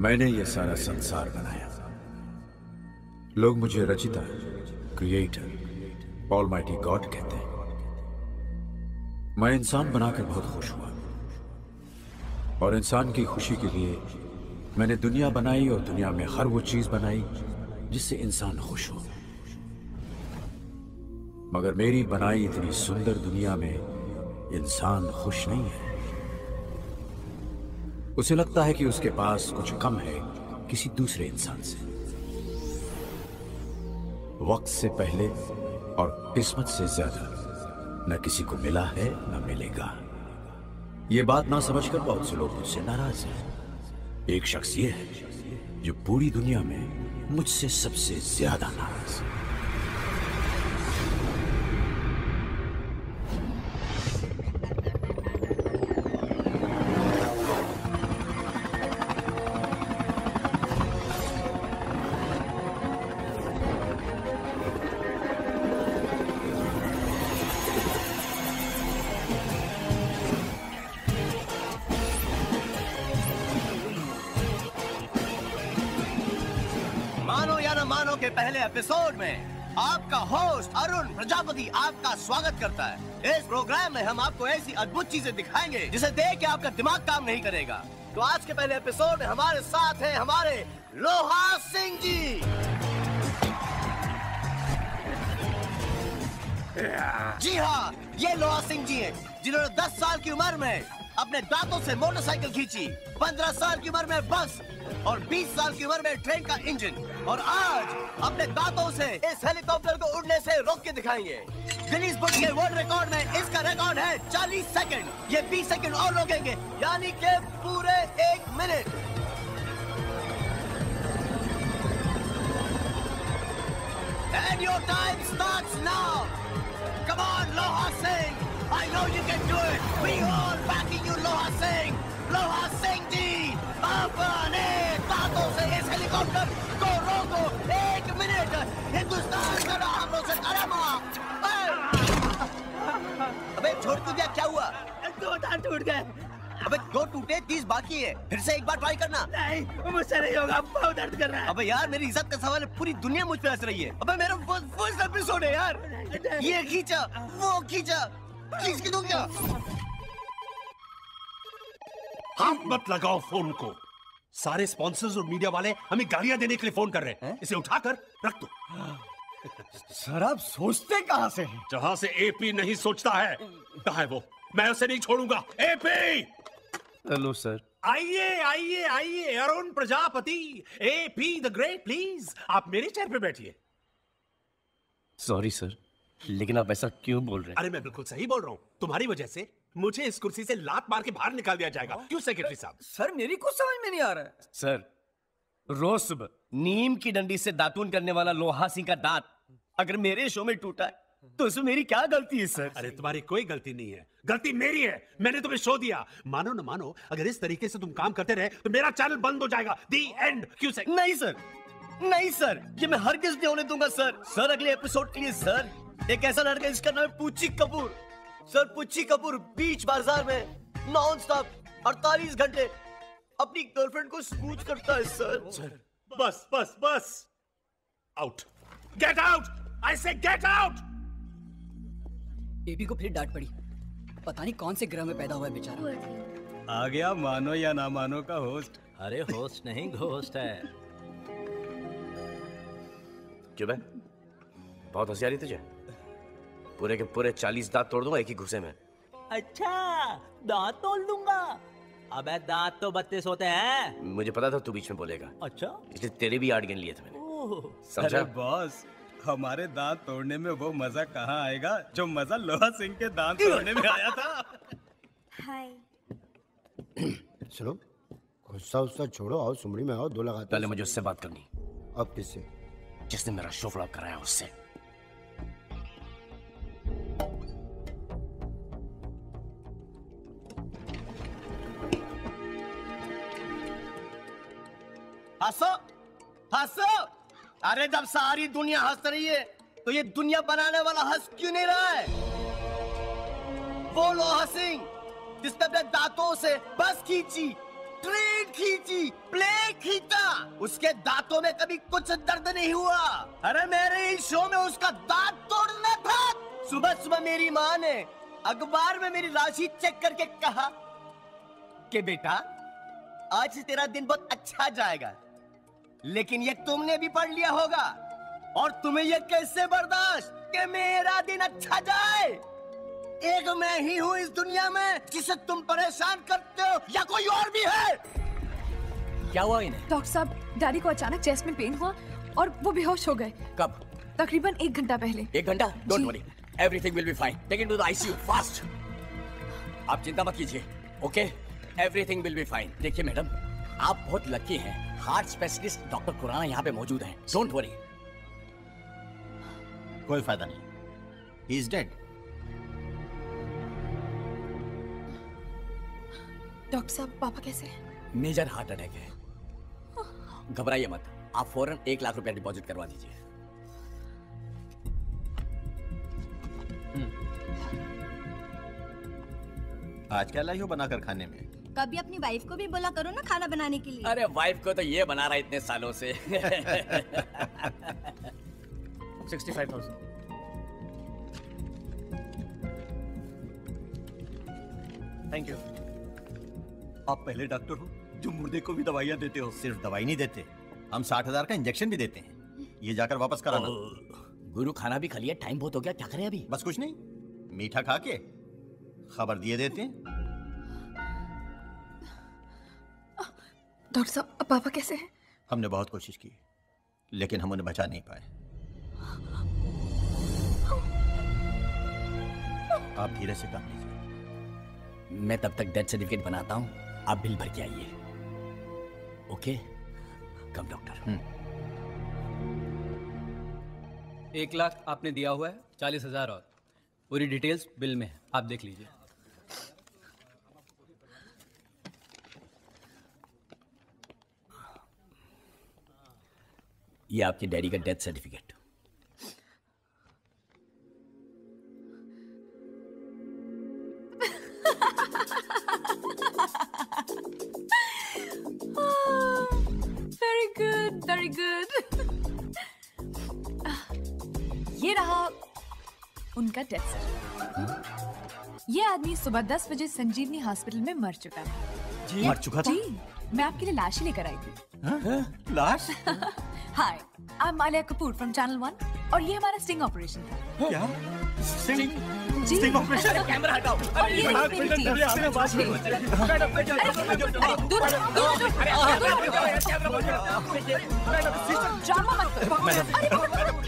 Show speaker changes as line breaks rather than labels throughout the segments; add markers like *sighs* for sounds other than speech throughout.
मैंने ये सारा संसार बनाया। लोग मुझे रचिता क्रिएटर ऑल माइटी गॉड कहते हैं। मैं इंसान बनाकर बहुत खुश हुआ। और इंसान की खुशी के लिए मैंने दुनिया बनाई और दुनिया में हर वो चीज़ बनाई जिससे इंसान खुश हो। मगर मेरी बनाई इतनी सुंदर दुनिया में इंसान खुश नहीं है। उसे लगता है कि उसके पास कुछ कम है किसी दूसरे इंसान से। वक्त से पहले और किस्मत से ज़्यादा न किसी को मिला है, न मिलेगा। ये बात ना समझकर बहुत से लोग मुझसे नाराज़ हैं। एक शख्स ये है जो पूरी दुनिया में मुझसे सबसे ज़्यादा नाराज़ है।
प्रजापति आपका स्वागत करता है। इस प्रोग्राम में हम आपको ऐसी अद्भुत चीज़ें दिखाएँगे, जिसे देख के आपका दिमाग काम नहीं करेगा। तो आज के पहले एपिसोड में हमारे साथ हैं हमारे लोहा सिंह जी। जी हाँ ये लोहा सिंह जी हैं, जिन्होंने 10 साल की उम्र में अपने दांतों से मोटरसाइकिल खींची 15 साल की उम्र में बस और 20 साल की उम्र में ट्रेन का इंजन। और आज अपने दांतों से इस हेलीकॉप्टर को उड़ने से रोक के दिखाएँगे गिनीज बुक के वर्ल्ड रिकॉर्ड में इसका रिकॉर्ड है 40 सेकंड ये 20 सेकंड और रोकेंगे यानी कि पूरे एक minute And your time starts now. Come on, Loha Singh. I know you can do it. We all backing you, Loha Singh. Loha Singh ji, अपने दांतों से इस हेलीकॉप्टर को रोको। एक मिनट हिंदुस्तान का नाम रोशन करेगा अबे छोड़ तू दिया? क्या हुआ?
दो दांत टूट गए।
अबे दो टूटे तीस बाकी है। फिर से एक बार ट्राई करना।
नहीं मुझसे नहीं होगा। बहुत दर्द कर रहा है।
अबे यार मेरी इज़्ज़त का सवाल है। पूरी दुनिया मुझ पे हंस रही है। अबे मेरा फ़र्स्ट एपिसोड है यार। ये खींचा वो खींचा। खींच के दो क्या
हाथ मत लगाओ फ़ोन को। सारे स्पॉन्सर्स और मीडिया वाले हमें गालियाँ देने के लिए फ़ोन कर रहे हैं। इसे उठाकर रख दो।
सर आप सोचते कहाँ से हैं?
जहाँ से एपी नहीं सोचता है कहा है वो? मैं उसे नहीं छोड़ूँगा। एपी
हेलो सर
आइए आइए आइए Arun Prajapati. AP the great please आप मेरे चेयर पे बैठिए।
सॉरी सर लेकिन आप ऐसा क्यों बोल रहे हैं?
अरे मैं बिल्कुल सही बोल रहा हूँ। तुम्हारी वजह से मुझे इस कुर्सी से लात मार के बाहर निकाल दिया जाएगा। क्यों सेक्रेटरी साहब?
सर मेरी कुछ समझ में नहीं आ रहा है।
सर रोज सुबह नीम की डंडी से दातून करने वाला लोहा सिंह का दांत अगर मेरे शो में टूटा है तो उसमें मेरी क्या गलती है सर?
अरे तुम्हारी कोई गलती नहीं है। गलती मेरी है। मैंने तुम्हें शो दिया। मानो न मानो अगर इस तरीके से तुम काम करते रहे तो मेरा चैनल बंद हो जाएगा। दी एंड क्यों से
नहीं सर। नहीं सर। ये मैं हर किस नहीं होने दूँगा सर। सर अगले एपिसोड के लिए सर। एक ऐसा लड़का जिसका नाम है पूची कपूर।
सर पुच्ची कपूर बीच बाज़ार में नॉन स्टॉप 48 घंटे अपनी गर्लफ्रेंड को स्कूच करता है सर।
बस बस बस। आउट गेट आउट आई से गेट आउट
बेबी को फिर डांट पड़ी। पता नहीं कौन से ग्रह में पैदा हुआ है बेचारा।
आ गया मानो या ना मानो का होस्ट
अरे होस्ट नहीं घोस्ट है।
क्यों बे बहुत होशियारी तुझे। पूरे के पूरे चालीस दांत तोड़ दूँगा एक ही घुसे में।
अच्छा दांत तोड़ दूँगा। अबे दांत तो बत्तीस होते हैं।
मुझे पता था तू बीच में बोलेगा।
अच्छा।
इसलिए तेरे भी आठ गिन लिए थे मैंने। समझा?
बॉस हमारे दांत तोड़ने में वो मज़ा कहाँ आएगा? जो मज़ा लोहा सिंह के दांत तोड़ने में आया था।
हाय।
सुनो गुस्सा उस्सा छोड़ो आओ सुमड़ी में आओ दो लगाते
पहले मुझे उससे बात करनी।
अब किससे?
जिसने मेरा शो फ्लॉप कराया उससे।
हंसो हंसो। अरे जब सारी दुनिया हंस रही है तो ये दुनिया बनाने वाला हंस क्यों नहीं रहा है? वो लोहा सिंह जिसने अपने दांतों से बस खींची, ट्रेन खींची, प्लेन खींचा, उसके दांतों में कभी कुछ दर्द नहीं हुआ। अरे मेरे ही शो में उसका दांत तोड़ना था। सुबह सुबह मेरी माँ ने अखबार में मेरी राशि चेक करके कहा कि बेटा, आज तेरा दिन बहुत अच्छा जाएगा। लेकिन ये तुमने भी पढ़ लिया होगा। और तुम्हें ये कैसे बर्दाश्त कि मेरा दिन अच्छा जाए? एक मैं ही हूँ इस दुनिया में जिसे तुम परेशान करते हो या कोई और भी है?
क्या हुआ इन्हें?
डॉक्टर साहब डैडी को अचानक चेस्ट में पेन हुआ और वो बेहोश हो गए।
कब?
तकरीबन एक घंटा पहले।
एक घंटा?
Don't
worry everything will be fine take it to the ICU fast आप चिंता मत कीजिए okay everything will be fine देखिए मैडम आप बहुत लकी हैं। हार्ट स्पेशलिस्ट डॉक्टर खुराना यहाँ पे मौजूद हैं। डोंट वरी
कोई फ़ायदा नहीं। ही इज़ डेड
डॉक्टर साहब पापा कैसे हैं?
मेजर हार्ट अटैक है। घबराइए मत। आप फ़ौरन एक लाख रुपया डिपॉजिट करवा दीजिए।
आज क्या लाई हो बनाकर खाने में?
कभी अपनी वाइफ को भी बोला करो ना खाना बनाने के लिए।
अरे वाइफ को तो ये बना रहा है इतने सालों से।
Sixty five thousand. Thank you
आप पहले डॉक्टर हो जो मुर्दे को भी दवाइयाँ देते हो सिर्फ़ दवाई नहीं देते। हम साठ हज़ार का इंजेक्शन भी देते हैं। ये जाकर वापस कराना।
गुरु खाना भी खा लिया टाइम बहुत हो गया क्या करें अभी?
बस कुछ नहीं मीठा खा के खबर दिए देते हैं।
डॉक्टर साहब अब पापा कैसे हैं?
हमने बहुत कोशिश की लेकिन हम उन्हें बचा नहीं पाए। आप धीरे से काम लीजिए।
मैं तब तक डेथ सर्टिफिकेट बनाता हूँ आप बिल भर के आइए। ओके? Come doctor.
एक लाख आपने दिया हुआ है चालीस हज़ार और। पूरी डिटेल्स बिल में है आप देख लीजिए।
ये आपके डैडी का death certificate.
Very good very good ये रहा उनका डेथ सर्टिफिकेट ये आदमी सुबह दस बजे संजीवनी हॉस्पिटल में मर चुका है।
जी? मर चुका था?
जी मैं आपके लिए लाश ही लेकर आई थी। हा?
लाश? *laughs*
Hi I am Alia Kapoor from channel one और ये हमारा स्टिंग ऑपरेशन था।
क्या? स्टिंग स्टिंग ऑपरेशन
कैमरा हटाओ
ये
हाँ,
मेरी
बेटा,
टीम।
पहले बात
जी।
करो।
अरे, अरे, दूर दूर ड्रामा मत करो।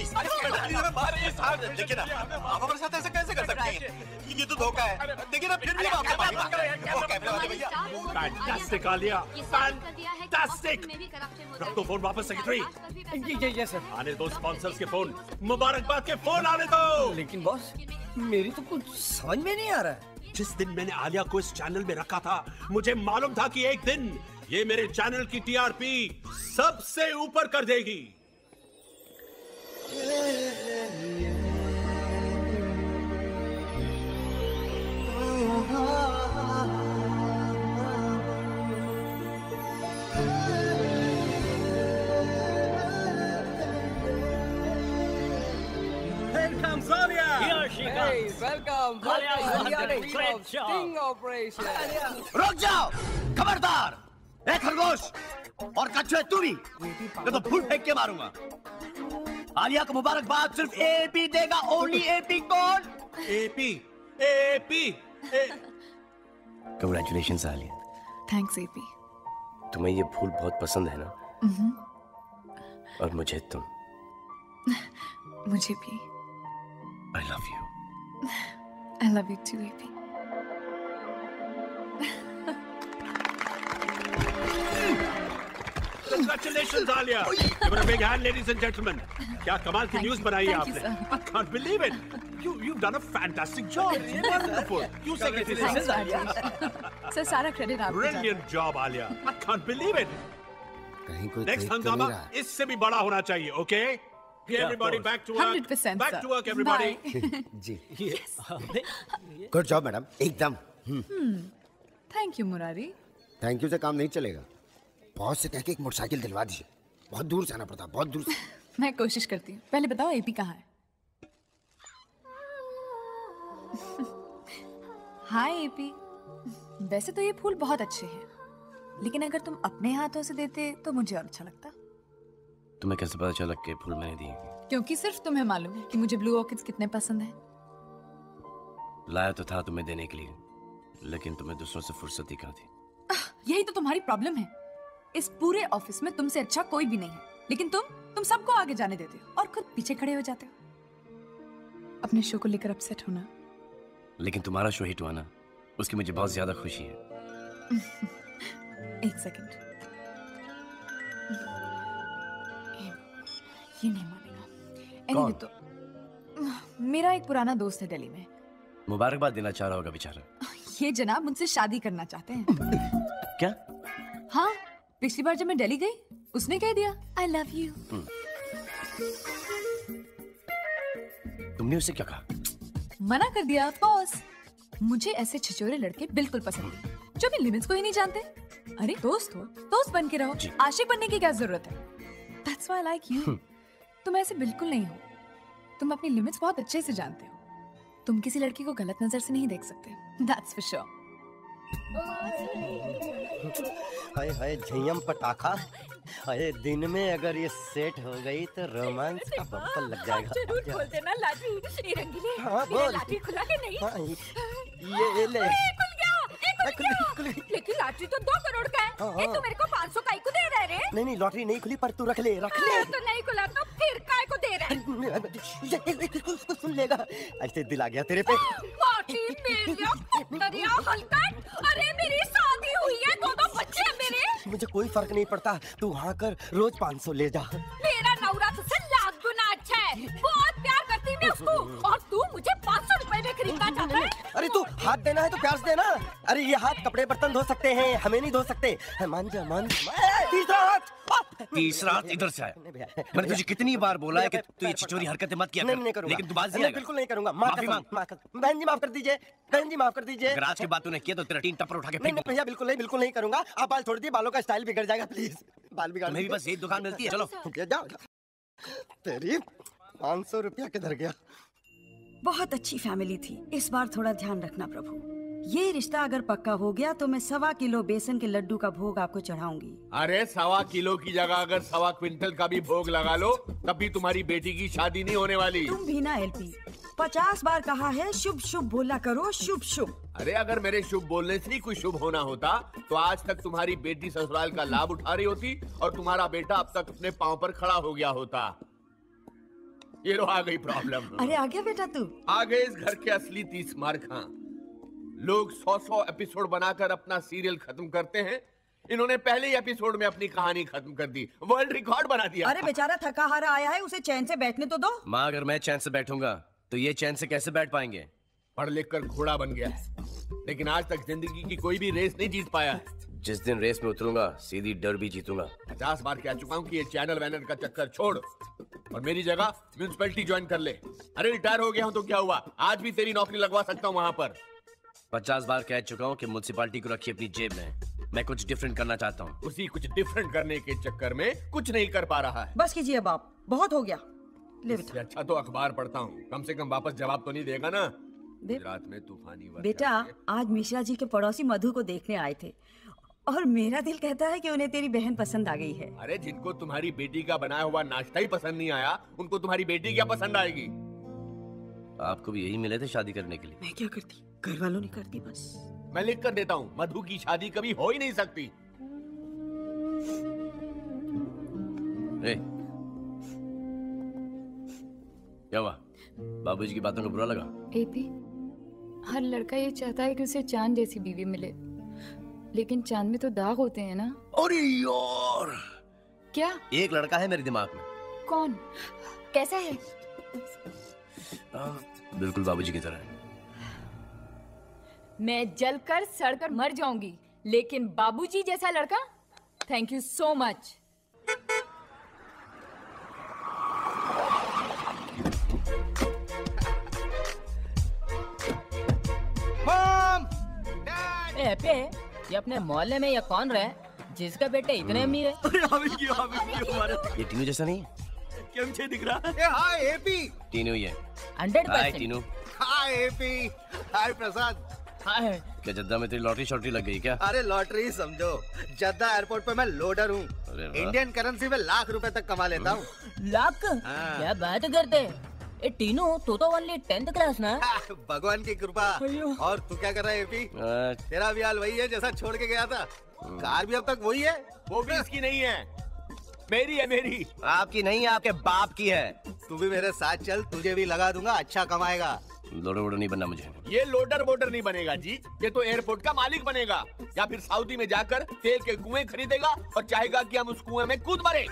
देखिए ना आप हमारे साथ ऐसे कैसे कर सकते हैं ये तो धोखा है देखिए ना फिर भी आप हैं कैमरे वाले भैया
फैंटास्टिक आलिया फैंटास्टिक रख दो फ़ोन वापस सेक्रेटरी
ये ये ये सर
आने दो स्पॉन्सर्स के फ़ोन मुबारकबाद के फ़ोन आने दो
लेकिन बॉस मेरी तो कुछ समझ में नहीं आ रहा है
जिस दिन मैंने आलिया को इस चैनल में रखा था मुझे मालूम था कि एक दिन ये मेरे चैनल की टीआरपी सबसे ऊपर कर देगी
Here comes Alia.
रुक जाओ खबरदार। ए खरगोश और कछुए तू भी मैं तो फूल फेंक के मारूँगा। आलिया को मुबारकबाद सिर्फ़ एपी देगा ओनली एपी कौन?
AP AP
congratulation Alia.
Thanks AP
तुम्हें ये फूल बहुत पसंद है ना? और मुझे तुम। *laughs*
मुझे भी।
I love you *sighs*
I love you too AP
Congratulations, Alia. *laughs* Give her a big hand, ladies and gentlemen. क्या कमाल की
Thank
न्यूज
you.
बनाई है
Thank you,
आपने I can't believe it. You, you've done a fantastic job. It's *laughs* wonderful. You
Thanks,
secretary.
Rajesh *laughs* sir सारा credit आपको जाता है।
Brilliant job, Alia. I can't believe it.
कहीं कोई
Next
देख तो
हंगामा
नहीं रहा।
इससे भी बड़ा होना चाहिए, okay?
Yeah,
Everybody back to work.
100%
Back
sir.
to work, everybody.
जी गुड जॉब मैडम एकदम
thank you Murari
thank you से काम नहीं चलेगा बहुत से कह के एक मोटरसाइकिल दिलवा दीजिए बहुत दूर से आना पड़ता बहुत दूर से
मैं कोशिश करती हूँ पहले बताओ एपी कहाँ है हाय एपी वैसे तो ये फूल बहुत अच्छे हैं लेकिन अगर तुम अपने हाथों से देते तो मुझे और अच्छा लगता
तुम्हें कैसे पता चला कि फूल मैंने दिए?
क्योंकि सिर्फ़ तुम्हें मालूम है कि मुझे ब्लू ऑर्किड्स कितने पसंद हैं।
लाया तो था तुम्हें देने के लिए लेकिन तुम्हें दूसरों से फुर्सत ही कहाँ थी?
यही तो तुम्हारी प्रॉब्लम है। इस पूरे ऑफ़िस में तुमसे अच्छा कोई भी नहीं है लेकिन तुम तुम सबको आगे जाने देते हो और खुद पीछे खड़े हो जाते हो। अपने शो को लेकर अपसेट होना।
लेकिन तुम्हारा शो हिट हुआ ना उसकी मुझे बहुत ज़्यादा खुशी है। *laughs*
एक सेकंड ये नहीं मानेगा। Anyway, तो मेरा एक पुराना दोस्त है दिल्ली में।
मुबारकबाद देना चाह रहा होगा बेचारा।
ये जनाब मुझसे शादी करना चाहते हैं।
क्या?
हाँ पिछली बार जब मैं दिल्ली गई उसने कह दिया आई लव यू
तुमने उसे क्या कहा?
मना कर दिया बॉस। मुझे ऐसे छिचोरे लड़के बिल्कुल पसंद नहीं। जो भी लिमिट्स को ही नहीं जानते। अरे दोस्त हो दोस्त बन के रहो। आशिक बनने की क्या ज़रूरत है? That's why I like you तुम ऐसे बिल्कुल नहीं हो। तुम अपनी लिमिट्स बहुत अच्छे से जानते हो। तुम किसी लड़की को गलत नज़र से नहीं देख सकते। That's for sure
hi hi झयम पटाखा। अरे दिन में अगर ये सेट हो गई तो रोमांस का बम्पर लग जाएगा।
ज़रूर खोल देना लाठी। ये रंगीले
हाँ, बोल।
लाठी खुला के नहीं।
हाँ, ये ये ले।
खुल गया ये खुल गया। लेकिन लाठी तो दो करोड़ का है।
हाँ,
ये
हाँ।
तो मेरे पाँच सौ का को दे रहे रे
नहीं नहीं लॉटरी नहीं खुली पर तू रख ले रख ले।
हाँ, तो नहीं खुला तो फिर काय को दे रहे
सुन लेगा। ऐसे दिल आ गया तेरे पे।
हलकट अरे मेरी शादी हुई है दो दो बच्चे मेरे।
मुझे कोई फ़र्क नहीं पड़ता। तू वहाँ कर रोज पाँच सौ ले जा।
मेरा नौरा तुझसे लाख गुना अच्छा है। बहुत प्यार मैं उसको? और तू मुझे पाँच सौ रुपए में खरीदना चाहता है?
अरे तू हाथ देना है तो प्यार से देना। अरे ये हाथ कपड़े बर्तन धो सकते हैं हमें नहीं धो सकते। मान जा मान तीसरा हाथ!
तीसरा हाथ इधर से आया। मैंने तुझे कितनी बार बोला है कि तू ये छिचोरी हरकतें मत किया
नहीं
कर
नहीं करूँगा।
लेकिन तू बात
नहीं, बिल्कुल नहीं करूँगा। माफ़
मांग।
माफ़ कर। बहन जी माफ़ कर दीजिए। बहन जी माफ़ कर दीजिए।
आज की बात तूने किया तो तेरा टीन टप्पर उठा के
नहीं
फेंक
नहीं भैया बिल्कुल नहीं बिल्कुल नहीं करूँगा। आप बाल छोड़ दिए बालों का स्टाइल बिगड़ जाएगा प्लीज़ बाल बिगाड़
भी बस यही दुकान मिलती है चलो।
जाओ। तेरी पाँच सौ रुपया किधर गया?
बहुत अच्छी फैमिली थी। इस बार थोड़ा ध्यान रखना प्रभु। ये रिश्ता अगर पक्का हो गया तो मैं सवा किलो बेसन के लड्डू का भोग आपको चढ़ाऊँगी।
अरे सवा किलो की जगह अगर सवा क्विंटल का भी भोग लगा लो तब भी तुम्हारी बेटी की शादी नहीं होने वाली।
तुम भी ना एलपी। पचास बार कहा है शुभ शुभ बोला करो शुभ शुभ।
अरे अगर मेरे शुभ बोलने से ही कोई शुभ होना होता तो आज तक तुम्हारी बेटी ससुराल का लाभ उठा रही होती और तुम्हारा बेटा अब तक अपने पाँव पर खड़ा हो गया होता। ये लो आ गई प्रॉब्लम
अरे आ गया बेटा तू।
आ गए इस घर के असली तीस मार खां लोग सौ सौ एपिसोड बनाकर अपना सीरियल खत्म करते हैं। इन्होंने पहले ही एपिसोड में अपनी कहानी खत्म कर दी। वर्ल्ड रिकॉर्ड बना दिया।
अरे बेचारा थका हारा आया है उसे चैन से बैठने तो दो।
माँ अगर मैं चैन से बैठूँगा तो ये चैन से कैसे बैठ पाएँगे?
पढ़ लिख कर घोड़ा बन गया है। लेकिन आज तक ज़िंदगी की कोई भी रेस नहीं जीत पाया है।
जिस दिन रेस में उतरूँगा सीधी डर भी जीतूँगा।
पचास बार कह चुका हूँ कि ये चैनल वैनल का चक्कर छोड़। और मेरी जगह म्यूनसिपैलिटी ज्वाइन कर ले। अरे रिटायर हो गया हूँ तो क्या हुआ? आज भी तेरी नौकरी लगवा सकता हूँ वहाँ पर।
पचास बार कह चुका हूँ कि म्यूनसिपालिटी को रखी अपनी जेब में। मैं कुछ डिफरेंट करना चाहता हूँ।
उसी कुछ डिफरेंट करने के चक्कर में कुछ नहीं कर पा रहा है।
बस कीजिए बाप बहुत हो गया। ले
इससे अच्छा तो अखबार पढ़ता हूँ। कम से कम वापस जवाब तो नहीं देगा ना? गुजरात में तूफानी
बेटा आज मिश्रा जी के पड़ोसी मधु को देखने आए थे। और मेरा दिल कहता है कि उन्हें तेरी बहन पसंद आ गई है।
अरे जिनको तुम्हारी बेटी का बनाया हुआ नाश्ता ही पसंद नहीं आया उनको तुम्हारी बेटी क्या पसंद आएगी?
आपको भी यही मिले थे शादी करने के लिए।
मैं क्या करती? घर वालों ने कर दी बस।
मैं लिख कर देता हूँ मधु की शादी कभी हो ही नहीं सकती।
ए, क्या हुआ? बाबूजी की बातों को बुरा लगा?
एपी हर लड़का ये चाहता है कि उसे चाँद जैसी बीवी मिले। लेकिन चाँद में तो दाग होते हैं ना।
अरे यार।
क्या?
एक लड़का है मेरे दिमाग में।
कौन? कैसा है?
आ, बिल्कुल बाबूजी की तरह।
मैं जलकर सड़कर मर जाऊँगी लेकिन बाबूजी जैसा लड़का thank you so much
A P ये अपने मोहल्ले में ये कौन रहे
जिसका बेटा इतने हम्म। अमीर है।
ये तीनों जैसा नहीं?
क्यों मुझे दिख रहा है? Hi
AP. तीनों ये।
हंड्रेड
हाय तीनों
हाय एपी। हाय प्रसाद।
हाय।
क्या जद्दा में तेरी लॉटरी शॉटरी लग गई क्या?
अरे लॉटरी समझो। जद्दा एयरपोर्ट पे मैं लोडर हूँ। इंडियन करेंसी में लाख रुपए तक कमा लेता हूँ।
लाख?
हाँ।
क्या बात करते ए टीनू तू तो ओनली टेंथ क्लास ना? *laughs*
भगवान की कृपा। और तू क्या कर रहा है एपी तेरा भी हाल वही है जैसा छोड़ के गया था। कार भी अब तक वही है?
वो भी इसकी नहीं है। मेरी है मेरी।
आपकी नहीं है आपके बाप की है।
तू भी मेरे साथ चल तुझे भी लगा दूँगा अच्छा कमाएगा।
लोडर वोडर नहीं बनना मुझे।
ये लोडर वोडर नहीं बनेगा जी ये तो एयरपोर्ट का मालिक बनेगा। या फिर सऊदी में जाकर तेल के कुएँ खरीदेगा और चाहेगा कि हम उस कुएँ में कूद मरे।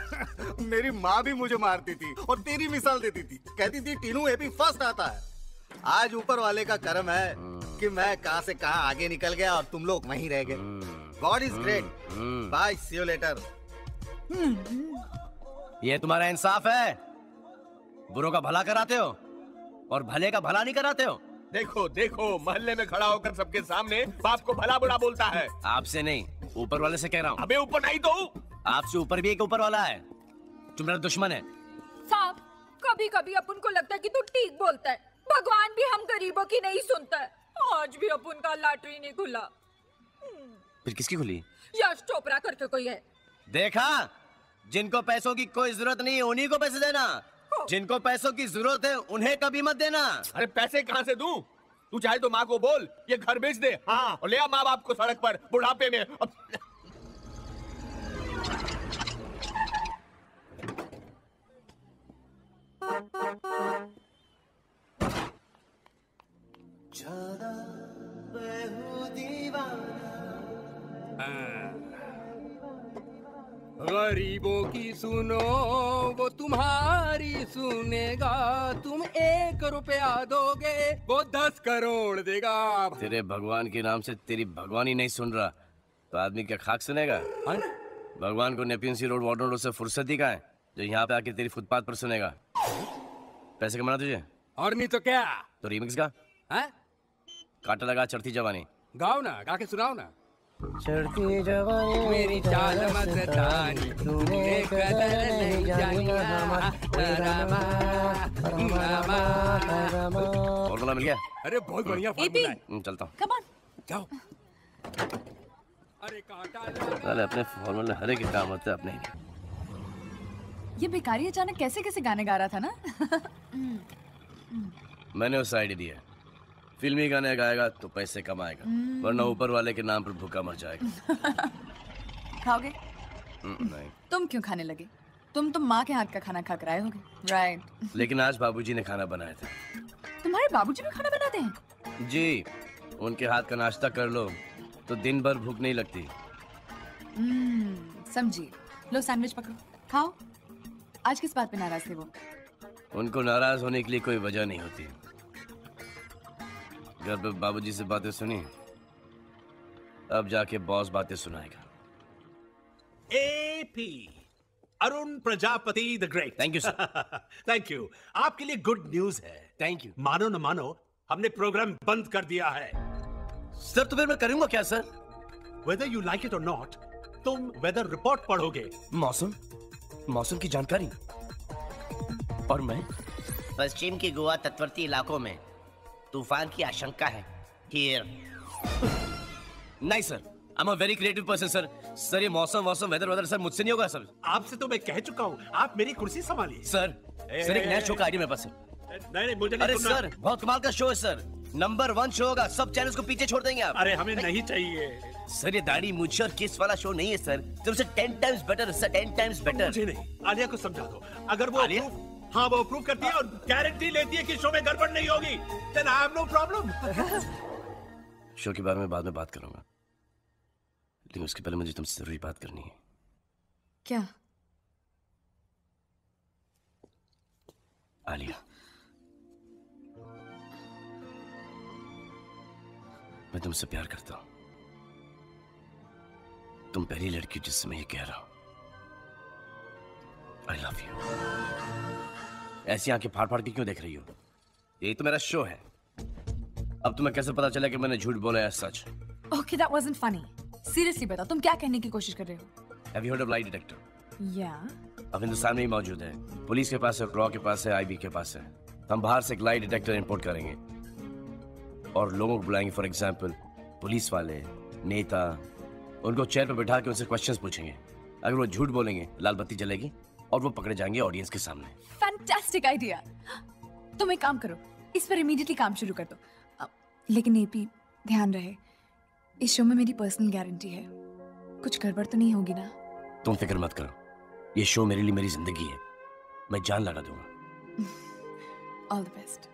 *laughs*
मेरी माँ भी मुझे मारती थी और तेरी मिसाल देती थी। कहती थी टीनू एपी फ़र्स्ट आता है। आज ऊपर वाले का कर्म है कि मैं कहाँ से कहाँ आगे निकल गया और तुम लोग वहीं रह गए। God is great bye see you later
ये तुम्हारा इंसाफ है। बुरो का भला कराते हो? और भले का भला नहीं कराते हो।
देखो देखो मोहल्ले में खड़ा होकर सबके सामने बाप को भला बुरा बोलता है।
आपसे नहीं ऊपर वाले से कह रहा हूँ।
अबे ऊपर नहीं तो।
आपसे ऊपर भी एक ऊपर वाला है। तुम मेरा दुश्मन है।
साहब कभी कभी अपन को लगता है कि तू ठीक बोलता है। भगवान भी हम गरीबों की नहीं सुनता है। आज भी अपन का लॉटरी नहीं खुला।
फिर किसकी खुली?
यश चोपड़ा करके कोई है।
देखा? जिनको पैसों की कोई ज़रूरत नहीं उन्हीं को पैसे देना। जिनको पैसों की ज़रूरत है उन्हें कभी मत देना।
अरे पैसे कहाँ से दूँ? तू चाहे तो माँ को बोल ये घर बेच दे। हाँ। और ले आ माँ बाप को सड़क पर बुढ़ापे में। अब-
गरीबों की सुनो वो तुम्हारी सुनेगा। तुम एक रुपया दोगे वो दस करोड़ देगा।
तेरे भगवान के नाम से तेरी भगवान ही नहीं सुन रहा। तो आदमी क्या खाक सुनेगा? भगवान को Nepean Sea Road water road से फुर्सत ही कहाँ है जो यहाँ पे आके तेरी फुटपाथ पर सुनेगा। पैसे कमाना तुझे?
और नहीं तो क्या?
तो रिमिक्स का
है?
काटा लगा चढ़ती जवानी।
गाओ ना गा के सुनाओ ना।
चढ़ती जवानी
मेरी चाल मस्तानी तूने कदर नहीं जानी रामा रामा
फॉर्मूला मिल गया।
अरे बहुत बढ़िया फॉर्मूला है।
हम्म, चलता हूँ।
कम ऑन
जाओ। अरे कांटा
अपने फॉर्मूले हरे के काम होते हैं अपने ही
ये बेकारी अचानक कैसे कैसे गाने गा रहा था ना? *laughs*
मैंने उस आइडिया दिया फिल्मी गाने गाएगा तो पैसे कमाएगा
हम्म।
वरना ऊपर वाले के नाम पर भूखा मर जाएगा। *laughs*
खाओगे?
हम्म, नहीं।
तुम क्यों खाने लगे? तुम तो माँ के हाथ का खाना खा कर आए होगे। राइट *laughs*
लेकिन आज बाबूजी ने खाना बनाया था।
तुम्हारे बाबूजी भी खाना बनाते हैं?
जी उनके हाथ का नाश्ता कर लो तो दिन भर भूख नहीं लगती।
हम्म, समझी। लो सैंडविच पकड़ो। खाओ। आज किस बात पे नाराज़ थे वो?
उनको नाराज़ होने के लिए कोई वजह नहीं होती। घर पे बाबूजी से बातें सुनी। अब जाके बॉस बातें सुनाएगा।
AP Arun Prajapati the great.
Thank you sir
thank you आपके लिए गुड न्यूज़ है।
थैंक यू
मानो न मानो हमने प्रोग्राम बंद कर दिया है।
सर तो फिर मैं करूँगा क्या sir
whether you like it और नॉट तुम वेदर रिपोर्ट पढ़ोगे।
मौसम? मौसम की जानकारी? और मैं?
पश्चिम की गोवा तटवर्ती इलाकों में तूफ़ान की आशंका है। हियर
नहीं sir I am a very creative person sir sir ये मौसम मौसम वेदर वेदर सर मुझसे नहीं होगा सर
आपसे तो मैं कह चुका हूँ। आप मेरी कुर्सी संभालिए।
सर
ए,
सर
ए,
एक
नया
शो का आइडिया मेरे पास है
नहीं नहीं मुझे नहीं
अरे। सर बहुत कमाल का शो है सर नंबर वन शो होगा सब चैनल्स को पीछे छोड़ देंगे आप।
अरे हमें नहीं। चाहिए।
सर ये दाढ़ी मुझे और किस वाला शो नहीं है सर तुमसे ten times better sir ten times better
मुझे नहीं। आलिया को समझा दो। अगर वो approve- हाँ वो अप्रूव करती है और गारंटी लेती है कि शो में गड़बड़ नहीं होगी। Then I have no problem
show के बारे में बाद में बात करूँगा। लेकिन उसके पहले मुझे तुमसे ज़रूरी बात करनी है।
क्या?
आलिया। मैं तुमसे प्यार करता हूँ। तुम पहली लड़की जिससे मैं ये कह रहा हूँ। आई लव यू ऐसी आँखें फाड़ फाड़ के क्यों देख रही हो? यही तो मेरा शो है। अब तुम्हें कैसे पता चला कि मैंने झूठ बोला है सच?
Okay, that wasn't funny. Seriously बताओ तुम क्या कहने की कोशिश कर रहे हो?
Have you heard of lie detector
या
अब हिंदुस्तान में ही मौजूद है। पुलिस के पास है रॉ के पास है आईबी के पास है। हम बाहर से एक लाई डिटेक्टर इंपोर्ट करेंगे। और लोगों को बुलाएँगे फॉर एग्ज़ाम्पल पुलिस वाले नेता उनको चेयर पर बैठा के उनसे क्वेश्चंस पूछेंगे। अगर वो झूठ बोलेंगे लाल बत्ती जलेगी? और वो पकड़े जाएँगे ऑडियंस के सामने।
फैंटास्टिक आइडिया तुम एक काम करो इस पर इमीडिएटली काम शुरू कर दो। लेकिन एपी ध्यान रहे इस शो में मेरी पर्सनल गारंटी है। कुछ गड़बड़ तो नहीं होगी ना?
तुम फ़िक्र मत करो ये शो मेरे लिए मेरी ज़िंदगी है। मैं जान लगा दूँगा।
ऑल द बेस्ट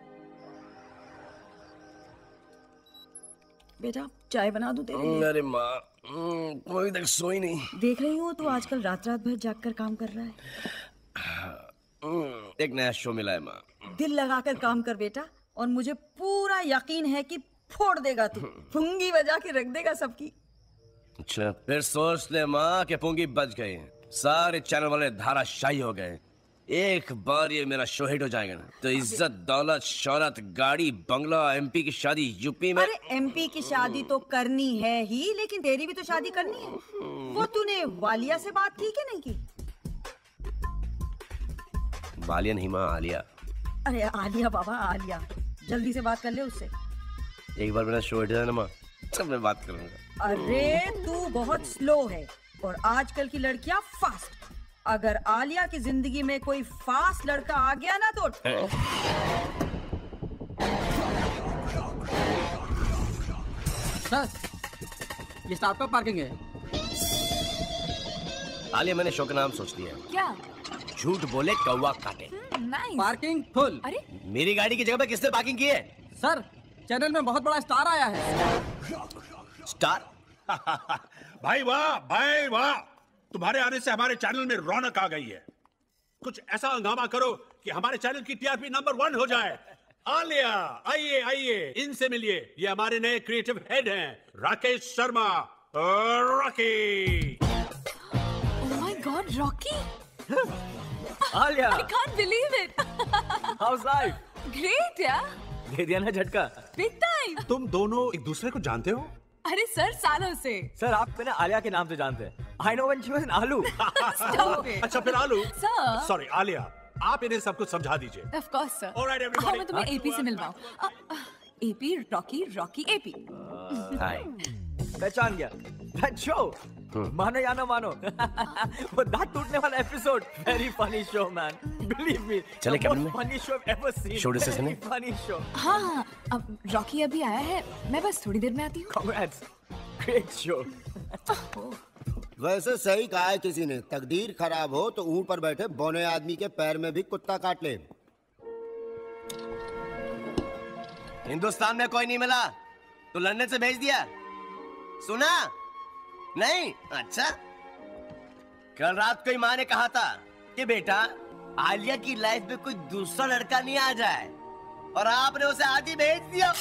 बेटा चाय बना दूँ तेरे लिए?
अरे माँ हम्म, तुम अभी तक सोई नहीं।
देख रही हूँ तू आजकल रात रात भर जाग कर काम कर रहा है।
हम्म, एक नया शो मिला है माँ।
दिल लगाकर काम कर बेटा और मुझे पूरा यकीन है कि फोड़ देगा तू। फुंगी बजा के रख देगा सबकी।
अच्छा फिर सोच ले माँ कि पुंगी बच गई। सारे चैनल वाले धाराशाही हो गए। एक बार ये मेरा शो हिट हो जाएगा ना तो इज़्ज़त दौलत शौहरत गाड़ी बंगला एमपी की शादी यूपी में
अरे एमपी की शादी तो करनी है ही लेकिन तेरी भी तो शादी करनी है। वो तूने वालिया से बात की कि नहीं की?
बालिया नहीं माँ आलिया।
अरे आलिया बाबा आलिया। जल्दी से बात कर ले उससे।
एक बार मेरा शो हिट जाए ना माँ तब मैं बात करूँगा।
अरे तू बहुत स्लो है और आजकल की लड़कियाँ फास्ट। अगर आलिया की ज़िंदगी में कोई फास्ट लड़का आ गया ना तो
सर ये स्टार्टअप पार्किंग है?
आलिया मैंने शो का नाम सोच लिया
क्या?
झूठ बोले कौवा काटे।
पार्किंग फुल
अरे।
मेरी गाड़ी की जगह पे किसने पार्किंग की है?
सर चैनल में बहुत बड़ा स्टार आया है।
स्टार *laughs*
भाई वाह भाई वाह। तुम्हारे आने से हमारे चैनल में रौनक आ गई है। कुछ ऐसा हंगामा करो कि हमारे चैनल की टीआरपी नंबर वन हो जाए। आलिया आइए आइए। इनसे मिलिए। ये हमारे नए क्रिएटिव हेड हैं Rakesh Sharma
Rocky. My God Rocky? *laughs*
Alia.
I can't believe it
how's life
great यार
दे दिया ना झटका।
बिग टाइम
तुम दोनों एक दूसरे को जानते हो?
अरे सर सालों से।
सर आप मैंने आलिया के नाम से जानते हैं। I know when she was in आलू
Stop it.
अच्छा फिर आलू
Sir.
सॉरी आलिया आप इन्हें सब कुछ समझा दीजिए।
Of course sir
All right, everybody.
हाँ मैं तुम्हें एपी से मिलवाऊं। AP Rocky Rocky AP
hi
पहचान गया। दैट शो मानो या ना मानो। *laughs* वो दांत टूटने वाला episode very funny show man believe me
चले कैबिन में?
Funny show ever seen
Show discuss करने?
फनी शो
हाँ हाँ अब रॉकी अभी आया है। मैं बस थोड़ी देर में आती हूँ।
कांग्रेट्स ग्रेट शो *laughs*
वैसे सही कहा है किसी ने। तकदीर खराब हो तो ऊँट पर बैठे बौने आदमी के पैर में भी कुत्ता काट ले।
हिंदुस्तान में कोई नहीं मिला। तो लंदन से भेज दिया। सुना? नहीं? अच्छा। कल रात को माँ ने कहा था कि बेटा, आलिया की लाइफ में कोई दूसरा लड़का नहीं आ जाए। और आपने उसे आदि भेज दिया।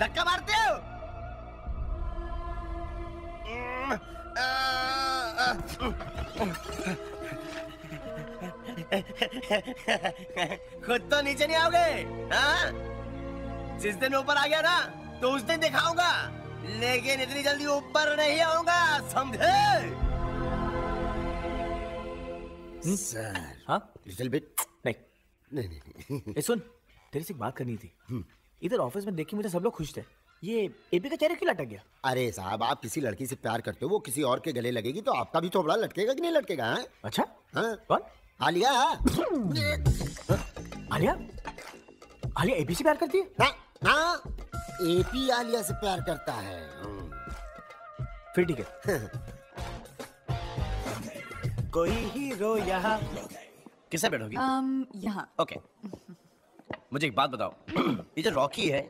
धक्का मारते हो? खुद तो नीचे नहीं आओगे हाँ? जिस दिन ऊपर आ गया ना तो उस दिन दिखाऊँगा। लेकिन इतनी जल्दी ऊपर नहीं आऊँगा समझे?
सर।
हाँ?
लिटिल बिट
नहीं।
नहीं नहीं
सुन। तेरे से एक बात करनी थी। इधर ऑफ़िस में देख के मुझे सब लोग खुश थे। ये एपी का चेहरा क्यों लटक गया?
अरे साहब आप किसी लड़की से प्यार करते हो वो किसी और के गले लगेगी तो आपका भी थोबड़ा लटकेगा कि नहीं लटकेगा हाँ?
अच्छा?
हाँ?
कौन?
आलिया।
आलिया? आलिया एपी से प्यार करती है?
हाँ, हाँ। एपी आलिया से प्यार करता है
फिर ठीक है। कोई हीरो यहाँ?
किससे बैठोगी?
um, यहाँ।
ओके। मुझे एक बात बताओ। ये जो रॉकी है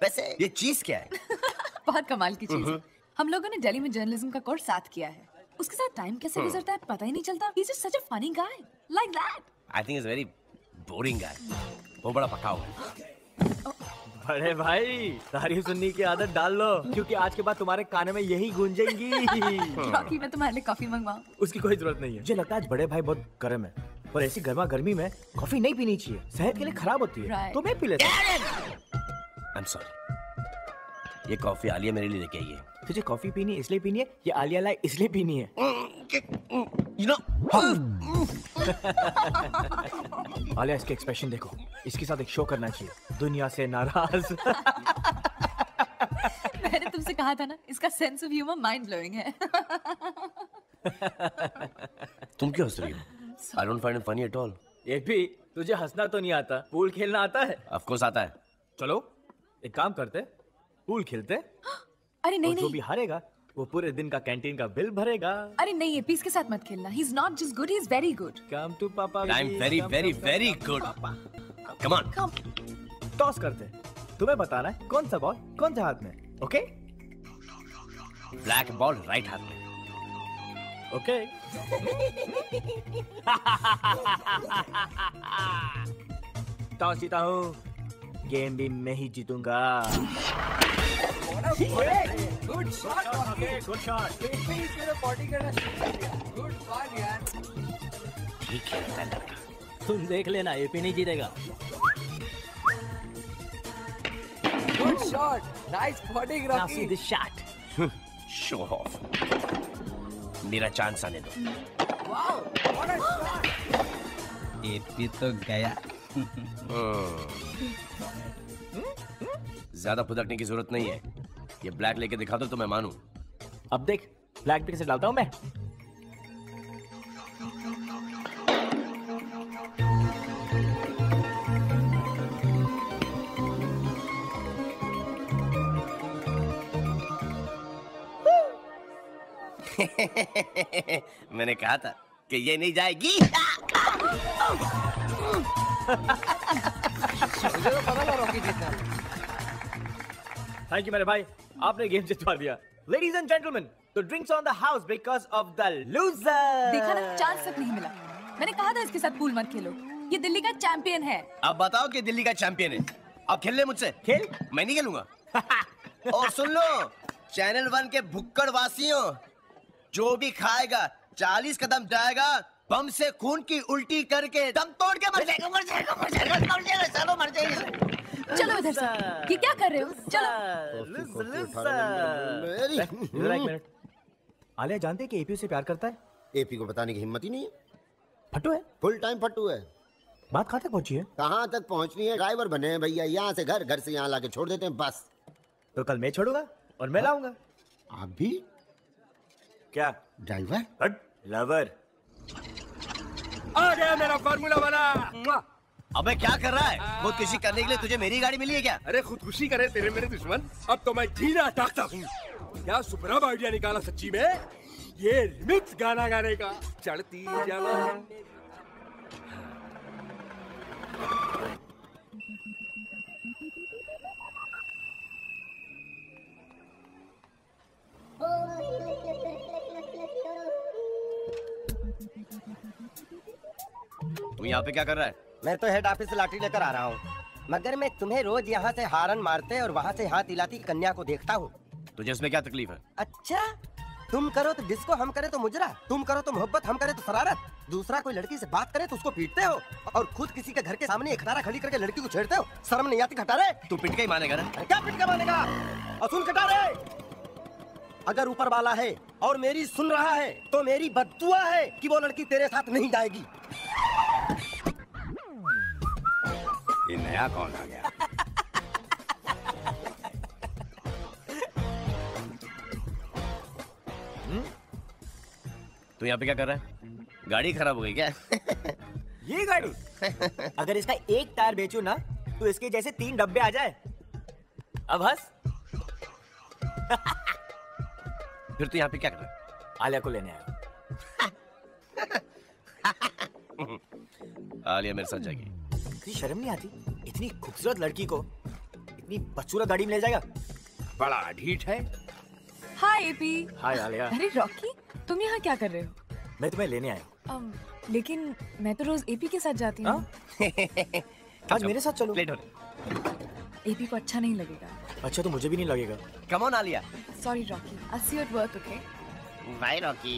वैसे ये चीज़ क्या है? *laughs*
बहुत कमाल की चीज़।
हम्म।
हम लोगों ने दिल्ली में जर्नलिज्म का कोर्स साथ किया है। उसके साथ टाइम कैसे
हम्म।
गुजरता है पता ही नहीं चलता। He is such a funny guy like that
I think is very boring guy वो बड़ा पकाऊ है *gasps*
बड़े भाई तारीफ़ सुनने की आदत डाल लो क्योंकि आज के बाद तुम्हारे कान में यही गूंजेंगी। *laughs*
रॉकी मैं तुम्हारे लिए कॉफ़ी मंगवाऊं।
उसकी कोई ज़रूरत नहीं है। मुझे लगता है आज बड़े भाई बहुत गर्म है पर ऐसी गर्मा गर्मी में कॉफ़ी नहीं पीनी चाहिए। सेहत के लिए खराब होती है. तो मैं पी लेता हूँ।
आई एम सॉरी ये कॉफ़ी आलिया मेरे लिए लेके आई है।
तुझे कॉफ़ी पीनी है इसलिए पीनी है ये आलिया लाई इसलिए पीनी है।
यू नो *laughs*
आलिया इसके एक्सप्रेशन देखो। इसके साथ एक शो करना चाहिए। दुनिया से नाराज़।
मैंने तुमसे कहा था ना इसका sense of humour mind blowing है।
तुम क्यों हंस रही हो? I don't find it funny at all
ये भी तुझे हंसना तो नहीं आता। पूल खेलना आता है।
ऑफ़ कोर्स आता है।
चलो एक काम करते। पूल खेलते। *gasps*
अरे नहीं
और जो भी हारेगा वो पूरे दिन का कैंटीन का बिल भरेगा।
अरे नहीं एपी के साथ मत खेलना। He is not just good he is very good
come to papa
I am very very very good come on
come toss करते तुम्हें बताना है कौन सा बॉल कौन सा हाथ में ओके
ब्लैक बॉल राइट हाथ में
ओके टॉस जीता हूँ। गेम भी मैं ही जीतूँगा।
Good shot
good shot
body का गुड बात यार
ठीक खेलता है लड़का
तुम देख लेना एपी नहीं जीतेगा।
Good shot nice body
Now see this shot.
Show off मेरा चांस आने दो।
Wow what a shot
AP तो गया।
ज़्यादा फुदकने की ज़रूरत नहीं है। ये ब्लैक लेके दिखा दो तो मैं मानू।
अब देख ब्लैक पिक से डालता हूँ मैं? *laughs*
मैंने कहा था कि ये नहीं जाएगी। *laughs* *laughs*
थैंक यू मेरे भाई। आपने गेम जितवा दिया। Ladies and gentleman the drinks on the house because of the loser
देखा ना चांस तक नहीं मिला। मैंने कहा था इसके साथ पूल मत खेलो। ये दिल्ली का चैंपियन है।
अब बताओ कि दिल्ली का चैंपियन है। अब खेल ले मुझसे।
खेल?
मैं नहीं खेलूँगा। *laughs* और सुन लो चैनल वन के भुक्कड़ वासियों जो भी खाएगा चालीस कदम जाएगा बम से खून की उल्टी करके दम तोड़ के मर जाएगा मर जाएगा मर जाएगा मर जाएगा चलो मर जाएगा।
चलो इधर से। ये क्या कर रहे हो? चलो।
एक मिनट आलिया जानते हैं कि एपी से प्यार करता है?
एपी को बताने की हिम्मत ही नहीं है।
फट्टू है?
फुल टाइम फट्टू है।
बात कहाँ तक पहुँची है?
कहाँ तक पहुंचनी है? ड्राइवर बने हैं भैया यहाँ से घर घर से यहाँ लाके छोड़ देते हैं बस।
तो कल मैं छोड़ूँगा और मैं लाऊँगा।
आप भी?
क्या?
ड्राइवर?
लवर
आ गया मेरा फार्मूला वाला।
अबे क्या कर रहा है? खुद किसी करने के लिए तुझे मेरी गाड़ी मिली है क्या?
अरे खुदकुशी करे तेरे मेरे दुश्मन। अब तो मैं जीना चाहता हूँ। क्या सुपरब आइडिया निकाला सच्ची में? ये रिमिक्स गाना गाने का। चढ़ती जवा। *laughs*
तू यहाँ पे क्या कर रहा है?
मैं तो हेड ऑफ़िस से लाठी लेकर आ रहा हूँ। मगर मैं तुम्हें रोज यहाँ से हारन मारते और वहाँ से हाथ हिलाती कन्या को देखता हूँ।
तुझे इसमें क्या तकलीफ़ है?
अच्छा तुम करो तो डिस्को हम करे तो मुजरा। तुम करो तो मोहब्बत हम करे तो शरारत। दूसरा कोई लड़की से बात करे तो उसको पीटते हो और खुद किसी के घर के सामने खटारा खड़ी करके लड़की को छेड़ते हो। शर्म नहीं आती खटारे
तू पिट के ही मानेगा ना।
क्या पिट के मानेगा? और सुन खटारे अगर ऊपर वाला है और मेरी सुन रहा है तो मेरी बदुआ है कि वो लड़की तेरे साथ नहीं जाएगी।
ये नया कौन आ गया?
तू यहाँ पे क्या कर रहा है? गाड़ी खराब हो गई क्या? *laughs*
ये गाड़ी? अगर इसका एक टायर बेचू ना तो इसके जैसे तीन डब्बे आ जाए। अब हंस। *laughs*
फिर तू यहाँ पे क्या कर रहा है
आलिया को लेने आया *laughs*
आलिया मेरे साथ जाएगी।
तुझे शर्म नहीं आती? इतनी खूबसूरत लड़की को इतनी बदसूरत गाड़ी में ले जाएगा?
बड़ा ढीठ है।
Hi AP
hi Alia.
अरे रॉकी तुम यहाँ क्या कर रहे हो?
मैं तुम्हें लेने आया
अम, लेकिन मैं तो रोज एपी के साथ जाती हूँ। *laughs*
आज मेरे साथ चलो।
लेट हो
एपी को अच्छा नहीं लगेगा।
अच्छा तो मुझे भी नहीं लगेगा।
Come on Alia
sorry Rocky I see you at work okay
bye Rocky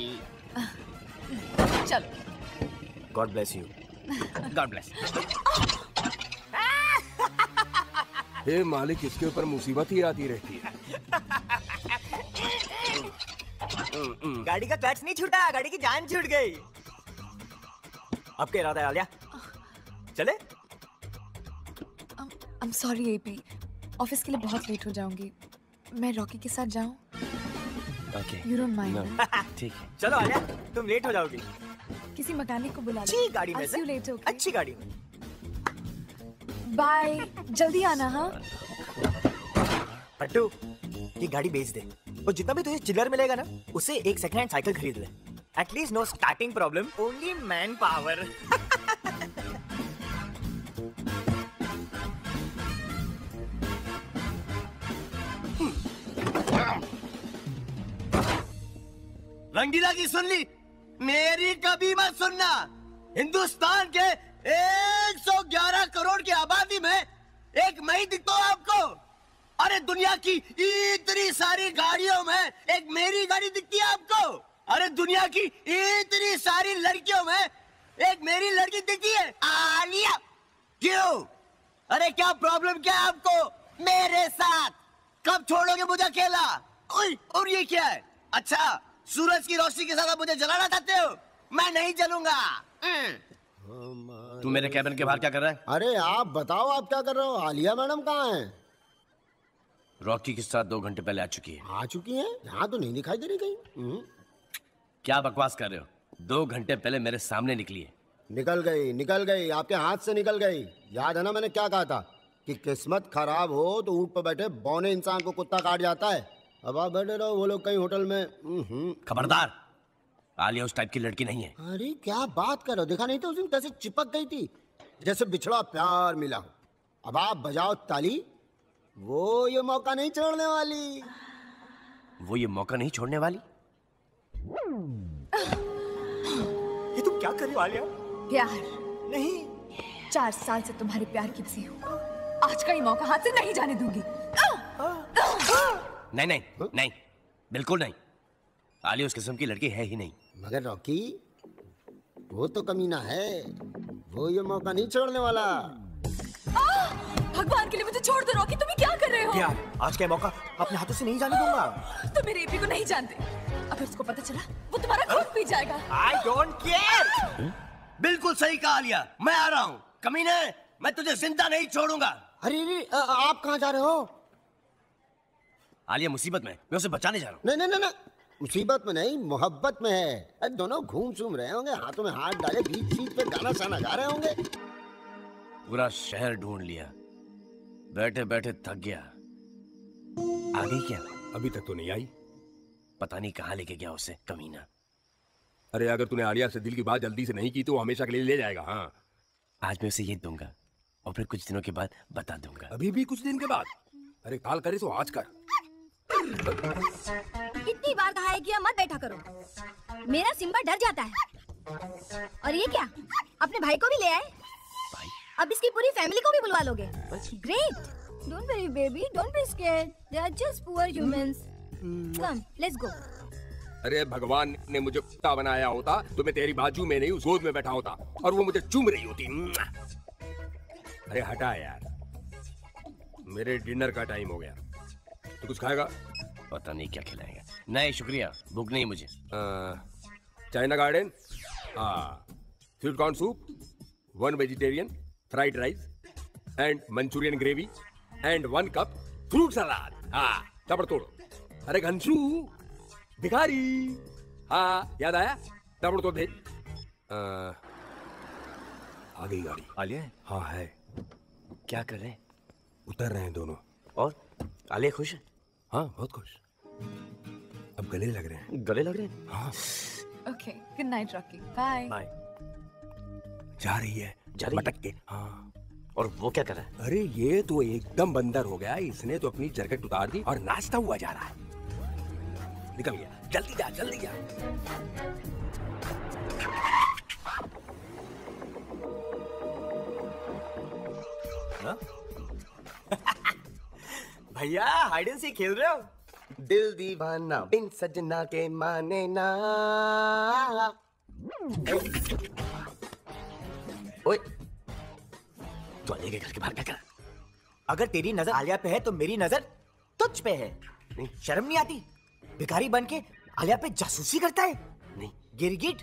चलो
God bless you
God bless
हे मालिक इसके ऊपर मुसीबत ही आती रहती है।
गाड़ी का क्लच नहीं छूटा गाड़ी की जान छूट गई। अब क्या इरादा है आलिया? चले।
I am sorry AP office के लिए बहुत लेट हो जाऊँगी। मैं रॉकी के साथ जाऊँ?
ओके
यू डोंट माइंड
ठीक है।
चलो आलिया तुम लेट हो जाओगी।
किसी मैकेनिक को बुला
अच्छी गाड़ी में से
लेट हो
अच्छी गाड़ी में।
बाय जल्दी आना हाँ?
पट्टू ये गाड़ी बेच दे। और जितना भी तुझे चिल्लर मिलेगा ना उसे एक सेकंड हैंड साइकिल खरीद ले। At least no starting problem only manpower
Rangeela की सुन ली मेरी कभी मत सुनना। हिंदुस्तान के 111 करोड़ की आबादी में एक मैं दिखता हूँ आपको। अरे दुनिया की इतनी सारी गाड़ियों में एक मेरी गाड़ी दिखती है आपको। अरे दुनिया की इतनी सारी लड़कियों में एक मेरी लड़की दिखती है। आलिया, क्यों? अरे क्या प्रॉब्लम क्या है आपको? मेरे साथ। कब छोड़ोगे मुझे अकेला? और ये क्या है? अच्छा सूरज की रोशनी के साथ आप मुझे जलाना चाहते हो? मैं नहीं जलूँगा।
तू मेरे कैबिन के बाहर क्या कर रहा है?
अरे आप बताओ आप क्या कर रहे हो? आलिया मैडम कहाँ है?
रॉकी के साथ दो घंटे पहले आ चुकी है।
आ चुकी है? यहाँ तो नहीं दिखाई दे रही कहीं। हम्म,
क्या बकवास कर रहे हो? दो घंटे पहले मेरे सामने निकली है।
निकल गई निकल गई आपके हाथ से निकल गई। याद है ना मैंने क्या कहा था? कि किस्मत खराब हो तो ऊँट पर बैठे बौने इंसान को कुत्ता काट जाता है। अब आप बैठे रहो वो लोग कहीं होटल में। हम्म,
खबरदार आलिया उस टाइप की लड़की नहीं है।
अरे क्या बात कर रहे हो? देखा नहीं था उस दिन कैसे चिपक गई थी? जैसे बिछड़ा प्यार मिला हो। अब आप बजाओ ताली। वो ये मौका नहीं छोड़ने वाली।
वो ये मौका नहीं छोड़ने वाली?
ये तुम क्या कर रही हो आलिया?
प्यार। नहीं। चार साल से तुम्हारे प्यार की बसी हूँ। आज का ये मौका हाथ से नहीं जाने दूँगी।
नहीं नहीं नहीं बिल्कुल नहीं। आलिया उस किस्म की लड़की है ही नहीं।
मगर रॉकी वो तो कमीना है। वो ये मौका नहीं छोड़ने वाला।
भगवान के लिए मुझे छोड़ दो रॉकी तुम ये क्या कर रहे हो?
यार आज का मौका अपने हाथों से नहीं जाने दूँगा?
तुम मेरे एपी को नहीं जानते। अगर उसको पता चला वो तुम्हारा खून पी जाएगा।
आई डोंट केयर बिल्कुल सही कहा लिया। मैं आ रहा हूँ। कमीने मैं तुझे ज़िंदा नहीं छोड़ूँगा।
अरे आप कहाँ जा रहे हो?
आलिया मुसीबत में। मैं उसे बचाने जा रहा
नहीं नहीं नहीं नहीं। मुसीबत में नहीं मोहब्बत में है। अरे दोनों घूम सूम रहे होंगे हाथों में हाथ डाले बीच बीच पे गाना साना गा रहे होंगे।
हूँ पूरा शहर ढूंढ लिया। बैठे बैठे थक गया। आ गई क्या?
अभी तक तो नहीं आई।
पता नहीं कहाँ लेके गया उसे कमीना।
अरे अगर तूने आलिया से दिल की बात जल्दी से नहीं की तो वो हमेशा के लिए ले जाएगा हाँ।
आज मैं उसे ये दूँगा और फिर कुछ दिनों के बाद बता दूँगा।
अभी भी कुछ दिन के बाद? अरे काल करे तो आज कर।
इतनी बार कहा है कि मत बैठा करो। मेरा सिम्बा डर जाता है। और ये क्या? अपने भाई को भी ले आए? अब इसकी पूरी फैमिली को भी बुलवा लोगे? Great don't worry baby don't be scared they are just poor humans come let's go
अरे भगवान ने मुझे कुत्ता बनाया होता तो मैं तेरी बाजू में नहीं उस गोद में बैठा होता और वो मुझे चूम रही होती। अरे हटा यार। मेरे डिनर का टाइम हो गया। तो कुछ खाएगा?
पता नहीं क्या खिलाएगा। नहीं शुक्रिया। भूख नहीं मुझे।
China Garden? हाँ sweet corn soup one vegetarian fried rice and Manchurian gravy and one cup fruit salad हाँ तबड़ तोड़ो। अरे घंसू भिखारी। हाँ याद आया? तबड़ तोड़ भेज आ, आ गई गाड़ी।
आलिया?
हाँ है।
क्या कर रहे हैं?
उतर रहे हैं दोनों।
और? आलिया खुश है?
हाँ बहुत खुश। अब गले लग रहे हैं।
गले लग रहे हैं?
हाँ।
Okay good night Rocky bye
bye
जा रही है।
जा रही है?
मटक के। हाँ।
और वो क्या कर रहा है?
अरे ये तो एकदम बंदर हो गया। इसने तो अपनी जैकेट उतार दी और नाचता हुआ जा रहा है। निकल गया। जल्दी जा जल्दी जा।
भैया हाइड एंड सीक खेल रहे हो?
दिल दीवाना बिन सजना के माने ना।
ओए।
तू आलिया के घर के बाहर क्या कर?
अगर तेरी नज़र आलिया पे है तो मेरी नज़र तुझ पे है। नहीं। शर्म नहीं आती? भिखारी बन के आलिया पे जासूसी करता है?
नहीं।
गिरगिट?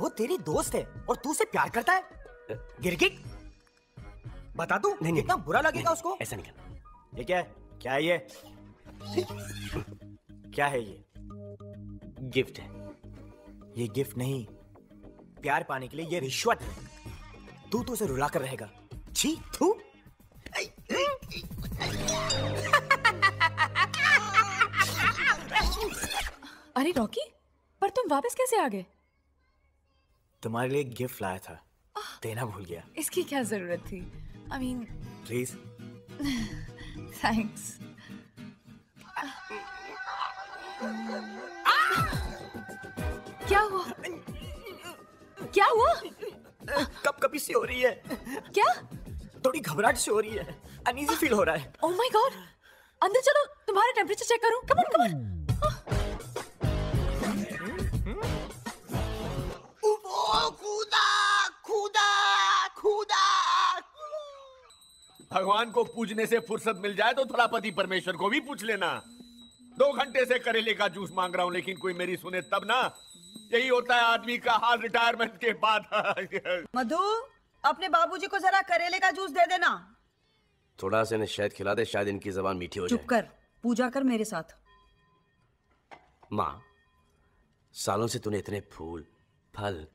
वो तेरी दोस्त है और तू उसे प्यार करता है? गिरगिट? बता तू नहीं, कितना बुरा लगेगा उसको?
ऐसा नहीं करना।
ये क्या है? क्या है ये? क्या है ये?
गिफ्ट है।
ये गिफ्ट नहीं। प्यार पाने के लिए ये रिश्वत है। तू तो उसे रुला कर रहेगा। छी तू
अरे रॉकी पर तुम वापस कैसे आ गए?
तुम्हारे लिए गिफ्ट लाया था। देना भूल गया।
इसकी क्या ज़रूरत थी? आई मीन
प्लीज़
थैंक्स क्या हुआ? क्या हुआ?
कब कभी सी हो रही है।
क्या?
थोड़ी घबराहट सी हो रही है। अनईजी फील हो रहा है।
ओह माय गॉड अंदर चलो तुम्हारा टेम्परेचर चेक करूँ। कम ऑन कम ऑन
भगवान को पूजने से फुर्सत मिल जाए तो थोड़ा पति परमेश्वर को भी पूछ लेना। दो घंटे से करेले का जूस मांग रहा हूँ लेकिन कोई मेरी सुने तब ना। यही होता है आदमी का हाल रिटायरमेंट के बाद। *laughs*
मधु अपने बाबूजी को जरा करेले का जूस दे देना।
थोड़ा से इन्हें शहद खिला दे शायद इनकी जबान मीठी हो
चुप
जाए।
कर पूजा कर मेरे साथ।
माँ सालों से तूने इतने फूल फल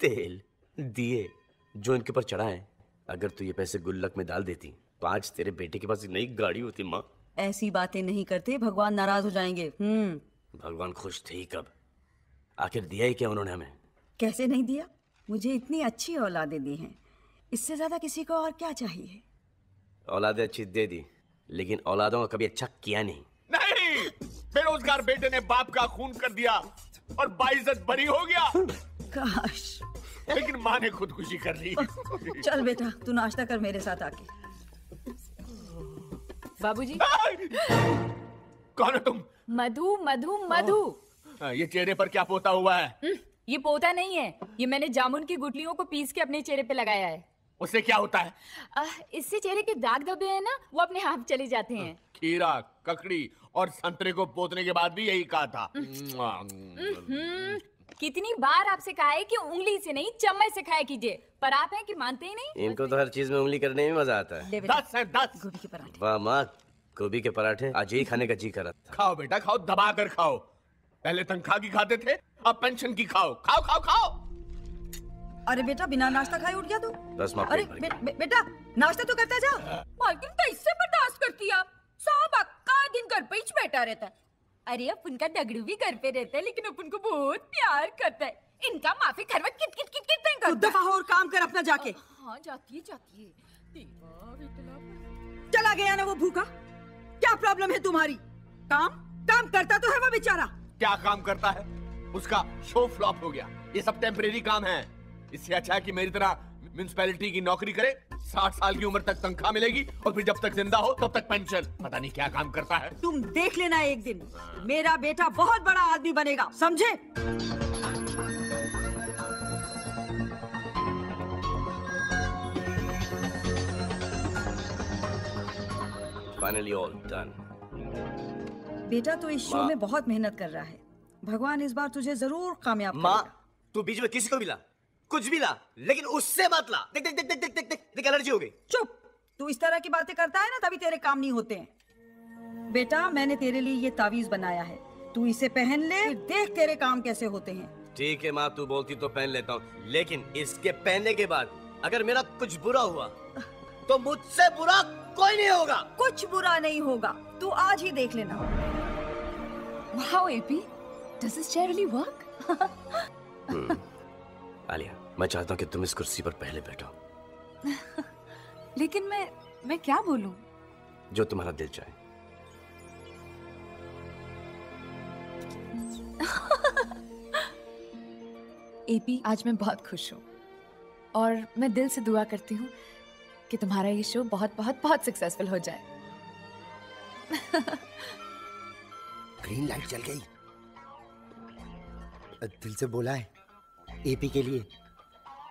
तेल दिए जो इनके ऊपर चढ़ाए अगर तू ये पैसे गुल्लक में डाल देती तो आज तेरे बेटे के पास एक नई गाड़ी होती माँ।
ऐसी बातें नहीं करते भगवान नाराज़ हो जाएँगे। हम्म।
भगवान खुश थे ही कब? आखिर दिया ही क्या उन्होंने हमें?
कैसे नहीं दिया? मुझे इतनी अच्छी औलादें दी हैं। इससे ज़्यादा किसी को और क्या चाहिए?
औलादे अच्छी दे दी लेकिन औलादों का कभी अच्छा किया नहीं।
नहीं! बेरोजगार बेटे ने बाप का खून कर दिया और बाइज्जत बरी हो गया।
काश।
लेकिन माँ ने खुदकुशी कर ली।
चल बेटा तू नाश्ता कर मेरे साथ आके।
बाबूजी?
कौन हो तुम?
मधु मधु मधु।
हाँ, ये चेहरे पर क्या पोता हुआ है?
हम्म, ये पोता नहीं है। ये मैंने जामुन की गुटलियों को पीस के अपने चेहरे पे लगाया है।
उससे क्या होता है?
इससे चेहरे के दाग धब्बे हैं ना वो अपने आप चले जाते हैं।
खीरा ककड़ी और संतरे को पोतने के बाद भी यही कहा था।
हम्म, कितनी बार आपसे कहा है कि उंगली से नहीं चम्मच से खाया कीजिए। पर आप हैं कि मानते ही नहीं?
इनको तो हर चीज़ में उंगली करने में मज़ा आता है।
दस है दस।
गोभी के पराठे।
वाह माँ गोभी के पराठे। आज यही खाने का जी कर
खाओ बेटा खाओ दबा कर खाओ। पहले तनख्वाह की खाते थे अब पेंशन की खाओ। खाओ खाओ खाओ।
अरे बेटा बिना नाश्ता खाए उठ गया तू।
बस
अरे बे, बे, बेटा नाश्ता तो करता जा
मालकिन कैसे बर्दाश्त करती है आप। साहब अक्का दिन घर पे ही बैठा रहता है। अरे अपन का दगड़ू भी घर पे रहता है लेकिन अपन को बहुत प्यार करता है। इनका माफ़ी घर में किट किट किट किट नहीं करता।
दफ़ा हो और काम कर अपना जाके।
हाँ जाती है जाती है।
चला गया ना वो भूखा? क्या प्रॉब्लम है तुम्हारी? काम? काम करता तो है वो बेचारा।
क्या काम करता है? उसका शो फ्लॉप हो गया। ये सब टेम्परेरी काम है। इससे अच्छा है कि मेरी तरह म्यूनसिपैलिटी की नौकरी करे साठ साल की उम्र तक तनख्वाह मिलेगी और फिर जब तक ज़िंदा हो तब तक पेंशन पता नहीं क्या काम करता है।
तुम देख लेना एक दिन। मेरा बेटा बहुत बड़ा आदमी बनेगा समझे?
फाइनली ऑल डन
बेटा तो इस शो
में।
बहुत मेहनत कर रहा है। भगवान इस बार तुझे ज़रूर कामयाब
माँ तू बीच में किसी को भी ला। कुछ भी ला लेकिन उससे मत ला। देख देख देख देख देख देख देख देख एलर्जी हो गई।
चुप। तू इस तरह की बातें करता है ना तभी तेरे काम नहीं होते हैं। बेटा मैंने तेरे लिए ये तावीज बनाया है। तू इसे पहन ले फिर देख तेरे काम कैसे होते हैं।
ठीक है माँ तू बोलती तो पहन लेता हूँ लेकिन इसके पहनने के बाद अगर मेरा कुछ बुरा हुआ तो मुझसे बुरा कोई नहीं होगा।
कुछ बुरा नहीं होगा। तू आज ही देख लेना।
Wow AP does this chair really
work Alia मैं चाहता हूँ कि तुम इस कुर्सी पर पहले बैठो। *laughs*
लेकिन मैं मैं क्या बोलूँ?
जो तुम्हारा दिल चाहे। *laughs*
एपी आज मैं बहुत खुश हूँ। और मैं दिल से दुआ करती हूँ कि तुम्हारा ये शो बहुत बहुत बहुत सक्सेसफुल हो जाए। *laughs*
ग्रीन लाइट चल गई। दिल से बोला है। एपी के लिए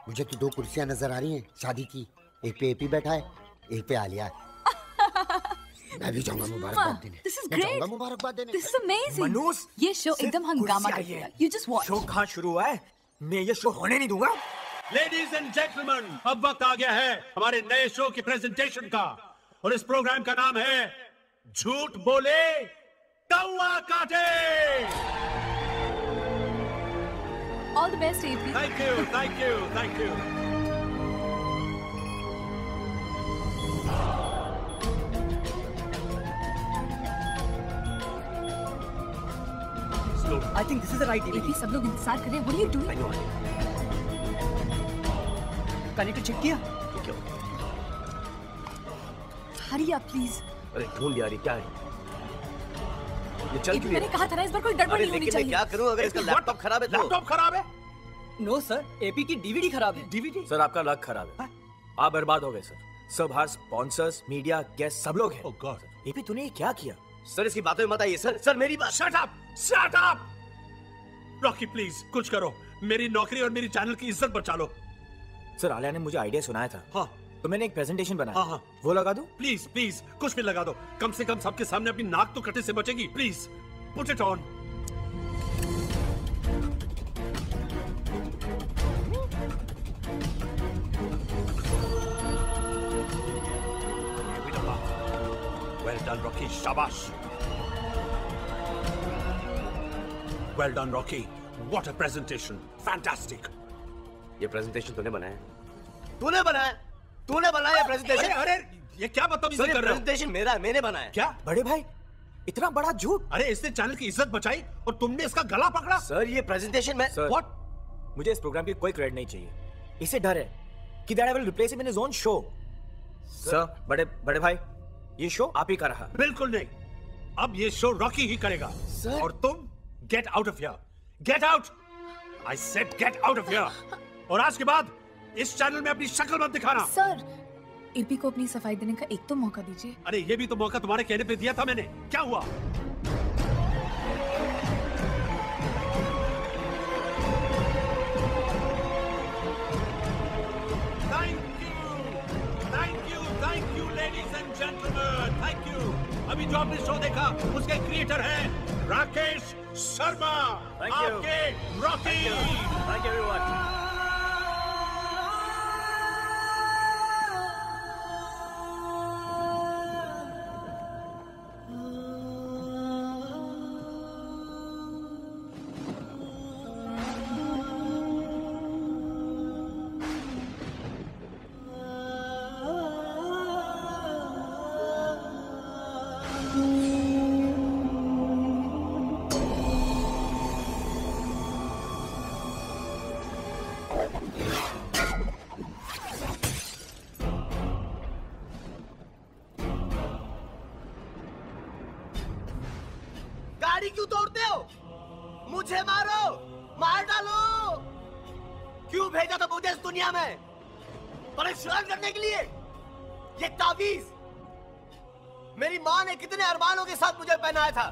मुझे तो दो कुर्सियाँ नज़र आ रही हैं शादी की एक पे एपी बैठा है एक पे आलिया है *laughs* मैं भी जाऊँगा मुबारकबाद देने
is
मैं
great.
जाऊँगा मुबारकबाद देने
This is amazing.
मनोज
ये शो एकदम हंगामा कर
आई है।
देगा। You just watch.
शो कहाँ शुरू हुआ है मैं ये शो होने नहीं दूँगा
लेडीज़ एंड जेंटलमैन अब वक्त आ गया है हमारे नए शो की प्रेजेंटेशन का और इस प्रोग्राम का नाम है झूठ बोले कौआ काटे
All the best, AP.
Thank you thank you thank you
I think this is the right
AP, सब लोग इंतज़ार कर रहे हैं. What are you doing?
I know. Connector check किया
Hurry up, please.
अरे ढूंढ यार ये क्या है ये चल क्यों
मैंने कहा था ना इस बार कोई गड़बड़ नहीं होनी चाहिए.
क्या करूँ अगर इसका लैपटॉप खराब है तो?
लैपटॉप खराब है?
नो सर एपी की डीवीडी खराब है।
डीवीडी
सर आपका लक खराब है। आप बर्बाद हो गए सर सब हार स्पॉन्सर्स मीडिया गेस्ट सब लोग हैं।
ओह गॉड
एपी तूने ये क्या किया?
सर इसकी बातों में मत आइए सर सर मेरी बात
shut up shut up Rocky please कुछ करो। मेरी नौकरी और मेरी चैनल की इज़्ज़त बचा लो।
सर आलिया ने मुझे आइडिया सुनाया था।
हाँ।
तो मैंने एक प्रेजेंटेशन बनाया
हाँ हाँ
वो लगा दो
प्लीज़ प्लीज़ कुछ भी लगा दो कम से कम सबके सामने अपनी नाक तो कटे से बचेगी please put it on Well done, Rocky. Shabash. Well done, Rocky. What a presentation. Fantastic.
ये प्रेजेंटेशन तूने बनाया तूने बनाया तूने बनाया प्रेजेंटेशन
अरे ये क्या बदतमीजी
सर
कर रहे हो?
प्रेजेंटेशन मेरा है मैंने बनाया।
क्या?
बड़े भाई इतना बड़ा झूठ।
अरे इसने चैनल की इज़्ज़त बचाई और तुमने इसका गला पकड़ा।
सर ये प्रेजेंटेशन में
सर
What?
मुझे इस प्रोग्राम की कोई क्रेडिट नहीं चाहिए। इसे डर है कि that I will replace him in his own show sir बड़े बड़े भाई ये शो आप ही का रहा।
बिल्कुल नहीं। अब ये शो रॉकी ही करेगा।
Sir.
और तुम get out of here get out I said get out of here और आज के बाद इस चैनल में अपनी शक्ल मत दिखाना।
सर एपी को अपनी सफ़ाई देने का एक तो मौका दीजिए।
अरे ये भी तो मौका तुम्हारे कहने पे दिया था मैंने। क्या हुआ? Thank you thank you thank you ladies and gentleman thank you अभी जो आपने शो देखा उसके क्रिएटर हैं राकेश शर्मा
Thank you.
आपके रॉकी
थैंक यू एवरीवन
पहनाया था।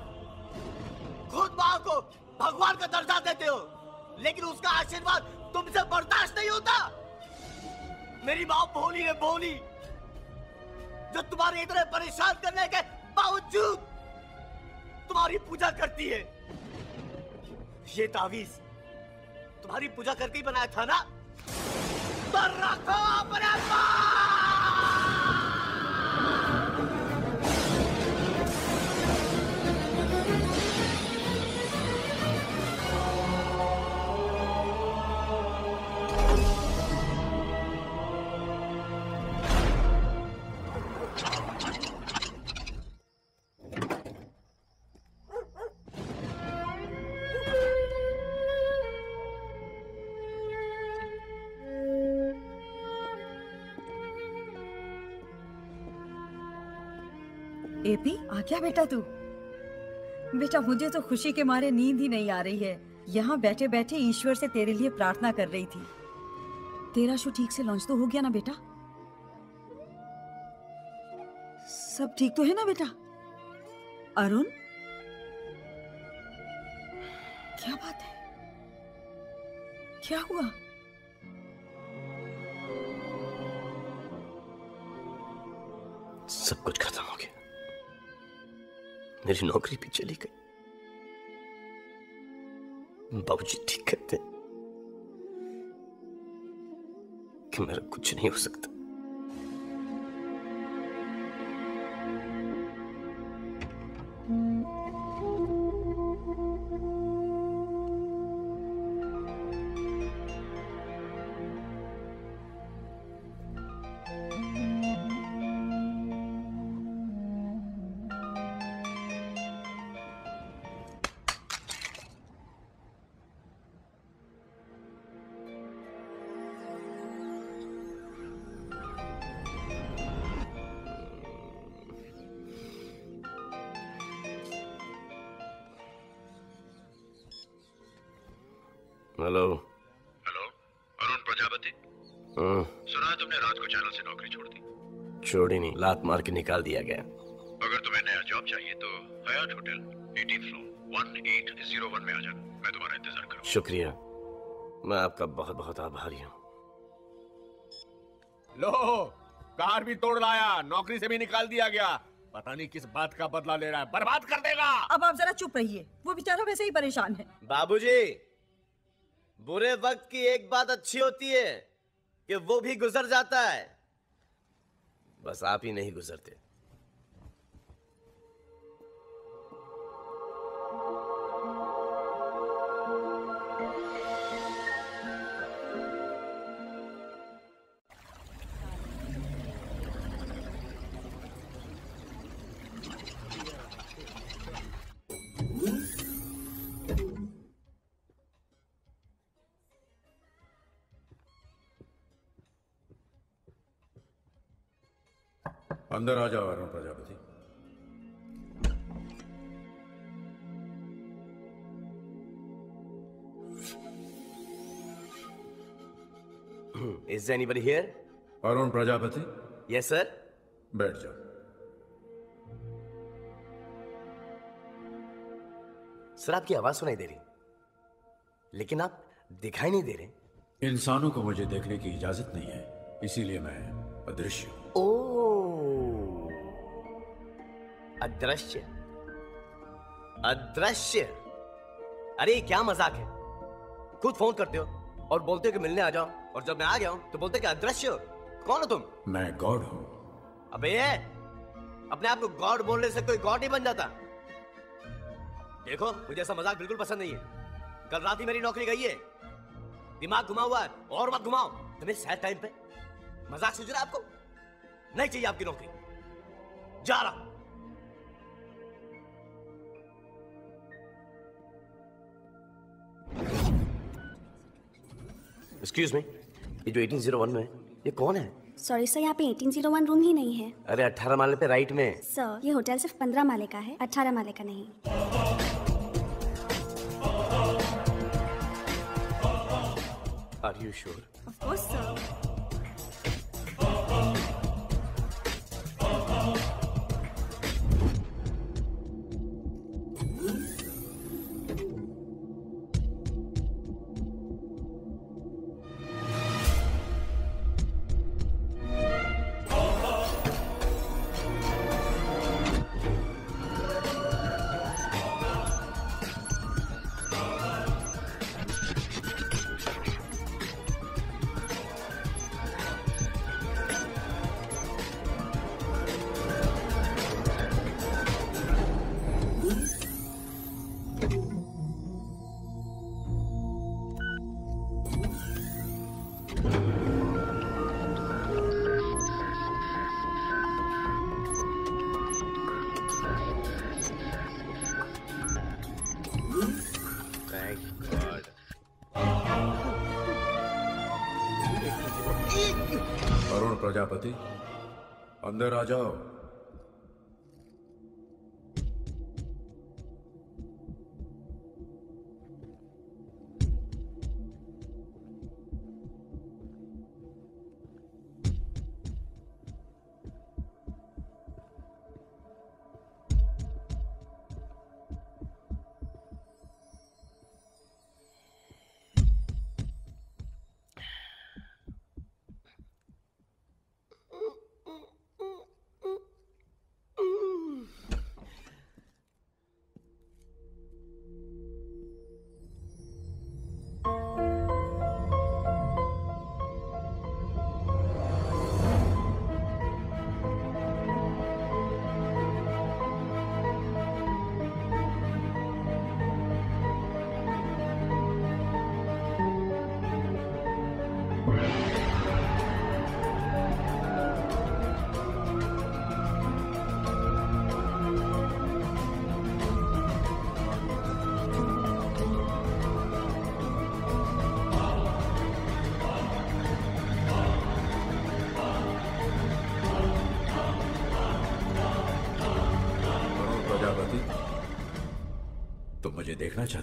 खुद माँ को भगवान का दर्जा देते हो, लेकिन उसका आशीर्वाद तुमसे बर्दाश्त नहीं होता। मेरी माँ भोली है भोली जो तुम्हारे इतने परेशान करने के बावजूद तुम्हारी पूजा करती है। ये तावीज तुम्हारी पूजा करके ही बनाया था ना? तो रखो अपने
एपी, आ क्या बेटा तू? बेटा, मुझे तो खुशी के मारे नींद ही नहीं आ रही है। यहाँ बैठे बैठे ईश्वर से तेरे लिए प्रार्थना कर रही थी। तेरा शो ठीक से लॉन्च तो हो गया ना बेटा? सब ठीक तो है ना बेटा? अरुण? क्या बात है? क्या हुआ?
सब कुछ मेरी नौकरी भी चली गई। बाबू जी ठीक कहते कि मेरा कुछ नहीं हो सकता। लात मार के निकाल दिया गया।
अगर तुम्हें नया जॉब चाहिए तो हयात होटल 18 फ्लोर 1801 में आ जाना। मैं तुम्हारा इंतज़ार करूँगा।
शुक्रिया। मैं आपका बहुत बहुत आभारी हूँ।
लो कार भी तोड़ लाया नौकरी से भी निकाल दिया गया। पता नहीं किस बात का बदला ले रहा है बर्बाद कर देगा।
अब आप जरा चुप रहिए वो बेचारा वैसे ही परेशान है।
बाबूजी बुरे वक्त की एक बात अच्छी होती है कि वो भी गुजर जाता है। बस आप ही नहीं गुजरते।
अंदर आ जाओ Arun Prajapati.
Is anybody here?
Arun Prajapati.
Yes, sir.
बैठ जाओ।
सर आपकी आवाज़ सुनाई दे रही लेकिन आप दिखाई नहीं दे रहे।
इंसानों को मुझे देखने की इजाज़त नहीं है इसीलिए मैं अदृश्य हूँ।
ओ अदृश्य। अदृश्य। अरे क्या मज़ाक है? खुद फ़ोन करते हो और बोलते हो कि मिलने आ जाओ और जब मैं आ गया हूँ तो बोलते कि अदृश्य हो। कौन हो तुम?
मैं गॉड हूँ।
अबे ये अपने आप को गॉड बोलने से कोई गॉड ही बन जाता। देखो मुझे ऐसा मज़ाक बिल्कुल पसंद नहीं है। कल रात ही मेरी नौकरी गई है। दिमाग घुमा हुआ है और मत घुमाओ। तुम्हें सैड टाइम पे मज़ाक सूझ रहा है आपको? नहीं चाहिए आपकी नौकरी। जा रहा एक्सक्यूज मी ये जो 1801 में ये कौन है?
सॉरी सर यहाँ पे 1801 रूम ही नहीं है।
अरे 18 माले पे राइट में
सर ये होटल सिर्फ़ 15 माले का है 18 माले का नहीं। Are you
sure of
course sir अंदर आ जाओ
प्रजापति देखना चाहते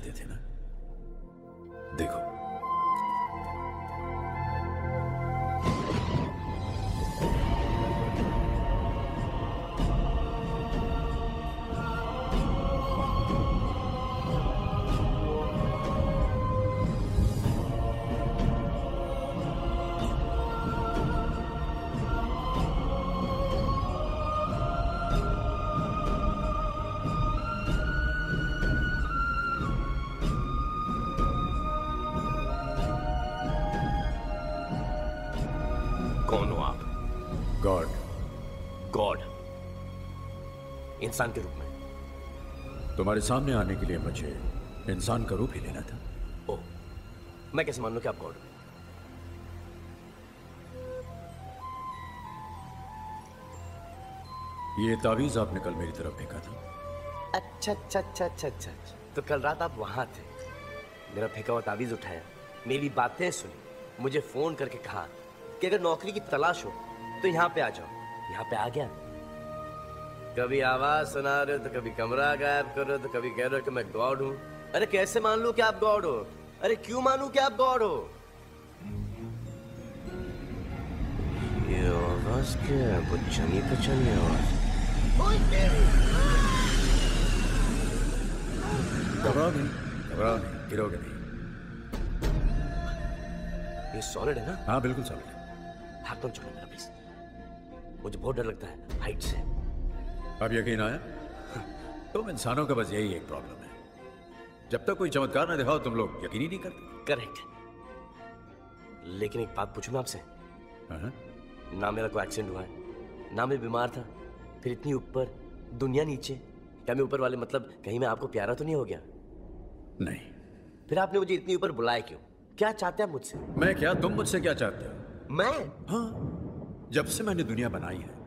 इंसान के रूप में।
तुम्हारे सामने आने के लिए मुझे इंसान का रूप ही लेना था।
ओ मैं कैसे मान लूँ कि आप गॉड?
ये तावीज आपने कल मेरी तरफ़ फेंका था।
अच्छा अच्छा अच्छा अच्छा अच्छा अच्छा। तो कल रात आप वहाँ थे। मेरा फेंका हुआ तावीज उठाया। मेरी बातें सुनी। मुझे फ़ोन करके कहा कि अगर नौकरी की तलाश हो तो यहाँ पे आ जाओ। यहाँ पे आ गया कभी आवाज़ सुना रहे हो तो कभी कमरा गायब कर रहे हो तो कभी कह रहे हो कि मैं गॉड हूँ। अरे कैसे मान लू कि आप गॉड हो? अरे क्यों मानूं कि आप गॉड हो? ये आवाज़ क्या है? बच्चनी पचनी आवाज़।
घबराओ नहीं घबराओ नहीं गिरोगे नहीं।
ये सॉलिड है ना?
हाँ बिल्कुल सॉलिड है।
हाथ मत छोड़ो मेरा प्लीज़ मुझे बहुत डर लगता है हाइट से।
अब यकीन आया? तुम इंसानों का बस यही एक प्रॉब्लम है। जब तक कोई चमत्कार ना दिखाओ तुम लोग यकीन ही नहीं करते।
करेक्ट लेकिन एक बात पूछूँ मैं आपसे?
हाँ?
ना मेरा कोई एक्सीडेंट हुआ है ना मैं बीमार था फिर इतनी ऊपर दुनिया नीचे। क्या मैं ऊपर वाले मतलब कहीं मैं आपको प्यारा तो नहीं हो गया?
नहीं।
फिर आपने मुझे इतनी ऊपर बुलाया क्यों? क्या चाहते हैं मुझसे?
मैं क्या? तुम मुझसे क्या चाहते हो?
मैं?
हाँ। जब से मैंने दुनिया बनाई है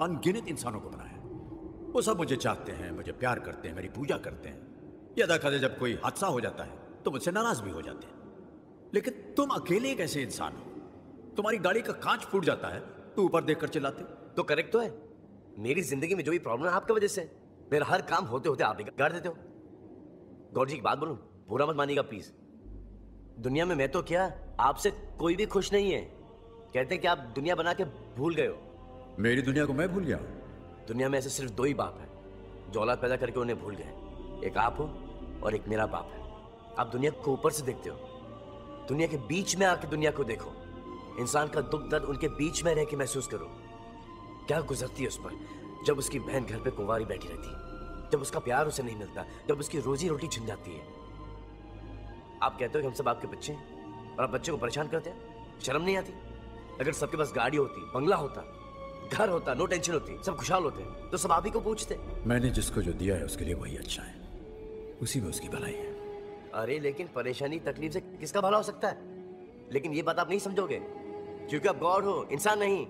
अनगिनत इंसानों को बनाया। वो सब मुझे चाहते हैं मुझे प्यार करते हैं मेरी पूजा करते हैं। या देखा जब कोई हादसा हो जाता है तो मुझसे नाराज़ भी हो जाते हैं। लेकिन तुम अकेले एक ऐसे इंसान हो। तुम्हारी गाड़ी का कांच फूट जाता है तो ऊपर देखकर चिल्लाते।
तो करेक्ट तो है। मेरी ज़िंदगी में जो भी प्रॉब्लम है आपकी वजह से। मेरा हर काम होते होते आप बिगाड़ देते हो। गौर जी की बात बोलूँ बुरा मत मानिएगा प्लीज़ दुनिया में मैं तो क्या आपसे कोई भी खुश नहीं है। कहते हैं कि आप दुनिया बना के भूल गए हो।
मेरी दुनिया को मैं भूल गया
दुनिया में ऐसे सिर्फ़ दो ही बाप है, जो औलाद पैदा करके उन्हें भूल गए एक आप हो और एक मेरा बाप है। आप दुनिया को ऊपर से देखते हो। दुनिया के बीच में आके दुनिया को देखो। इंसान का दुख दर्द उनके बीच में रह के महसूस करो। क्या गुजरती है उस पर? जब उसकी बहन घर पे कुंवारी बैठी रहती है, जब उसका प्यार उसे नहीं मिलता, जब उसकी रोजी रोटी छिन जाती है। आप कहते हो कि हम सब आपके बच्चे हैं और आप बच्चे को परेशान करते हैं? शर्म नहीं आती? अगर सबके पास गाड़ी होती, बंगला होता घर होता नो टेंशन होती सब खुशहाल होते तो सब आप ही को पूछते।
मैंने जिसको जो दिया है उसके लिए वही अच्छा है। उसी में उसकी भलाई है।
अरे लेकिन परेशानी तकलीफ़ से किसका भला हो सकता है? लेकिन ये बात आप नहीं समझोगे क्योंकि आप गॉड हो इंसान नहीं।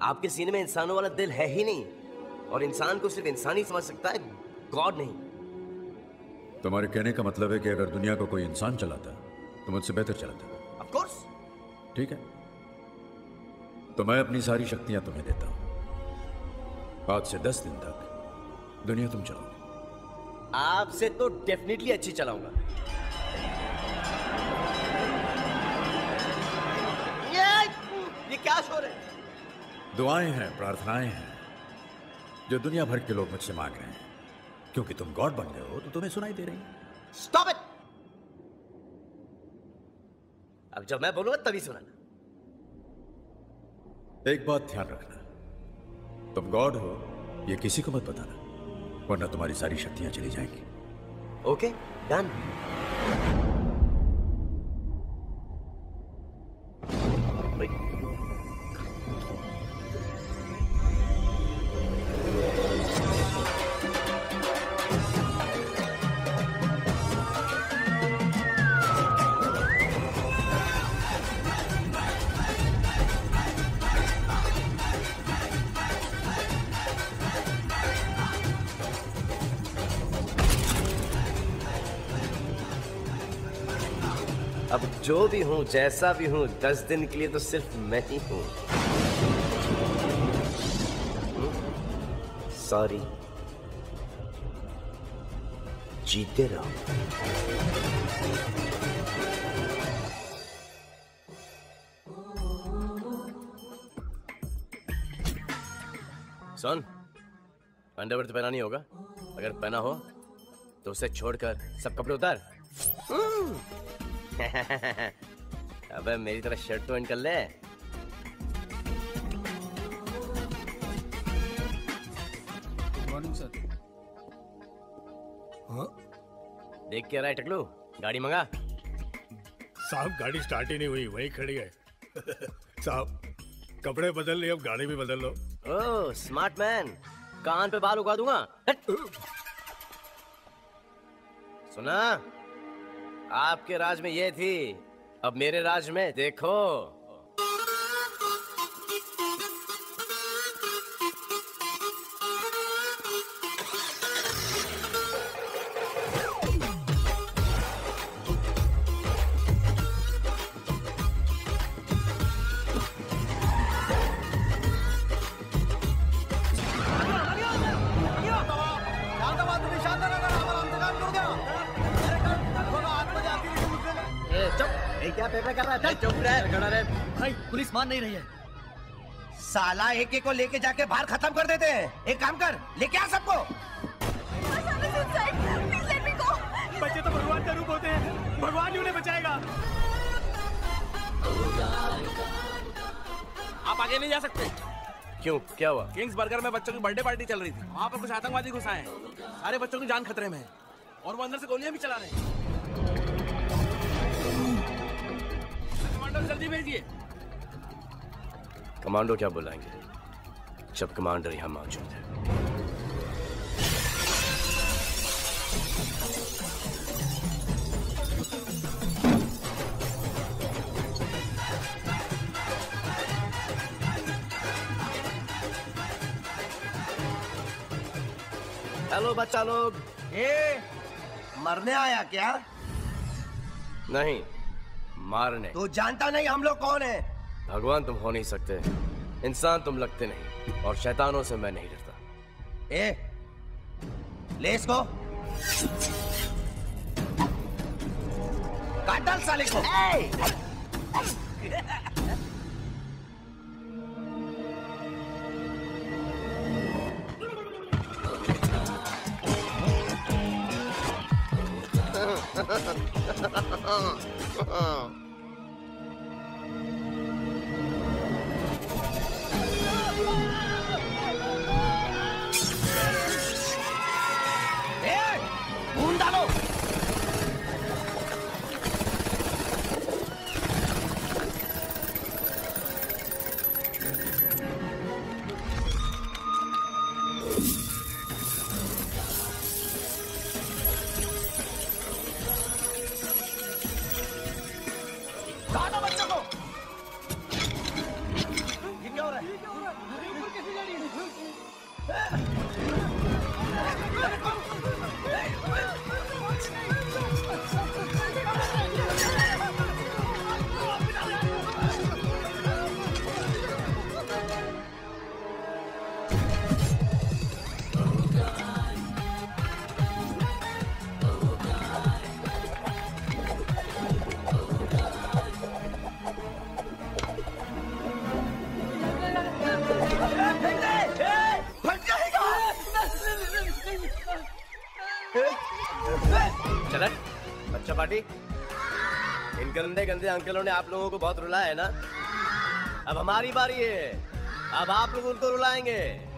आपके सीने में इंसानों वाला दिल है ही नहीं और इंसान को सिर्फ़ इंसान ही समझ सकता है गॉड नहीं।
तुम्हारे कहने का मतलब है कि अगर दुनिया को कोई इंसान चलाता तो मुझसे बेहतर चलाता।
ऑफ़ कोर्स
ठीक है। तो मैं अपनी सारी शक्तियाँ तुम्हें देता हूँ। आज से दस दिन तक दुनिया तुम चलाओ
आपसे तो डेफिनेटली अच्छी चलाऊँगा। ये ये क्या शोर है?
दुआएँ हैं प्रार्थनाएँ हैं जो दुनिया भर के लोग मुझसे मांग रहे हैं। क्योंकि तुम गॉड बन गए हो तो तुम्हें सुनाई दे रही है।
स्टॉप इट अब जब मैं बोलूँगा तभी सुनाना।
एक बात ध्यान रखना। तुम गॉड हो, ये किसी को मत बताना, वरना तुम्हारी सारी शक्तियाँ चली जाएँगी।
Okay, done. भी हूँ, जैसा भी हूँ, दस दिन के लिए तो सिर्फ़ मैं ही हूँ। सॉरी जीते रहो। सुन अंडरवेयर तो पहना नहीं होगा। अगर पहना हो तो उसे छोड़कर सब कपड़े उतार। *laughs* अबे मेरी तरह शर्ट तो कर ले।
मॉर्निंग सर
देख के रहा है टकलू गाड़ी मंगा।
साहब गाड़ी स्टार्ट ही नहीं हुई वही खड़ी है। *laughs* साहब कपड़े बदल लिए अब गाड़ी भी बदल लो।
ओ स्मार्ट मैन कान पे बाल उगा दूँगा। *laughs* सुना? आपके राज में ये थी। अब मेरे राज में देखो।
मान नहीं रही है। साला एक एक को लेके जाके बाहर खत्म कर देते हैं। एक काम कर लेके आ सबको।
बच्चे तो भगवान का रूप होते हैं। भगवान ही उन्हें बचाएगा।
आप आगे नहीं जा सकते।
क्यों? क्या हुआ?
किंग्स बर्गर में बच्चों की बर्थडे पार्टी चल रही थी। वहाँ पर कुछ आतंकवादी घुस आए हैं। सारे बच्चों की जान खतरे में है। और वो अंदर से गोलियाँ भी चला रहे हैं। कमांडो जल्दी भेजिए।
कमांडो क्या बुलाएँगे? जब कमांडर यहाँ मौजूद है।
हेलो बच्चा लोग। ए मरने आया क्या?
नहीं मारने।
तू जानता नहीं हम लोग कौन है?
भगवान तुम हो नहीं सकते। इंसान तुम लगते नहीं और शैतानों से मैं नहीं डरता।
ए ले इसको। काट डाल साले को। ए, *laughs*
गंदे गंदे अंकलों ने आप लोगों को बहुत रुलाया है ना? अब हमारी बारी है। अब आप लोग उनको रुलाएँगे।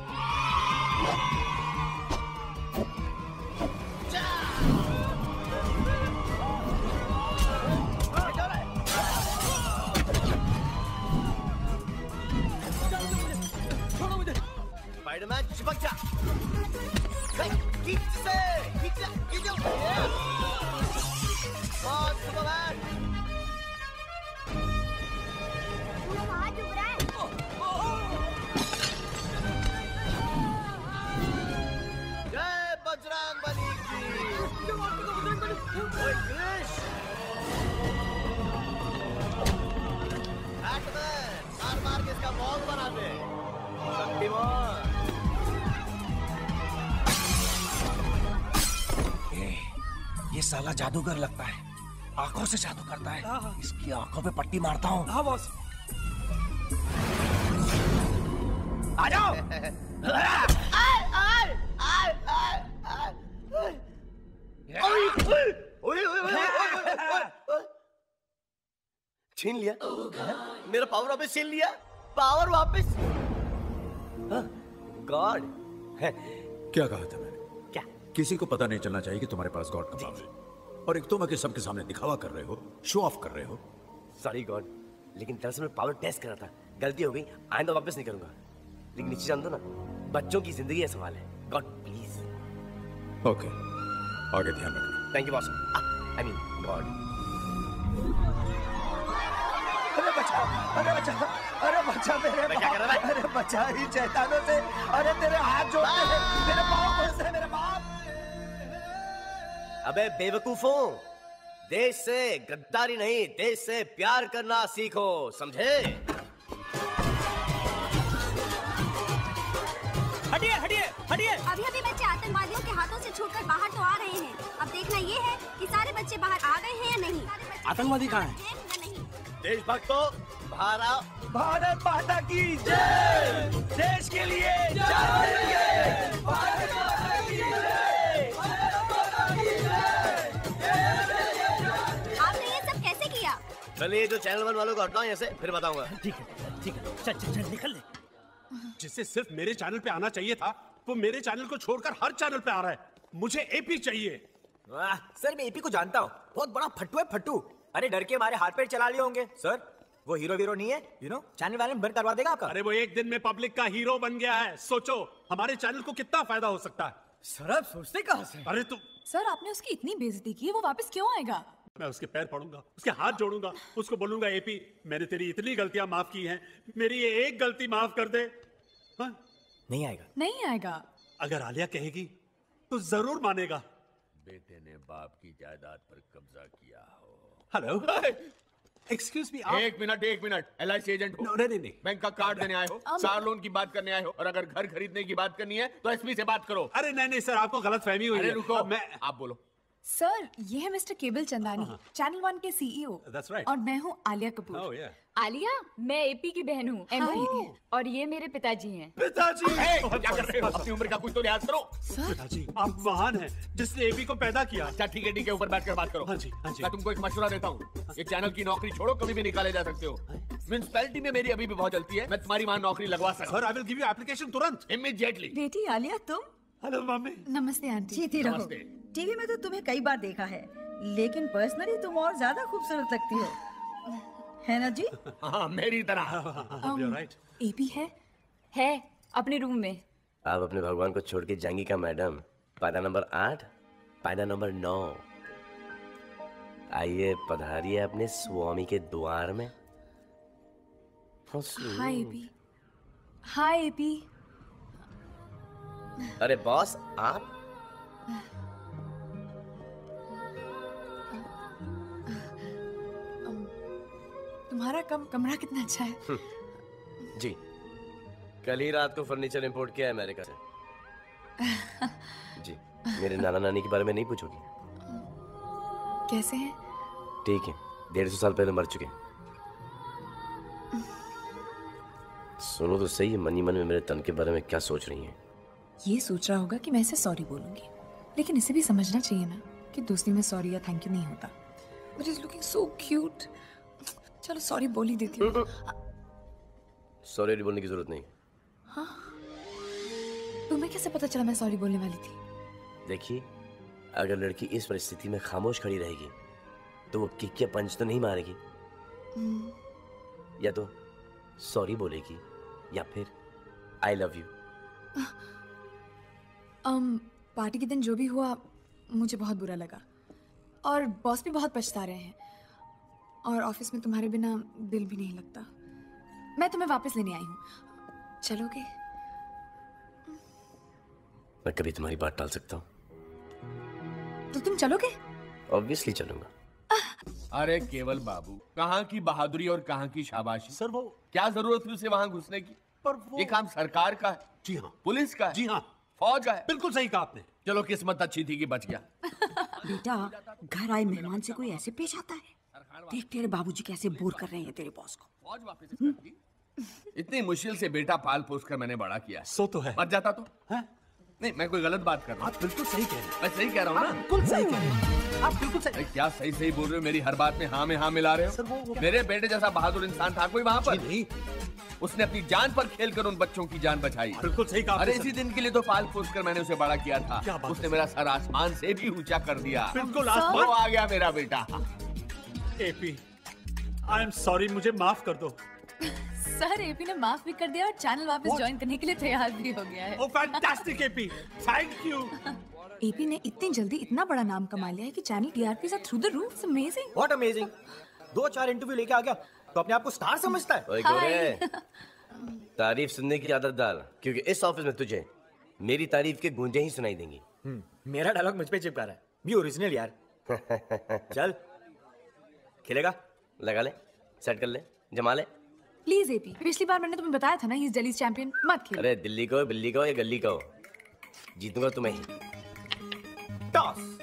जादूगर लगता है। आँखों से जादू करता है। इसकी आँखों पे पट्टी मारता हूँ।
हाँ बॉस।
आ जाओ! *laughs*
छीन लिया। मेरा पावर वापस छीन लिया। पावर वापस। गॉड
क्या कहा था मैंने?
क्या?
किसी को पता नहीं चलना चाहिए कि तुम्हारे पास गॉड का पावर है। और एक तुम आके सबके सामने दिखावा कर रहे हो शो ऑफ़ कर रहे हो।
सॉरी गॉड लेकिन दरअसल मैं पावर टेस्ट कर रहा था। गलती हो गई आइंदा वापस नहीं करूँगा। लेकिन नीचे जान दो ना बच्चों की ज़िंदगी का सवाल है। गॉड प्लीज़
ओके आगे ध्यान रखना।
Thank you boss I mean God
अरे बचा अरे बचा अरे बचा मेरे
क्या कर रहा
बाप, अरे बचा ही शैतानों से अरे तेरे हाथ जोड़ते हैं मेरे पाँव हैं मेरे बाप।
अबे बेवकूफों देश से गद्दारी नहीं देश से प्यार करना सीखो समझे?
हटिए हटिए हटिए।
अभी अभी बच्चे आतंकवादियों के हाथों से छूटकर बाहर तो आ रहे हैं। अब देखना ये है कि सारे बच्चे बाहर आ गए हैं या नहीं।
आतंकवादी कहाँ है?
देशभक्तों भारत
भारत माता की जय। देश के लिए
आपने किया
चलिए जो चैनल वन वालों को हटाओ यहाँ से फिर बताऊँगा।
ठीक है ठीक है। चल चल चल निकल ले। जिसे सिर्फ़ मेरे चैनल पे आना चाहिए था वो मेरे चैनल को छोड़कर हर चैनल पे आ रहा है। मुझे एपी चाहिए।
वाह सर मैं एपी को जानता हूँ। बहुत बड़ा फट्टू है फट्टू अरे डर के मारे हाथ पैर चला लिए होंगे। सर वो हीरो वीरो नहीं है यू नो चैनल वाले बंद करवा देगा आपका।
अरे वो एक दिन में पब्लिक का हीरो बन गया है। सोचो हमारे चैनल को कितना फ़ायदा हो सकता है।
सर आप सोचते कहाँ से
अरे तू
सर आपने उसकी इतनी बेइज्जती की वो वापस क्यों आएगा?
मैं उसके पैर पड़ूँगा उसके हाथ जोड़ूँगा उसको बोलूँगा एपी मैंने तेरी इतनी गलतियाँ माफ़ की हैं मेरी ये एक गलती माफ़ कर दे। हाँ?
नहीं आएगा।
नहीं आएगा।
अगर आलिया कहेगी तो ज़रूर मानेगा।
बेटे ने बाप की जायदाद पर कब्जा किया हो।
हेलो एक्सक्यूज मी
एक मिनट एक मिनट। एलआईसी एजेंट हो।
नहीं नहीं
बैंक का कार्ड देने आए हो। कार लोन की बात करने आए हो। और अगर घर खरीदने की बात करनी है तो एसपी से बात करो।
अरे नहीं नहीं सर आपको गलत फहमी हुई है।
रुको।
मैं
आप बोलो।
सर ये है mister Kewal Chandani channel one के सीईओ
That's right.
और मैं हूँ आलिया कपूर।
Oh, yeah.
आलिया मैं एपी की बहन हूँ एमपी और ये मेरे पिताजी हैं।
पिताजी!
क्या कर रहे हो? अपनी उम्र का कुछ तो लिहाज करो।
सर पिताजी आप महान हैं जिसने एपी को पैदा किया।
अच्छा ठीक है ठीक है ऊपर बैठकर बात करो।
हाँ जी हाँ जी।
मैं तुमको एक मशवरा देता हूँ। ये चैनल की नौकरी छोड़ो कभी भी निकाले जा सकते हो। म्यूनसिपैलिटी में मेरी अभी भी बहुत जलती है। मैं तुम्हारी वहाँ नौकरी लगवा सकता
sir I will give you application तुरंत।
इमीडिएटली
बेटी आलिया तुम?
Hello mummy.
नमस्ते आंटी।
जीती रहो। टीवी में तो तुम्हें कई बार देखा है लेकिन पर्सनली तुम और ज़्यादा खूबसूरत लगती हो। है ना जी? *laughs*
हाँ मेरी तरह।
राइट
एपी है
है अपने रूम में।
आप अपने भगवान को छोड़ के जाएँगी का मैडम? पायदा नंबर आठ पायदा नंबर नौ। आइए पधारिए अपने स्वामी के द्वार में।
हाय एपी हाय एपी
अरे बॉस आप?
तुम्हारा कम कमरा कितना अच्छा है।
जी। कल ही रात को फर्नीचर इंपोर्ट किया है अमेरिका से। *laughs* जी। मेरे नाना नानी के बारे में नहीं पूछोगी?
कैसे हैं?
ठीक है। डेढ़ सौ साल पहले मर चुके हैं। सुनो तो सही है मनी मन में मेरे तन के बारे में क्या सोच रही हैं?
ये सोच रहा होगा कि मैं इसे सॉरी बोलूँगी। लेकिन इसे भी समझना चाहिए ना कि दोस्ती में सॉरी या थैंक यू नहीं होता। But is looking so cute चलो सॉरी बोल ही देती हूँ।
सॉरी बोलने की ज़रूरत नहीं।
हाँ। तुम्हें कैसे पता चला मैं सॉरी बोलने वाली थी?
देखिए अगर लड़की इस परिस्थिति में खामोश खड़ी रहेगी तो वो किक या पंच तो नहीं मारेगी।
हम्म,
या तो सॉरी बोलेगी या फिर I love you
um, party के दिन जो भी हुआ मुझे बहुत बुरा लगा। और बॉस भी बहुत पछता रहे हैं। और ऑफ़िस में तुम्हारे बिना दिल भी नहीं लगता। मैं तुम्हें वापस लेने आई हूँ। चलोगे?
मैं कभी तुम्हारी बात टाल सकता हूँ।
तो तुम चलोगे?
ऑब्वियसली चलूँगा।
अरे केवल बाबू कहाँ की बहादुरी और कहाँ की शाबाशी? सर वो क्या ज़रूरत थी उसे वहाँ घुसने की? पर वो ये काम सरकार का है।
जी हाँ।
पुलिस का है।
जी हाँ।
फौज का है।
बिल्कुल सही कहा आपने।
चलो किस्मत अच्छी थी कि बच गया। *laughs*
बेटा घर आए मेहमान से कोई ऐसे पेश आता है? देख तेरे बाबूजी कैसे बोर कर रहे हैं तेरे बॉस को।
फौज वापस इतनी मुश्किल से बेटा पाल पोस कर मैंने बड़ा किया
सो तो है।
मर जाता तो। नहीं मैं कोई गलत बात कर रहा हूँ।
बिल्कुल सही कह रहे हैं।
मैं सही कह रहा हूँ ना?
बिल्कुल सही कह रहे हैं। आप बिल्कुल सही
क्या सही सही बोल रहे हो? मेरी हर बात में हाँ में हाँ मिला रहे हो। सर वो मेरे बेटे जैसा बहादुर इंसान था कोई वहाँ पर? नहीं। उसने अपनी जान पर खेलकर उन बच्चों की जान बचाई।
बिल्कुल सही कहा
अरे इसी दिन के लिए तो पाल पोस कर मैंने उसे बड़ा किया था।
क्या बात
उसने मेरा सर आसमान से भी ऊँचा कर दिया।
बिल्कुल आसमान
आ गया मेरा बेटा।
एपी आई एम सॉरी मुझे माफ़ कर दो।
सर एपी ने माफ़ भी कर दिया और चैनल वापस ज्वाइन करने के लिए तैयार भी हो गया है।
ओ fantastic AP thank you
AP ने इतनी जल्दी इतना बड़ा नाम कमा लिया है कि चैनल टीआरपी से through the roof amazing
what amazing दो चार इंटरव्यू लेके आ गया तो अपने आप को स्टार समझता है।
ओए गोरे *laughs* तारीफ़ सुनने की आदत डाल क्योंकि इस ऑफ़िस में तुझे मेरी तारीफ़ के गूंजे ही सुनाई देंगी।
हम्म, मेरा डायलॉग मुझ पे चिपका रहा है। भी ओरिजिनल यार। *laughs* चल खेलेगा?
लगा ले सेट कर ले जमा ले।
प्लीज़ एपी पिछली बार मैंने तुम्हें बताया था ना इस दिल्ली चैंपियन मत खेलो।
अरे दिल्ली को बिल्ली को या गली को? जीतूँगा तुम्हें ही।
टॉस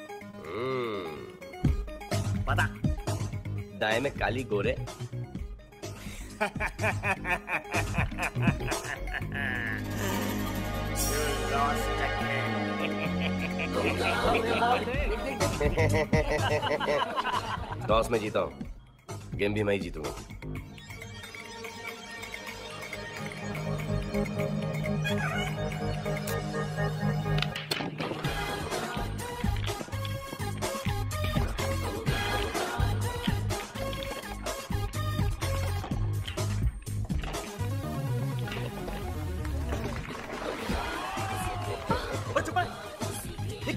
पता। दाएँ में काली गोरे। *laughs* *laughs* *laughs* टॉस में जीता हूँ। गेम भी मैं ही जीतूँगा।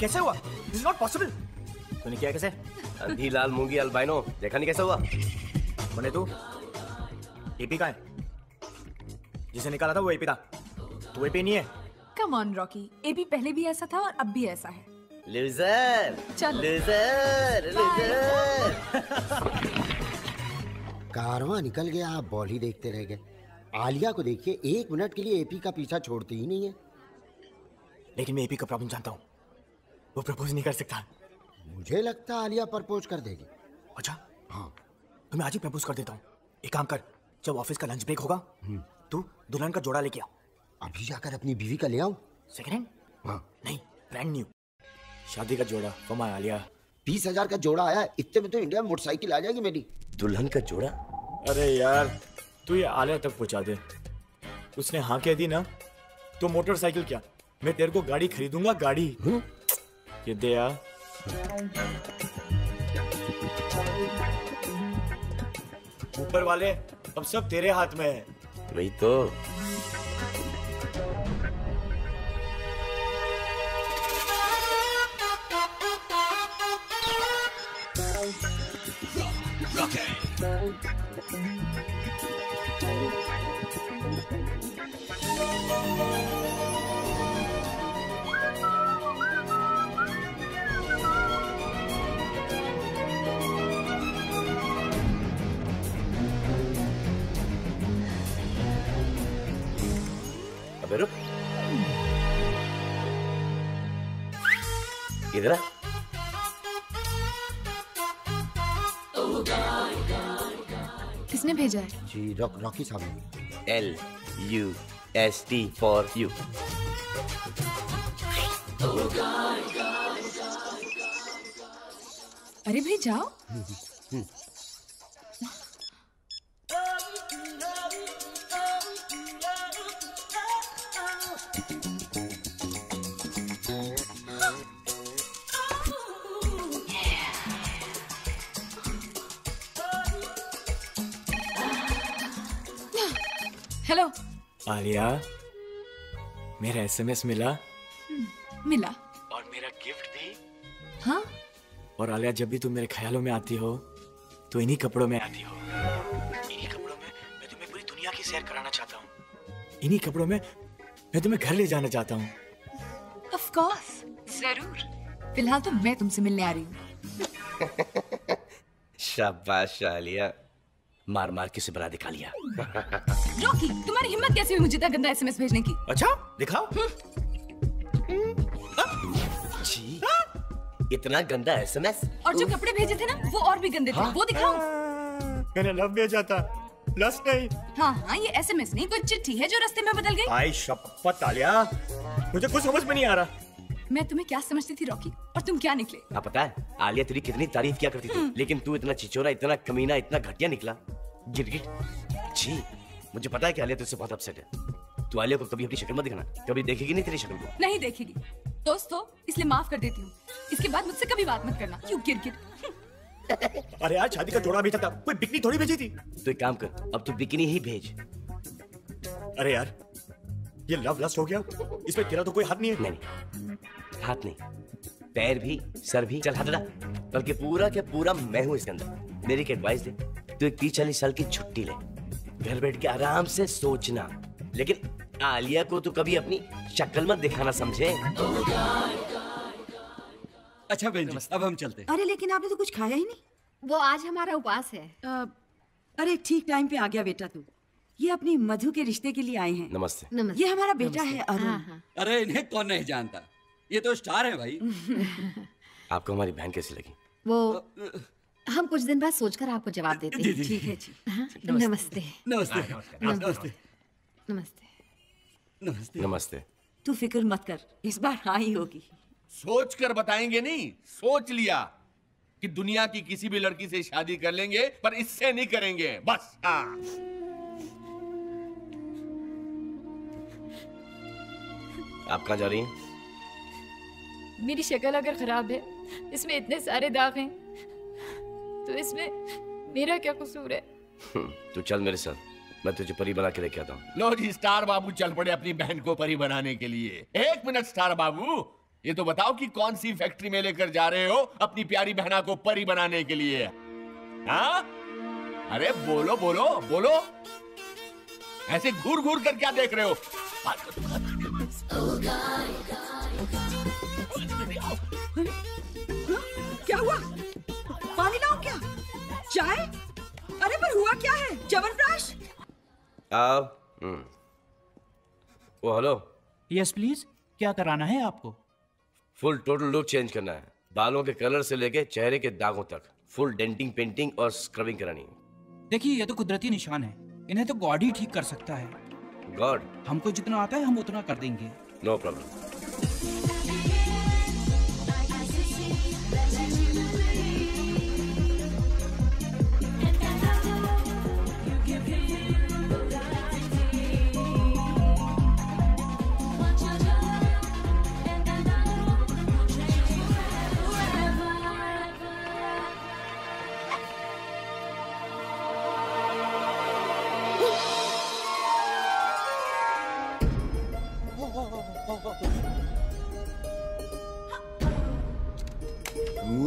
कैसे हुआ? दिस नॉट पॉसिबल तूने किया कैसे?
अंधी लाल मूँगी अल्बाइनो। देखा नहीं कैसा हुआ?
बने तू। एपी का है। जिसे निकाला था वो एपी था। तू एपी नहीं है।
कम ऑन रॉकी एपी पहले भी ऐसा था और अब भी ऐसा है।
लूजर
चल।
लूजर लूजर *laughs*
कारवां निकल गया आप बॉल ही देखते रह गए। आलिया को देखिए एक मिनट के लिए एपी का पीछा छोड़ती ही नहीं है।
लेकिन मैं एपी का प्रॉब्लम जानता हूँ। वो प्रपोज नहीं कर सकता।
मुझे लगता है आलिया प्रपोज कर देगी।
अच्छा?
हाँ।
तो मैं आज ही प्रपोज कर देता हूँ। एक काम कर जब ऑफ़िस का लंच ब्रेक होगा तू दुल्हन का जोड़ा लेके आ।
अभी जाकर अपनी बीवी का ले आऊँ?
सेकंड हैंड
हाँ।
नहीं ब्रांड न्यू शादी का जोड़ा फॉर माय आलिया।
बीस हज़ार का जोड़ा आया इतने में तो इंडिया मोटरसाइकिल आ जाएगी मेरी।
दुल्हन का जोड़ा?
अरे यार तू ये आलिया तक पहुँचा दे। उसने हाँ कह दी ना तो मोटरसाइकिल क्या? मैं तेरे को गाड़ी खरीदूँगा गाड़ी। ये दे यार। ऊपर वाले अब सब तेरे हाथ में है।
वही तो। अबे इधर
किसने भेजा है?
जी रॉक रॉकी साहब
L U S T for you
अरे भाई जाओ।
आलिया मेरा एसएमएस मिला।
मिला।
और मेरा गिफ्ट भी?
हाँ।
और आलिया जब भी तुम मेरे ख्यालों में आती हो तो इन्हीं कपड़ों में आती हो। इन्हीं कपड़ों में मैं तुम्हें पूरी दुनिया की सैर कराना चाहता हूँ। इन्हीं कपड़ों में मैं तुम्हें घर ले जाना चाहता हूँ।
ऑफ़ कोर्स ज़रूर। फ़िलहाल तो मैं तुमसे मिलने आ रही हूँ। *laughs*
शाबाश आलिया। मार मार के से बना दिखा लिया। *laughs*
रॉकी तुम्हारी हिम्मत कैसे हुई मुझे इतना गंदा एसएमएस भेजने की?
अच्छा दिखाओ। जी।
इतना गंदा एसएमएस
और जो कपड़े भेजे थे ना वो और भी गंदे थे।
हाँ?
वो दिखाओ।
मैंने लव भेजा था। लस नहीं।
हाँ हाँ ये एसएमएस नहीं कोई चिट्ठी है जो रास्ते में बदल गई?
आई शपथ आलिया मुझे कुछ समझ में नहीं आ रहा।
मैं तुम्हें क्या समझती थी रॉकी? और तुम क्या निकले?
हाँ पता है आलिया तेरी कितनी तारीफ़ किया करती थी लेकिन तू इतना चिचोरा इतना कमीना इतना घटिया निकला। गिरगिट जी मुझे पता है कि आलिया तुझसे बहुत अपसेट है। तू आलिया को कभी अपनी शक्ल मत दिखाना कभी देखेगी नहीं तेरी शक्ल को?
नहीं देखेगी। दोस्त इसलिए माफ़ कर देती हूँ। इसके बाद मुझसे कभी बात मत करना। यू गिरगिट *laughs*
अरे यार शादी का जोड़ा भेजा था कोई बिकनी थोड़ी भेजी थी?
तो एक काम कर अब तू बिकनी ही भेज।
अरे यार ये लव लस्ट हो गया? इसमें तेरा तो कोई हाथ नहीं है।
नहीं। हाथ नहीं पैर भी सर भी चल हटना बल्कि पूरा के पूरा मैं हूँ इसके अंदर। मेरी एक एडवाइस दे तू एक तीस चालीस साल की छुट्टी ले। घर बैठ के आराम से सोचना। लेकिन आलिया को तू कभी अपनी शक्ल मत दिखाना समझे।
अच्छा बहन अब हम चलते
अरे लेकिन आपने तो कुछ खाया ही नहीं।
वो आज हमारा उपवास है।
अ, अरे ठीक टाइम पे आ गया बेटा तू। ये अपनी मधु के रिश्ते के लिए आए हैं।
नमस्ते।
ये हमारा बेटा है अरुण।
अरे इन्हें कौन नहीं जानता? ये तो स्टार है भाई। *laughs*
आपको हमारी बहन कैसी लगी?
वो हम कुछ दिन बाद सोचकर आपको जवाब देते हैं।
ठीक है जी। *laughs*
हाँ,
नमस्ते।
नमस्ते।
नमस्ते। नमस्ते।
नमस्ते।
नमस्ते।
नमस्ते।
तू फ़िक्र मत कर इस बार हाँ ही होगी।
सोच कर बताएँगे नहीं सोच लिया कि दुनिया की किसी भी लड़की से शादी कर लेंगे पर इससे नहीं करेंगे। बस हाँ।
आप कहाँ जा रही हैं?
मेरी शक्ल अगर खराब है इसमें इतने सारे दाग हैं तो इसमें मेरा क्या कसूर है?
तू चल मेरे साथ मैं तुझे परी बना के लेके आता हूँ।
लो जी स्टार बाबू चल पड़े अपनी बहन को परी बनाने के लिए। एक मिनट स्टार बाबू ये तो बताओ कि कौन सी फैक्ट्री में लेकर जा रहे हो अपनी प्यारी बहना को परी बनाने के लिए? हाँ? अरे बोलो बोलो बोलो। ऐसे घूर घूर कर क्या देख रहे हो?
क्या हुआ? पानी लाओ क्या? चाय अरे पर हुआ क्या है? च्यवनप्राश
आओ। हम्म। हेलो।
यस प्लीज़ क्या कराना है आपको?
फुल टोटल लुक चेंज करना है। बालों के कलर से लेके चेहरे के दागों तक। फुल डेंटिंग पेंटिंग और स्क्रबिंग करानी है।
देखिए ये तो कुदरती निशान है। इन्हें तो गॉड ही ठीक कर सकता है।
गॉड
हमको जितना आता है हम उतना कर देंगे।
नो no प्रॉब्लम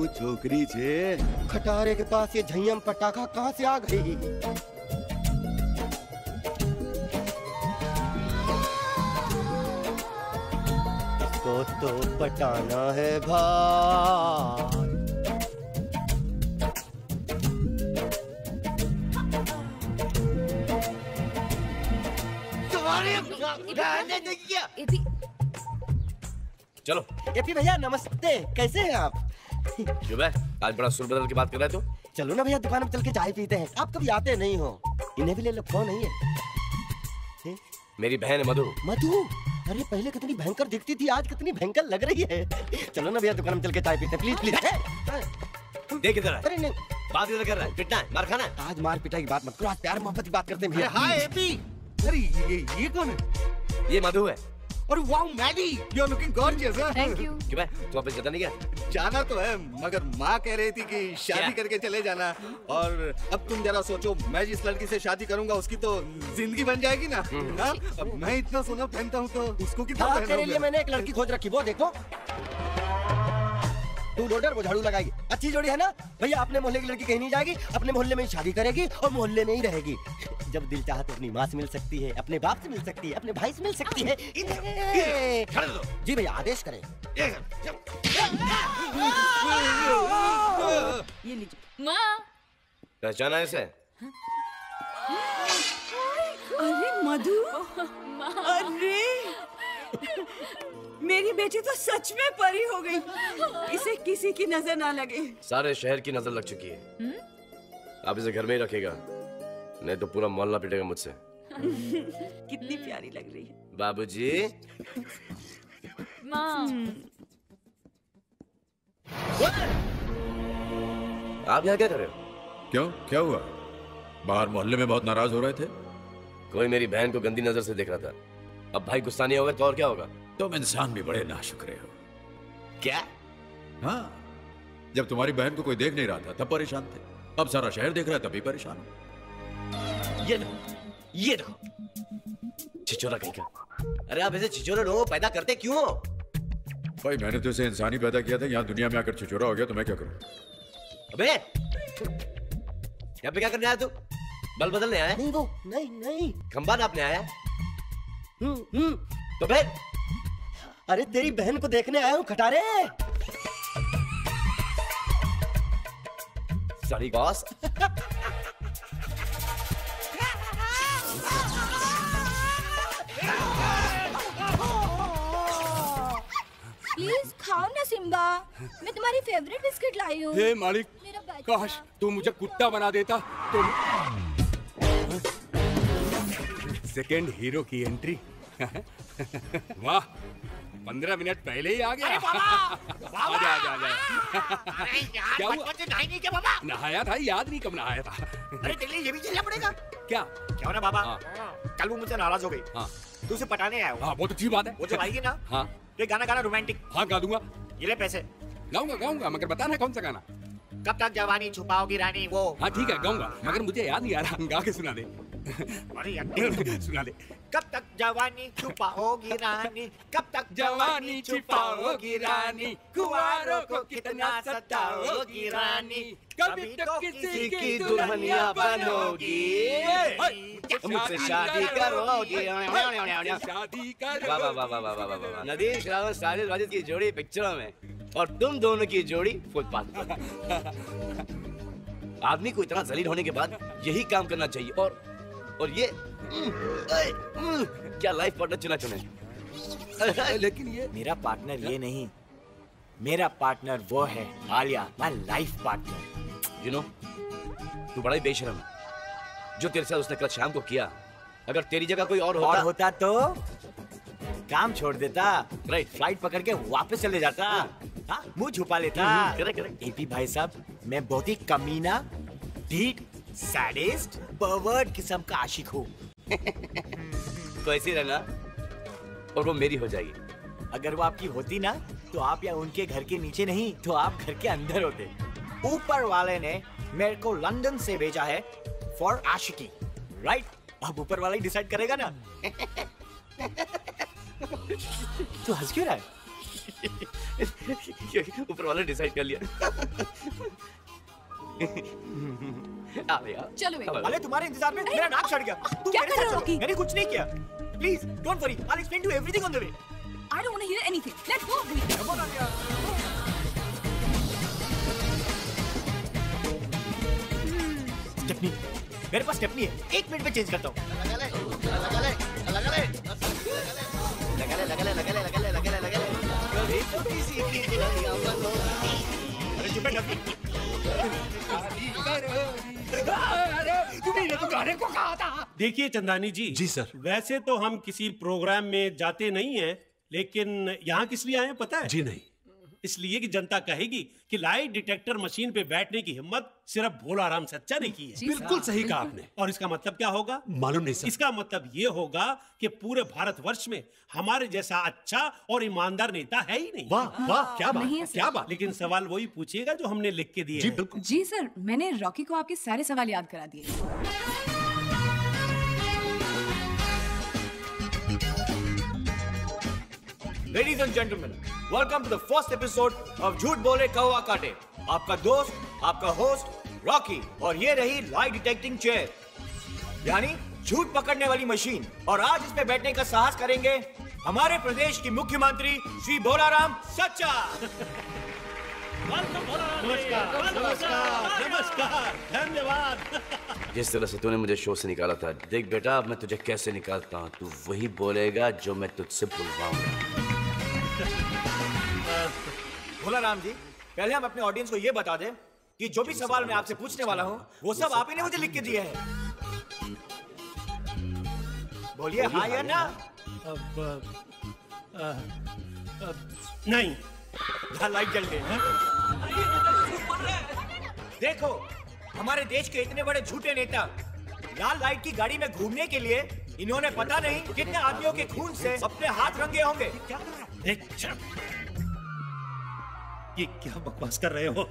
तू छोकरी छे। खटारे के पास ये झयम पटाखा कहाँ से आ गई? इसको तो पटाना है भाई
चलो।
एपी भैया नमस्ते। कैसे हैं आप?
क्यों बे? आज बड़ा सुर बदल के बात कर रहे हो
चलो ना भैया दुकान में चल के चाय पीते हैं। आप कभी आते नहीं हो। इन्हें भी ले लो फ़ोन नहीं है।
मेरी बहन है मधु।
मधु? अरे पहले कितनी भयंकर दिखती थी आज कितनी भयंकर लग रही है। चलो ना भैया दुकान में चल के चाय पीते प्लीज़ प्लीज़।
देख इधर
अरे नहीं।
बात इधर कर रहा है। पिटना है मार खाना
आज मार पिटाई की बात मत करो आज प्यार मोहब्बत की बात करते हैं भैया।
Hi AP. अरे ये ये कौन है?
ये मधु है।
और wow Maddy you are looking gorgeous
thank you
क्यों भाई? तू वापस जाता नहीं क्या?
जाना तो है मगर माँ कह रही थी कि शादी? करके चले जाना। और अब तुम जरा सोचो मैं जिस लड़की से शादी करूँगा उसकी तो ज़िंदगी बन जाएगी ना हाँ? अब मैं इतना सोना पहनता हूँ तो उसको कितना
तेरे लिए मैंने एक लड़की खोज रखी वो देखो। तू लोडर वो झाड़ू लगाएगी। अच्छी जोड़ी है ना? भैया अपने मोहल्ले की लड़की कहीं नहीं जाएगी अपने मोहल्ले में ही शादी करेगी और मोहल्ले में ही रहेगी। जब दिल चाहे तो अपनी माँ से मिल सकती है अपने बाप से मिल सकती है अपने भाई से मिल सकती है। जी भैया आदेश करें।
ये लीजिए।
माँ।
पहचाना इसे?
अरे मधु। अरे। मेरी बेटी तो सच में परी हो गई। इसे किसी की नज़र ना लगे।
सारे शहर की नज़र लग चुकी है। आप इसे घर में ही रखेगा। नहीं तो पूरा मोहल्ला पिटेगा मुझसे।
कितनी प्यारी लग रही है।
बाबूजी।
माँ।
आप यहाँ क्या कर रहे हो?
क्यों? क्या हुआ? बाहर मोहल्ले में बहुत नाराज़ हो रहे थे?
कोई मेरी बहन को गंदी नज़र से देख रहा था। अब भाई गुस्सा नहीं होगा तो और क्या होगा?
तुम इंसान भी बड़े नाशुक्रे हो।
क्या?
हाँ। जब तुम्हारी बहन को कोई देख नहीं रहा था तब परेशान थे। अब सारा शहर देख रहा है तभी परेशान हो।
ये देखो ये देखो छिचोरा कहीं का? अरे आप ऐसे छिचोरे लोगों पैदा करते क्यों हो?
भाई मैंने तो इसे इंसान ही पैदा किया था यहाँ दुनिया में आकर छिचोरा हो गया तो मैं क्या करूँ?
अबे! यहाँ पे क्या करने आया तू? बल बदलने आया?
नहीं वो नहीं नहीं।
खंबा नापने आया?
हम्म हम्म।
तो फिर?
अरे तेरी बहन को देखने आया हूँ खटारे।
सॉरी बॉस
प्लीज़ खाओ ना सिम्बा मैं तुम्हारी फेवरेट बिस्किट लाई हूँ।
हे मालिक काश तू मुझे कुत्ता बना देता तो सेकंड हीरो की एंट्री *laughs* वाह पंद्रह मिनट पहले ही आ गया।
अरे बाबा! बाबा!
आजा आजा आजा
अरे यार
क्या हुआ?
से नहाई नहीं क्या बाबा?
नहाया था याद नहीं कब नहाया था।
अरे लिए ये भी झेलना पड़ेगा।
क्या?
क्या हो ना बाबा? कल वो मुझसे नाराज़ हो गई।
हाँ।
तू उसे पटाने आया हो।
हाँ बहुत अच्छी बात है।
वो जब आएगी ना
हाँ।
तो एक गाना गाना रोमांटिक।
हाँ गा दूँगा।
ये ले पैसे।
गाऊँगा गाऊँगा मगर बताना कौन सा गाना।
कब तक जवानी छुपाओगी रानी वो?
हाँ ठीक है गाऊँगा। मगर मुझे याद नहीं आ रहा गा के सुना दे।
अरे *laughs*
सुना दे।
कब तक जवानी छुपाओगी रानी? कब तक
जवानी छुपाओगी रानी? कुआरों को कितना सताओगी रानी? कभी तो, तो किसी की दुल्हनिया बनोगी।
मुझसे शादी करोगी।
शादी
करो नदीश रावत साजिद वाजिद की जोड़ी पिक्चरों में और तुम दोनों की जोड़ी फुटपाथ पर। *laughs* आदमी को इतना जलील होने के बाद यही काम करना चाहिए और और ये क्या लाइफ पार्टनर चुना चुने *laughs*
लेकिन ये
मेरा पार्टनर ये नहीं। मेरा पार्टनर वो है Alia my life partner
you know तू बड़ा ही बेशरम जो तेरे साथ उसने कल शाम को किया अगर तेरी जगह कोई और होता
और होता तो काम छोड़ देता। राइट फ़्लाइट पकड़ के वापस चले जाता। हाँ, मुँह छुपा लेता।
हम्म, correct, correct.
एपी भाई साहब मैं बहुत ही कमीना ढीठ सैडिस्ट परवर्ट किस्म का आशिक हूँ।
तो ऐसे रहना और वो मेरी हो जाएगी।
अगर वो आपकी होती ना तो आप या उनके घर के नीचे नहीं तो आप घर के अंदर होते। ऊपर वाले ने मेरे को लंदन से भेजा है फॉर आशिकी। राइट अब ऊपर वाला ही डिसाइड करेगा ना। तो हंस क्यों रहा है? *laughs*
ऊपर वाले डिसाइड कर लिया। *laughs* आ
चलो एक
अरे तुम्हारे इंतज़ार में मेरा नाक चढ़ गया। तू
क्या कर रहे हो, रॉकी?
मैंने कुछ नहीं किया। Please don't worry I explain to everything on the way
I don't want to hear anything. Let's go.
Stepney मेरे पास स्टेपनी है। एक मिनट में चेंज करता हूँ। अरे चुप है डफनी
तुम्ही तो गाने को कहा था
देखिए चंदानी जी जी सर। वैसे तो हम किसी प्रोग्राम में जाते नहीं हैं लेकिन यहाँ किस लिए आए हैं पता है? जी नहीं। इसलिए कि जनता कहेगी कि लाई डिटेक्टर मशीन पे बैठने की हिम्मत सिर्फ़ भोला राम सच्चा ने की है।
बिल्कुल सही कहा
आपने। और इसका मतलब क्या होगा?
मालूम नहीं सर।
इसका मतलब ये होगा कि पूरे भारतवर्ष में हमारे जैसा अच्छा और ईमानदार नेता है ही नहीं।
वाह, वाह, क्या बात,
है
क्या बात। लेकिन सवाल वही पूछिएगा जो हमने लिख के दिए हैं।
जी सर मैंने रॉकी को आपके सारे सवाल याद करा दिए।
Ladies and gentlemen, welcome to the first episode of झूठ बोले कौवा काटे आपका दोस्त आपका होस्ट रॉकी और ये रही लाई डिटेक्टिंग चेयर यानी झूठ पकड़ने वाली मशीन और आज इस पे बैठने का साहस करेंगे हमारे प्रदेश की मुख्यमंत्री श्री भोलाराम सच्चा।
नमस्कार। नमस्कार। नमस्कार। धन्यवाद।
जिस तरह से तूने मुझे शो से निकाला था देख बेटा अब मैं तुझे कैसे निकालता हूँ? तू वही बोलेगा जो मैं तुझसे बुलवाऊँगा।
भोला राम जी पहले हम अपने ऑडियंस को ये बता दें कि जो भी सवाल मैं आपसे पूछने वाला हूँ वो सब आप ही ने मुझे लिख के दिए हैं। बोलिए हाँ या ना
अब अब नहीं।
हाँ, लाइट जल गई। देखो हमारे देश के इतने बड़े झूठे नेता लाल लाइट की गाड़ी में घूमने के लिए इन्होंने पता नहीं कितने आदमियों के खून से अपने हाथ रंगे होंगे।
एक ये क्या बकवास कर रहे हो?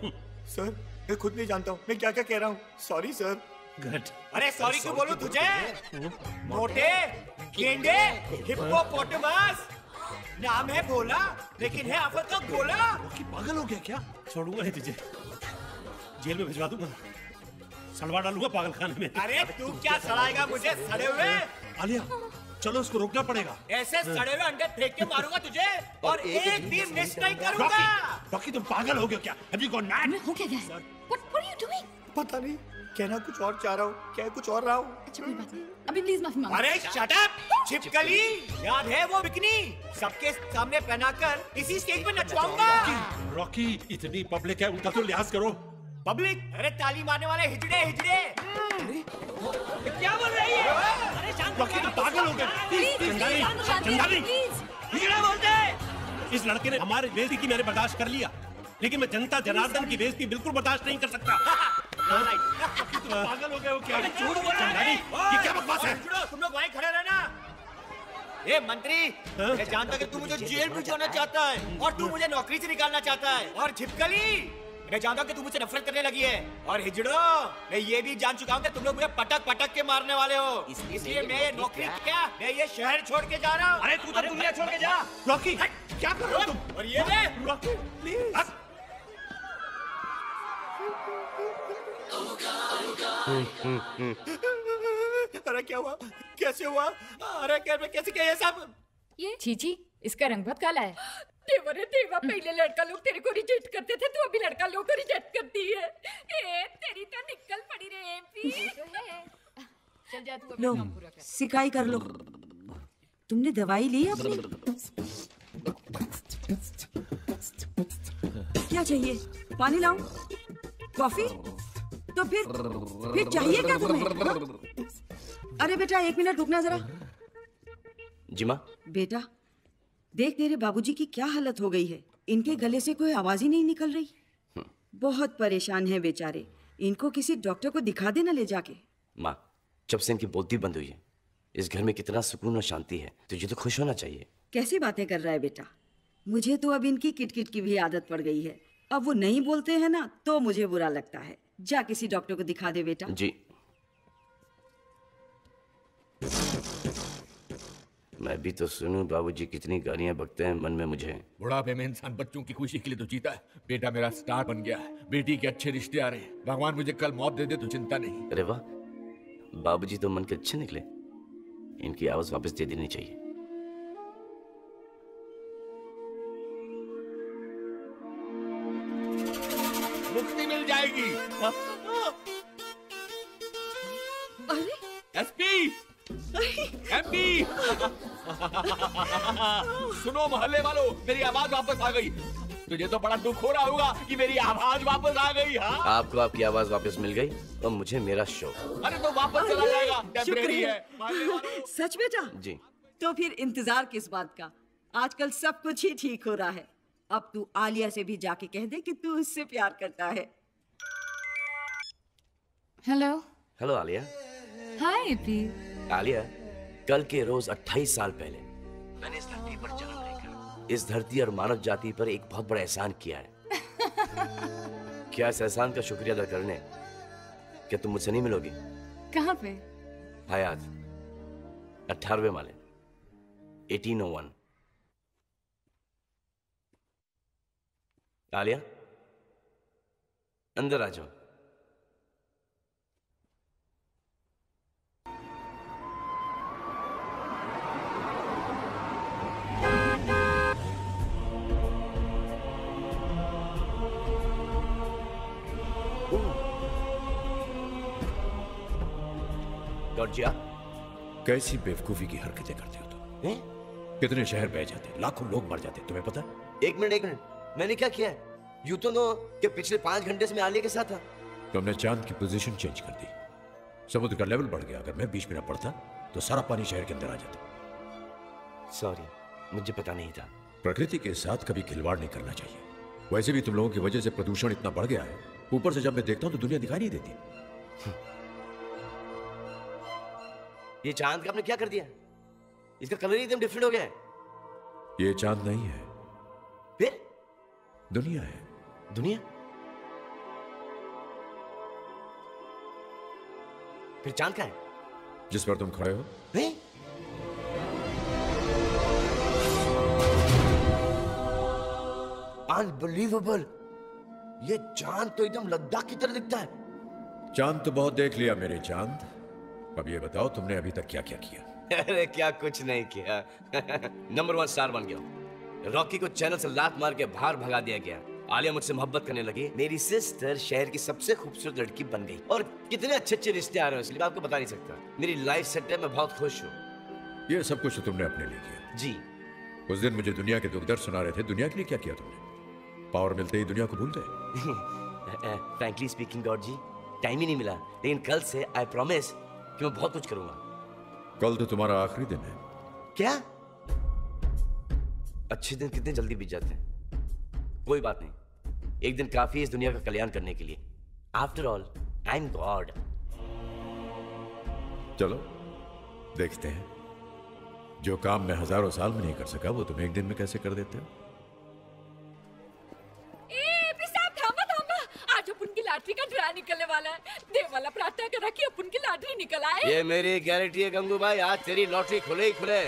सर मैं खुद नहीं जानता हूँ। मैं क्या क्या कह रहा हूँ। सॉरी सर
गुड
अरे सॉरी क्यों बोलूँ तुझे? मोटे गेंडे हिप्पोपोटामस। नाम है भोला लेकिन है आफत का गोला।
पागल हो गया क्या? छोड़ूँगा नहीं तुझे। जेल में भिजवा दूँगा। सड़वा डालूँगा पागल खाने में।
अरे तू क्या सड़ाएगा मुझे? सड़े हुए?
आलिया चलो उसको रोकना पड़ेगा।
ऐसे सड़े हुए अंडे फेंक के मारूँगा तुझे? और एक भी मिस नहीं करूँगा।
रॉकी रॉकी तुम पागल हो गए क्या? हैव यू गॉन मैड
हो क्या गया What what are you doing?
पता नहीं कहना कुछ और चाह रहा हूँ क्या कुछ और रहा हूँ।
अच्छा कोई बात नहीं। अभी प्लीज़ माफ़ी मांगो।
अरे शट अप छिपकली याद है वो बिकनी? सबके सामने पहनाकर इसी स्टेज पे नचवाऊँगा।
रॉकी इतनी पब्लिक है उनका तो लिहाज करो।
पब्लिक। अरे ताली मारने वाले हिजड़े हिजड़े। क्या बोल रही है? अरे शांत
रॉकी तुम पागल हो गए
हो please। हिजड़ा बोलते
इस लड़के ने हमारे बेइज्जती की मैंने बर्दाश्त कर लिया। लेकिन मैं जनता जनार्दन की बेइज्जती बिल्कुल बर्दाश्त नहीं कर सकता। *laughs* पागल हो गए हो क्या
झूठ बोल रहा है
ये क्या बकवास है?
तुम लोग वहीं खड़े रहना। ए मंत्री मैं जानता कि तू मुझे जेल भिजवाना चाहता है और तू मुझे नौकरी से निकालना चाहता है। और छिपकली मैं जानता हूँ कि तू मुझसे नफरत करने लगी है। और हिजड़ो मैं ये भी जान चुका हूँ कि तुम लोग मुझे पटक पटक के मारने वाले हो। इसलिए मैं ये नौकरी क्या? मैं ये शहर छोड़ के जा रहा हूँ।
अरे तू तो दुनिया छोड़ के जा। रॉकी क्या कर रहे हो तुम?
और ये
रॉकी प्लीज़।
अरे क्या हुआ? कैसे हुआ? अरे कैसे क्या ये सब?
ये? चीची इसका रंग बहुत काला है।
देवा रे देवा पहले लड़का लोग तेरे को रिजेक्ट करते थे तू अभी लड़का लोग को रिजेक्ट करती है। ए तेरी तो निकल पड़ी रे एमपी
चल जा तू
लो सिकाई कर। लो। तुमने दवाई ली अपनी? क्या चाहिए? पानी लाऊं? कॉफ़ी? तो फिर फिर चाहिए क्या तुम्हें? हाँ? अरे बेटा एक मिनट रुकना जरा।
जिमा
बेटा देख तेरे बाबूजी की क्या हालत हो गई है। इनके गले से कोई आवाज़ ही नहीं निकल रही। बहुत परेशान है बेचारे। इनको किसी डॉक्टर को दिखा देना ले जाके।
माँ जब से इनकी बोलती बंद हुई है इस घर में कितना सुकून और शांति है तुझे तो खुश होना चाहिए।
कैसी बातें कर रहा है बेटा? मुझे तो अब इनकी किटकिट की भी आदत पड़ गई है। अब वो नहीं बोलते हैं ना तो मुझे बुरा लगता है। जा किसी डॉक्टर को दिखा दे बेटा।
जी। मैं भी तो सुनूं बाबूजी कितनी गालियाँ बकते हैं मन में मुझे।
बुढ़ापे में इंसान बच्चों की खुशी के लिए तो जीता है। बेटा मेरा स्टार बन गया है। बेटी के अच्छे रिश्ते आ रहे हैं। भगवान मुझे कल मौत दे दे तो चिंता नहीं।
अरे वाह बाबूजी तो मन के अच्छे निकले। इनकी आवाज़ वापस दे देनी चाहिए।
मुक्ति मिल जाएगी।
अरे?
एसपी! एमपी! *laughs* सुनो मोहल्ले वालों मेरी आवाज़ वापस आ गई। तुझे तो बड़ा दुख हो रहा होगा कि मेरी आवाज़ वापस आ गई हाँ?
आपको आपकी आवाज़ वापस मिल गई? और मुझे मेरा शो
अरे तो वापस चला जाएगा टेम्परेरी है
सच बेटा?
जी।
तो फिर इंतज़ार किस बात का? आजकल सब कुछ ही ठीक हो रहा है। अब तू आलिया से भी जाके कह दे कि तू उससे प्यार करता है।
Hello
hello Alia.
हाय पी
आलिया। कल के रोज 28 साल पहले। मैंने इस धरती पर जन्म लेकर इस धरती और मानव जाति पर एक बहुत बड़ा एहसान किया है। *laughs* क्या इस एहसान का शुक्रिया अदा करने क्या तुम मुझसे नहीं मिलोगी?
कहाँ पे?
हयात अठारहवें माले 1801 आलिया अंदर आ जाओ। गॉर्जिया
कैसी बेवकूफ़ी की हरकतें करते हो तुम? कितने शहर बह जाते लाखों लोग मर जाते तुम्हें पता?
एक मिनट एक मिनट। मैंने क्या किया है? यू तो नो कि पिछले पाँच घंटे से मैं आलिया के साथ था।
तुमने चाँद की पोजीशन चेंज कर दी। समुद्र का लेवल बढ़ गया। अगर मैं बीच में न पड़ता तो सारा पानी शहर के अंदर आ जाता।
सॉरी मुझे पता नहीं था।
प्रकृति के साथ कभी खिलवाड़ नहीं करना चाहिए। वैसे भी तुम लोगों की वजह से प्रदूषण इतना बढ़ गया है। ऊपर से जब मैं देखता हूँ तो दुनिया दिखाई नहीं देती।
ये चाँद का आपने क्या कर दिया? इसका कलर ही एकदम डिफरेंट हो गया है।
ये चाँद नहीं है।
फिर?
दुनिया है।
दुनिया? फिर चाँद का है?
जिस पर तुम खड़े हो।
नहीं। अनबिलीवेबल ये चाँद तो एकदम लद्दाख की तरह दिखता है।
चाँद तो बहुत देख लिया मेरे चाँद। अब ये बताओ तुमने अभी तक क्या क्या? किया
अरे क्या कुछ नहीं किया। नंबर वन स्टार बन गया रॉकी को चैनल से लात मार के बाहर भगा दिया गया। आलिया मुझसे मोहब्बत करने लगी। मेरी सिस्टर शहर की सबसे खूबसूरत लड़की बन गई। और कितने अच्छे अच्छे रिश्ते आ रहे हैं इसलिए मैं आपको बता नहीं सकता। मेरी लाइफ सेट है मैं बहुत खुश हूँ।
ये सब कुछ तो तुमने अपने लिए किया।
जी।
उस दिन मुझे दुनिया के दुख दर्द सुना रहे थे। दुनिया के लिए क्या किया तुमने? पावर मिलते ही दुनिया को भूल गए
frankly speaking god ji time ही नहीं मिला। लेकिन कल से आई प्रॉमिस कि मैं बहुत कुछ करूँगा।
कल तो तुम्हारा आखिरी दिन है।
क्या? अच्छे दिन कितने जल्दी बीत जाते हैं। कोई बात नहीं। एक दिन काफ़ी है इस दुनिया का कल्याण करने के लिए। After all I am god
चलो देखते हैं। जो काम मैं हज़ारों साल में नहीं कर सका वो तुम एक दिन में कैसे कर देते हो?
निकलने वाला है। देव वाला प्रार्थना करा कि अपन की लॉटरी निकल आए।
ये मेरी गारंटी है गंगू भाई आज तेरी लॉटरी खुले ही खुले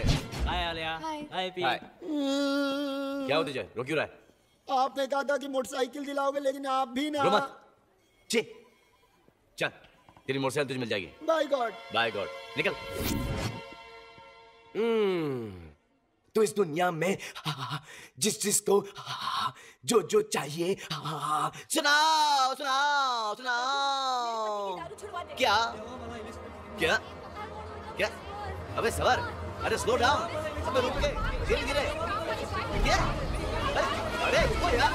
हाय आलिया हाय। पी।
हाय। क्या होते जाए? रोक क्यों रहा है?
आपने कहा था कि मोटरसाइकिल दिलाओगे लेकिन आप भी ना।
रो मत ची चल तेरी मोटरसाइकिल तुझे मिल जाएगी।
बाय गॉड
बाय गॉड निकल। हम्म, तो इस दुनिया में जिस जिसको जो जो चाहिए सुनाओ सुनाओ सुनाओ। क्या? क्या? क्या? अबे, सवर, अरे स्लो डाउन अबे, रुक के, धीरे धीरे। क्या? अरे अरे, रुको यार।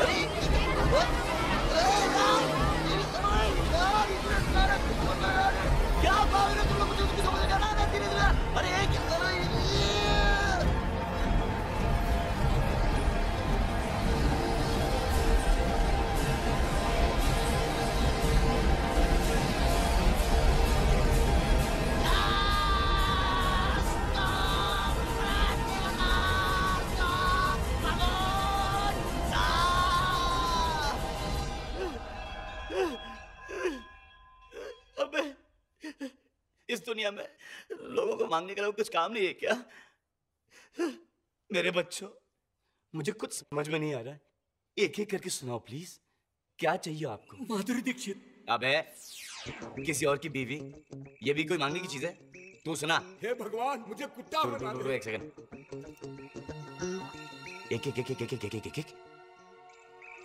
अरे वो- क्या भाग दुनिया में। लोगों को मांगने के लिए कुछ काम नहीं है क्या? मेरे बच्चों मुझे कुछ समझ में नहीं आ रहा है। एक एक करके सुनाओ प्लीज़ क्या चाहिए आपको?
माधुरी दीक्षित।
अबे किसी और की बीवी? ये भी कोई मांगने की चीज़ है? तू सुना।
हे भगवान मुझे कुत्ता
रुक,
बना
रुक, रुक, एक सेकंड एक एक एक एक एक एक एक एक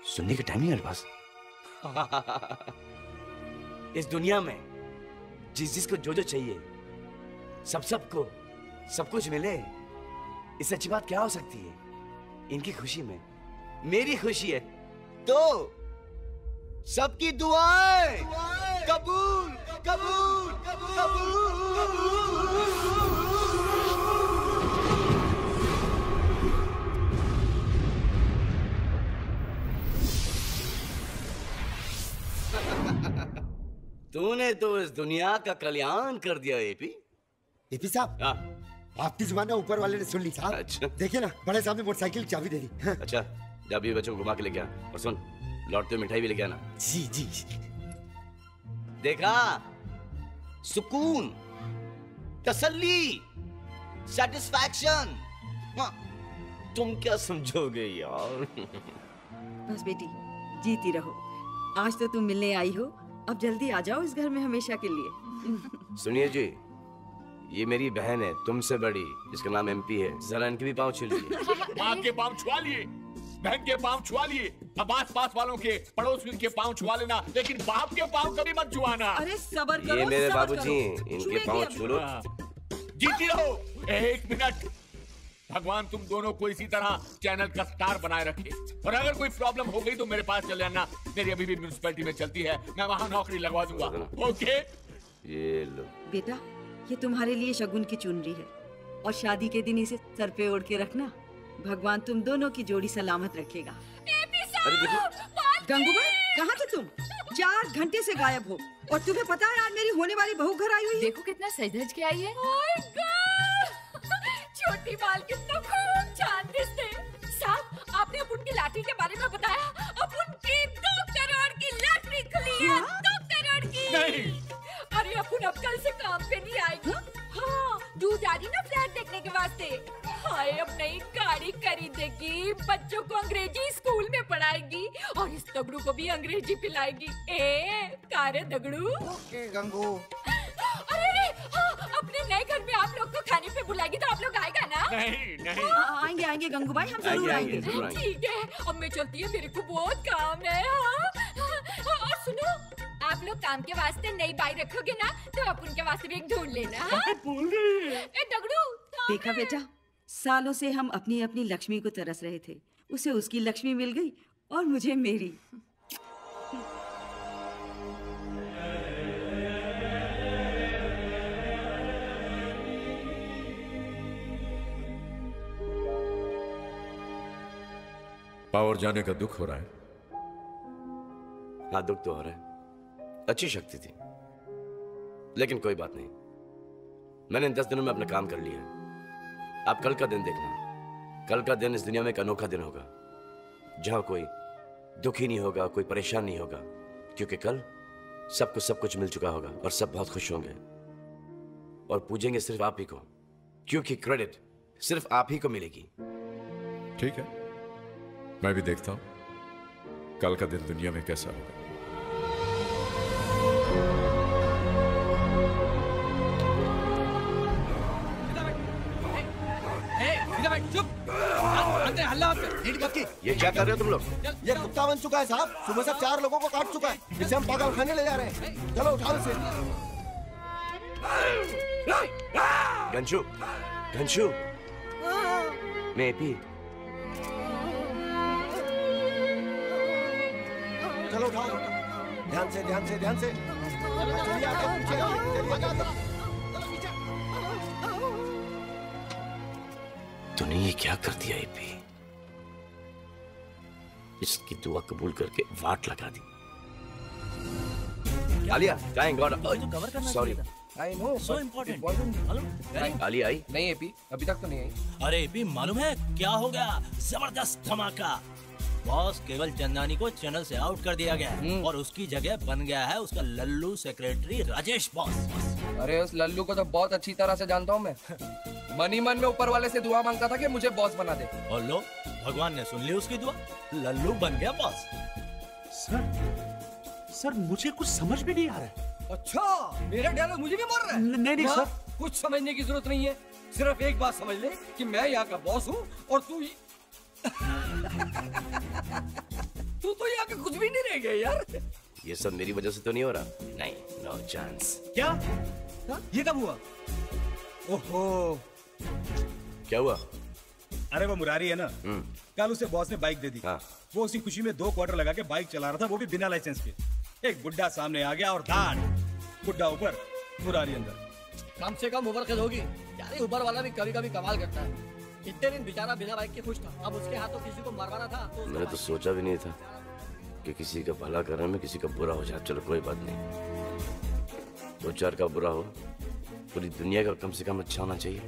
सुनने का टाइम नहीं है मेरे पास। *laughs* इस दुनिया में जिस जिसको जो जो चाहिए। सब सबको सब कुछ मिले। इस अच्छी बात क्या हो सकती है? इनकी खुशी में। मेरी खुशी है। तो सबकी दुआएँ। कबूल। कबूल कबूल। तूने तो इस दुनिया का कल्याण कर दिया एपी
एपी साहब आपकी ज़ुबान ना ऊपर वाले ने सुन ली साहब?
अच्छा।
देखिए ना बड़े साहब ने मोटरसाइकिल चाबी दे दी। हाँ।
अच्छा जब ये बच्चों को घुमा के लेके आ और सुन लौटते हुए मिठाई भी लेके आना।
जी जी।
देखा? सुकून तसल्ली सेटिस्फैक्शन तुम क्या समझोगे यार?
बस बेटी जीती रहो। आज तो तुम मिलने आई हो अब जल्दी आ जाओ इस घर में हमेशा के लिए।
सुनिए जी ये मेरी बहन है तुमसे बड़ी। इसका नाम एमपी है। जरा इनके भी पाँव छू लीजिए
माँ के पाँव छुआ लिए बहन के पाँव छुआ लिए अब आस पास वालों के पड़ोस के पाँव छुआ लेना लेकिन बाप के पाँव कभी मत छुआना।
अरे सबर
ये मेरे बाबूजी इनके पाँव छू लो।
जीती रहो एक मिनट। भगवान तुम दोनों को इसी तरह चैनल का स्टार बनाए रखे। और अगर कोई प्रॉब्लम हो गई तो मेरे पास चले आना। मेरी अभी भी म्यूनिसपैलिटी में चलती है। मैं वहाँ नौकरी लगवा दूँगा। ओके
ये लो।
बेटा ये तुम्हारे लिए शगुन की चुनरी है। और शादी के दिन इसे सर पे ओढ़ के रखना भगवान तुम दोनों की जोड़ी सलामत रखेगा।
अरे देखो।
गंगूबाई कहाँ थे तुम? चार घंटे से गायब हो। और तुम्हें पता है आज मेरी होने वाली बहू घर आई हुई
देखो कितना सज धज के आई है।
छोटी बाल कितना खूब चाँद दिसते। साहब आपने अपुन की लाठी के बारे में बताया? अपुन की दो करोड़ की लॉटरी खुली है। दो करोड़ की।
नहीं।
अरे अपुन अब कल से काम पे नहीं आएगी। हाँ दूध आ रही ना फ्लैट देखने के वास्ते। हाय अब नई गाड़ी खरीदेगी। बच्चों को अंग्रेज़ी स्कूल में पढ़ाएगी। और इस दगड़ू को भी अंग्रेज़ी पिलाएगी। ए कारे दगड़ू।
ओके गंगू।
अरे अरे हाँ, अपने नए घर में आप लोग को खाने पे बुलाएगी तो आप लोग आएगा ना
नहीं नहीं
हाँ, आएँगे आएँगे गंगूबाई हम ज़रूर
आएँगे।
ठीक है अब मैं चलती हूँ मेरे को बहुत काम है हाँ। और सुनो आप लोग काम के वास्ते नई बाई रखोगे ना तो आप उनके वास्ते भी एक ढूंढ लेना हाँ? ए दगड़ू
देखा बेटा सालों से हम अपनी अपनी लक्ष्मी को तरस रहे थे उसे उसकी लक्ष्मी मिल गई और मुझे मेरी
पावर जाने का दुख हो रहा है।
हाँ दुख तो हो रहा है। अच्छी शक्ति थी। लेकिन कोई बात नहीं। मैंने इन दस दिनों में अपना काम कर लिया है। आप कल का दिन देखना। कल का दिन इस दुनिया में एक अनोखा दिन होगा। जहाँ कोई दुखी नहीं होगा कोई परेशान नहीं होगा। क्योंकि कल सबको सब कुछ मिल चुका होगा और सब बहुत खुश होंगे। और पूजेंगे सिर्फ़ आप ही को। क्योंकि क्रेडिट सिर्फ़ आप ही को मिलेगी।
ठीक है। मैं भी देखता हूँ। कल का दिन दुनिया में कैसा होगा?
ये क्या कर रहे हो तुम लोग?
ये कुत्ता बन चुका है साहब। सुबह से चार लोगों को काट चुका है। इसे हम पागल खाने ले जा रहे हैं। चलो उठाओ इसे
घंशु घंशु मैं भी।
चलो उठाओ। ध्यान से ध्यान से ध्यान से। चलिए आगे पीछे चलिए आगे।
तूने ये क्या कर दिया एपी इसकी दुआ कबूल करके वाट लगा दी। Alia thank god sorry
I know
So important. Hello
Alia आई।
नहीं एपी अभी तक तो नहीं आई।
अरे भी मालूम है क्या हो गया? ज़बरदस्त धमाका। बॉस केवल चंदानी को चैनल से आउट कर दिया गया है और उसकी जगह बन गया है उसका लल्लू सेक्रेटरी राजेश बॉस।
अरे उस लल्लू को तो बहुत अच्छी तरह से जानता हूँ मैं। मनी मन में ऊपर वाले से दुआ माँगता था कि मुझे बॉस बना दे।
और लो भगवान ने सुन ली उसकी दुआ। लल्लू बन गया बॉस।
सर सर मुझे कुछ समझ भी नहीं आ रहा है।
अच्छा मेरा डायलॉग मुझे भी मार रहा है?
नहीं, नहीं, सर।
कुछ समझने की ज़रूरत नहीं है। सिर्फ़ एक बात समझ ले कि मैं यहाँ का बॉस हूँ और तू तू तो यहाँ का कुछ भी नहीं रह गया यार।
ये सब मेरी वजह से तो नहीं हो रहा? नहीं नो चांस
क्या? हा? ये कब हुआ? ओहो।
क्या हुआ?
अरे वो मुरारी है ना।
हम्म।
कल उसे बॉस ने बाइक दे दी।
हाँ।
वो उसी खुशी में दो क्वार्टर लगा के बाइक चला रहा था वो भी बिना लाइसेंस के। एक बुड्ढा सामने आ गया और दाड़ बुड्ढा ऊपर मुरारी अंदर।
कम से कम उबर खद होगी यार उबर वाला भी कभी कभी कमाल करता है। इतने दिन बेचारा बिना बाइक के खुश था। अब उसके हाथों किसी को मरवाना था तो
मैंने तो सोचा भी नहीं था कि किसी का भला करने में किसी का बुरा हो जाए। चलो कोई बात नहीं। दो चार का बुरा हो पूरी दुनिया का कम से कम अच्छा होना चाहिए।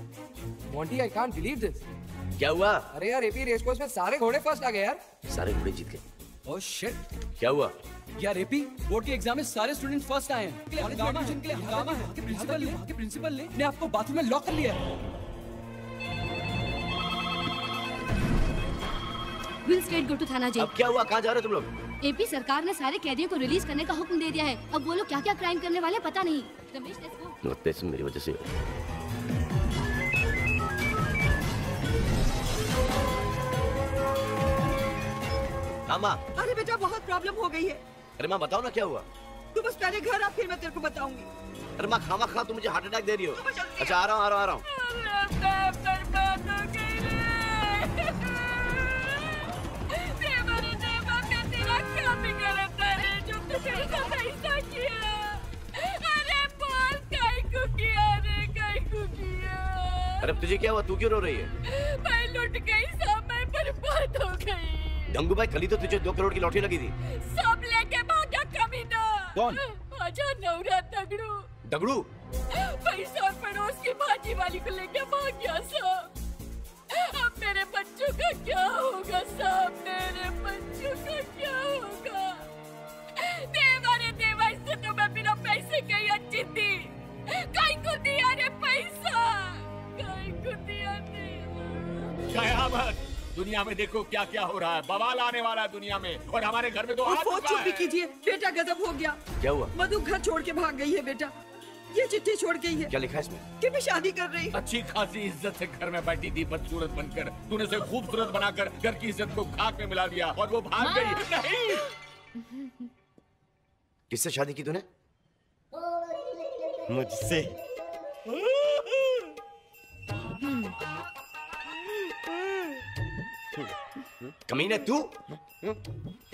Monty I can't believe this
क्या हुआ?
अरे यार एपी रेस कोर्स में सारे घोड़े फ़र्स्ट आ गए यार।
सारे घोड़े जीत गए।
ओह शिट
क्या हुआ?
यार एपी बोर्ड के एग्ज़ाम में सारे स्टूडेंट फ़र्स्ट आए हैं। कॉलेज एडमिशन के लिए हंगामा है। के प्रिंसिपल ने के प्रिंसिपल ने ने आपको बाथरूम में लॉक कर लिया है।
विल स्ट्रेट गो टू थाना जेल।
अब क्या हुआ? कहाँ जा रहे हो तुम लोग?
एपी सरकार ने सारे कैदियों को रिलीज़ करने का हुक्म दे दिया है। अब वो लोग क्या क्या क्राइम करने वाले पता नहीं। रमेश
है मेरी वजह से हो रहा है। हाँ माँ
अरे बेटा बहुत प्रॉब्लम हो गई है।
अरे माँ बताओ ना क्या हुआ?
तू बस पहले घर आ फिर मैं तेरे को बताऊँगी।
अरे माँ खामा खा तुम मुझे हार्ट अटैक दे रही हो। अच्छा आ रहा हूँ आ रहा हूँ
बिगड़ता जो तुझे ऐसा किया अरे बोल काई को किया रे काई को किया
अरे अब तुझे क्या हुआ? तू क्यों रो रही है?
मैं लुट गई सब मैं बर्बाद हो गई।
गंगू भाई कल ही तो तुझे दो करोड़ की लॉटरी लगी थी।
सब लेके भागा कमीना।
कौन?
आजा नवरा तगड़ू
दगड़ू?
पैसा और पड़ोस की भाजी वाली को लेके भाग गया सब। अब मेरे बच्चों का क्या होगा? सब मेरे बच्चों का क्या होगा? देवा रे देवा इससे तो मैं बिना पैसे के ही अच्छी थी। कहीं को दिया रे पैसा? कहीं को दिया
कयामत दुनिया में देखो क्या क्या हो रहा है। बवाल आने वाला है दुनिया में और हमारे घर में तो आ
फ़ोन
चुका
चुप भी
है।
कीजिए बेटा गजब हो गया।
क्या हुआ?
मधु घर छोड़ के भाग गई है बेटा। ये चिट्ठी छोड़ गई है
क्या लिखा है इसमें?
कि मैं शादी कर रही
अच्छी खासी इज़्ज़त से घर में बैठी थी बदसूरत बनकर। तूने उसे खूबसूरत बनाकर घर की इज़्ज़त को खाक में मिला दिया और वो भाग गई। नहीं!
किससे शादी की तूने?
मुझसे।
कमीने तू?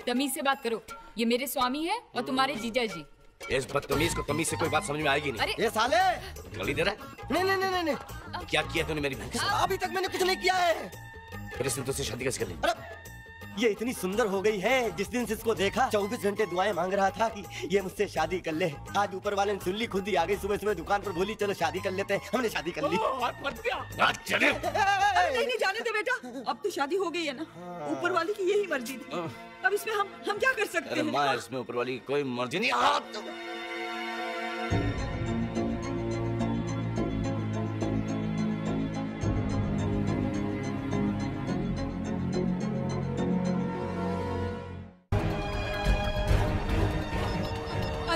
तमीज से बात करो। ये मेरे स्वामी है और तुम्हारे जीजा जी।
इस बदतमीज को तमीज से कोई बात समझ में आएगी नहीं।
ये साले!
गली दे रहा है।
नहीं नहीं नहीं नहीं नहीं।
क्या किया तूने मेरी बहन
अभी तक मैंने कुछ नहीं किया है।
फिर इसने तुझसे शादी कैसे कर ली
ये इतनी सुंदर हो गई है। जिस दिन से इसको देखा 24 घंटे दुआएँ मांग रहा था कि ये मुझसे शादी कर ले। आज ऊपर वाले ने सुन ली खुद ही आ गई सुबह सुबह दुकान पर बोली चलो शादी कर लेते हैं। हमने शादी कर ली।
चले।
नहीं नहीं जाने दे बेटा। अब तो शादी हो गई है ना। ऊपर वाले की यही मर्ज़ी थी। अब इसमें हम हम क्या कर सकते हैं?
इसमें ऊपर वाली की कोई मर्ज़ी नहीं।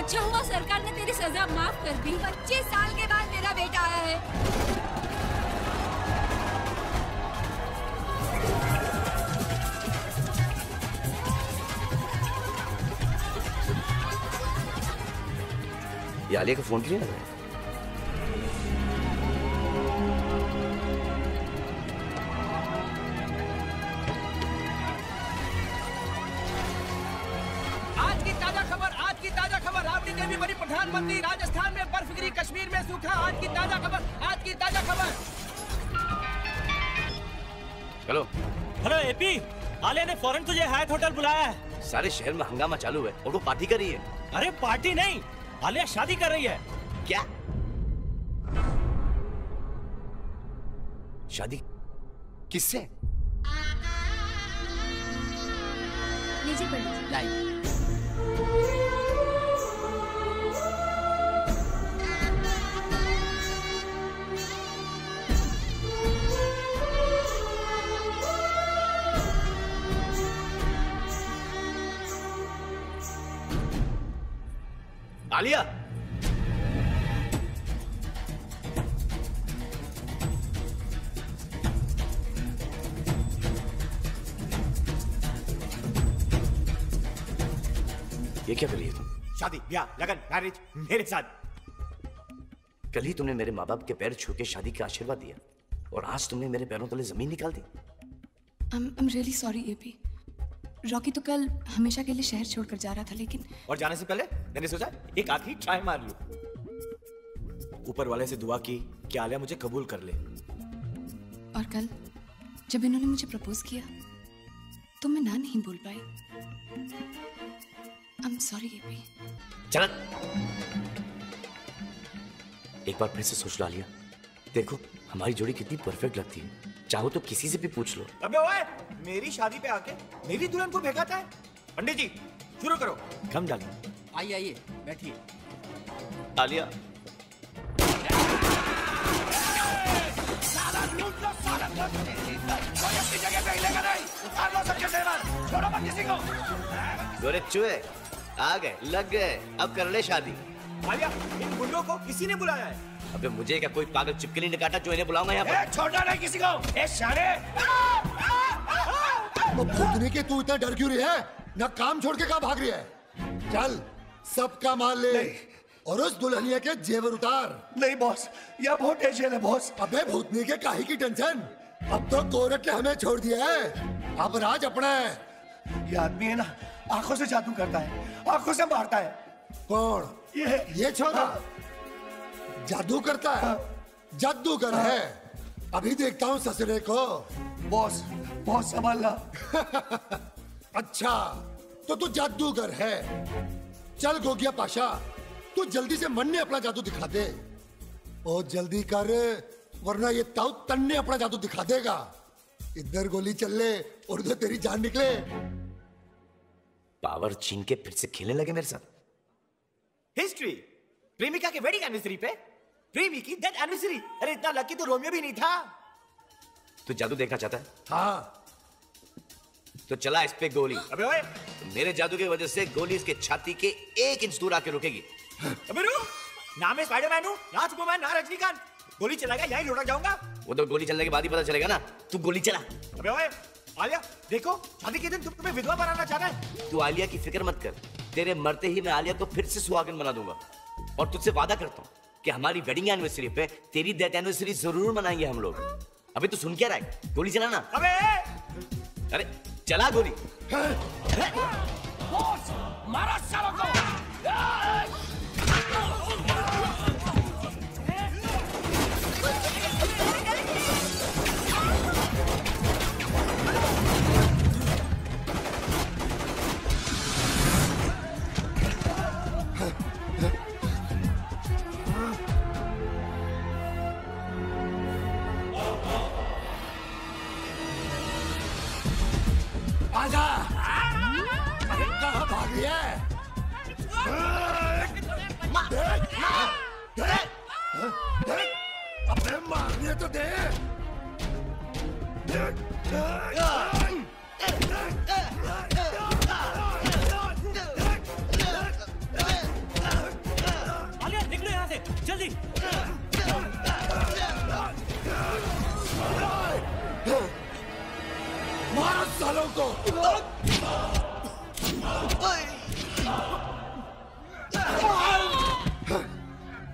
अच्छा हुआ सरकार ने तेरी सजा माफ़ कर दी पच्चीस साल के बाद मेरा बेटा आया है
ये का फ़ोन क्यों नहीं आ रहा है?
राजस्थान में बर्फ़ गिरी कश्मीर में सूखा। आज की ताज़ा खबर आज की ताज़ा खबर।
हेलो।
हेलो एपी आलिया ने फ़ौरन तुझे हायत होटल बुलाया है।
सारे शहर में हंगामा चालू है और वो पार्टी कर रही है।
अरे पार्टी नहीं आलिया शादी कर रही है।
क्या? शादी किससे?
लीजिए
आलिया। ये क्या कर रही है तुम?
शादी ब्याह लगन मैरिज मेरे साथ।
कल ही तुमने मेरे माँ बाप के पैर छू के शादी का आशीर्वाद दिया और आज तुमने मेरे पैरों तले ज़मीन निकाल दी।
I'm I'm really sorry AP Rocky तो कल हमेशा के लिए शहर छोड़कर जा रहा था लेकिन
और जाने से पहले मैंने सोचा एक आखिरी ट्राई मार लू। ऊपर वाले से दुआ की कि आलिया मुझे कबूल कर ले।
और कल जब इन्होंने मुझे प्रपोज किया तो मैं ना नहीं बोल पाई। आई एम सॉरी एपी
चल। एक बार फिर से सोच लो आलिया। देखो हमारी जोड़ी कितनी परफेक्ट लगती है। चाहो तो किसी से भी पूछ लो।
अबे ओए मेरी शादी पे आके मेरी दुल्हन को भेगाता है? पंडित जी शुरू करो। कम डालो
आइए आइए बैठिए।
आलिया गोरे चुहे आ गए लग गए अब कर ले शादी।
आलिया इन गुंडों को किसी ने बुलाया है?
अबे मुझे क्या कोई पागल चिपकली ने काटा जो इन्हें बुलाऊँगा यहाँ पर?
छोड़ना नहीं किसी को। ए सारे
वो भूतनी के तू इतना डर क्यों रही है? ना काम छोड़ के कहाँ भाग रही है? चल सबका माल ले। और उस दुल्हनिया के जेवर उतार।
नहीं बॉस। यह बहुत टेंशन है बॉस।
अबे भूतनी के काहे की टेंशन? अब तो गोरख ने हमें छोड़ दिया है। अब राज अपना है।
ये आदमी है ना आँखों से जादू करता है। आँखों से मारता है।
कौन?
ये
ये छोरा? जादू करता है। जादूगर है। अभी देखता हूँ ससुरे को।
बॉस बॉस संभालना *laughs*
अच्छा तो तू जादूगर है। चल गोगिया पाशा तू जल्दी से मन ने अपना जादू दिखा दे। ओ जल्दी कर वरना ये ताऊ तन्ने अपना जादू दिखा देगा। इधर गोली चल ले और उधर तेरी जान निकले।
पावर छीन के फिर से खेलने लगे मेरे साथ।
हिस्ट्री प्रेमिका के वेडिंग एनिवर्सरी पे? प्रेमी की डेथ एनिवर्सरी अरे इतना लकी तो रोमियो भी नहीं था।
तू जादू देखना चाहता है?
हाँ।
तो चला इस पे गोली।
अबे ओए।
मेरे जादू की वजह से गोली इसके छाती के एक इंच दूर आके रुकेगी।
अबे रू। ना मैं स्पाइडरमैन हूँ ना सुपरमैन ना रजनीकांत गोली चलाएगा यहीं लौटा जाऊँगा।
वो तो गोली चलने के बाद ही पता चलेगा ना। तू गोली चला।
अबे ओए आलिया देखो शादी के दिन तुम तुम्हें विधवा बनाना चाह रहा है।
तू आलिया की फ़िक्र मत कर। तेरे मरते ही मैं आलिया को फिर से सुहागन बना दूँगा। और तुझसे वादा करता हूँ। कि हमारी वेडिंग एनिवर्सरी पे तेरी डेथ एनिवर्सरी ज़रूर मनाएँगे हम लोग। अभी तो सुन क्या रहा है? गोली चलाना
अबे!
अरे चला गोली।
मारो मारा सालों को।
आजा अरे कहाँ भाग रही है देख, मारने तो दे
आलिया निकलो यहाँ से जल्दी
मारो सालों को।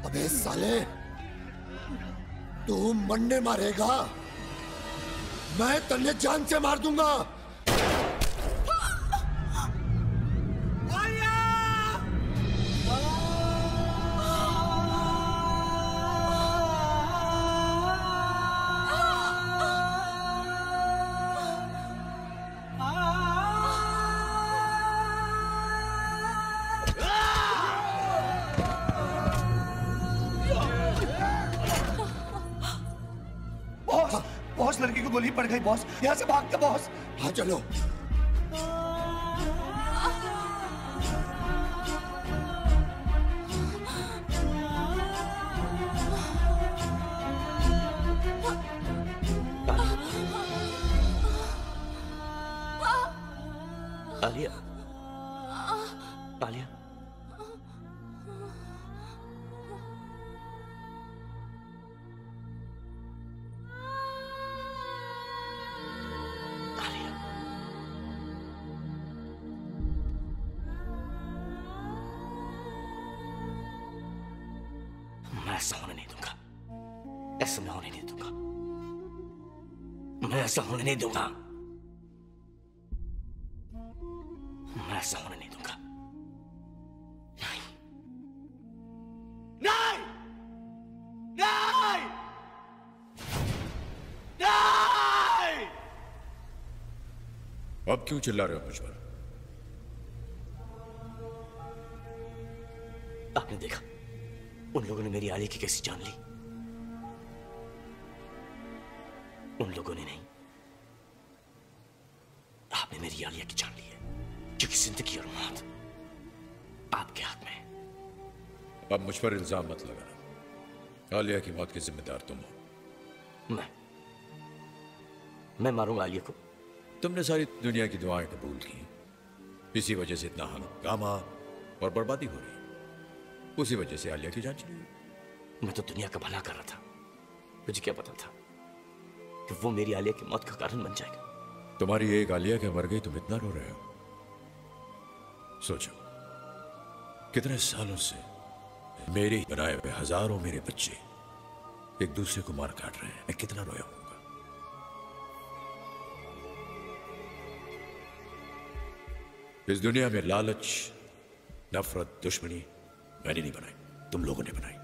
अबे साले तू मंडे मारेगा। मैं तन्ने जान से मार दूँगा।
पड़ गई बॉस यहाँ से भागते बॉस
हाँ चलो।
ऐसा होने नहीं दूँगा। मैं ऐसा होने नहीं दूँगा। नहीं।
नहीं। नहीं। नहीं
अब क्यों चिल्ला रहे हो मुझ पर?
आपने देखा उन लोगों ने मेरी आली की कैसी जान ली।
पर इल्ज़ाम मत लगाना। आलिया की मौत के जिम्मेदार तुम हो।
मैं मैं मारूँगा आलिया को।
तुमने सारी दुनिया की दुआएँ कबूल की। इसी वजह से इतना हंगामा और बर्बादी हो रही उसी वजह से आलिया की जान चली गई।
मैं तो दुनिया का भला कर रहा था। मुझे क्या पता था कि वो मेरी आलिया की मौत का कारण बन जाएगा।
तुम्हारी एक आलिया के मर गई तुम इतना रो रहे हो। सोचो कितने सालों से मेरे बनाए हुए हज़ारों मेरे बच्चे एक दूसरे को मार काट रहे हैं। मैं कितना रोया हूँ। इस दुनिया में लालच, नफरत, दुश्मनी मैंने नहीं बनाई, तुम लोगों ने बनाई।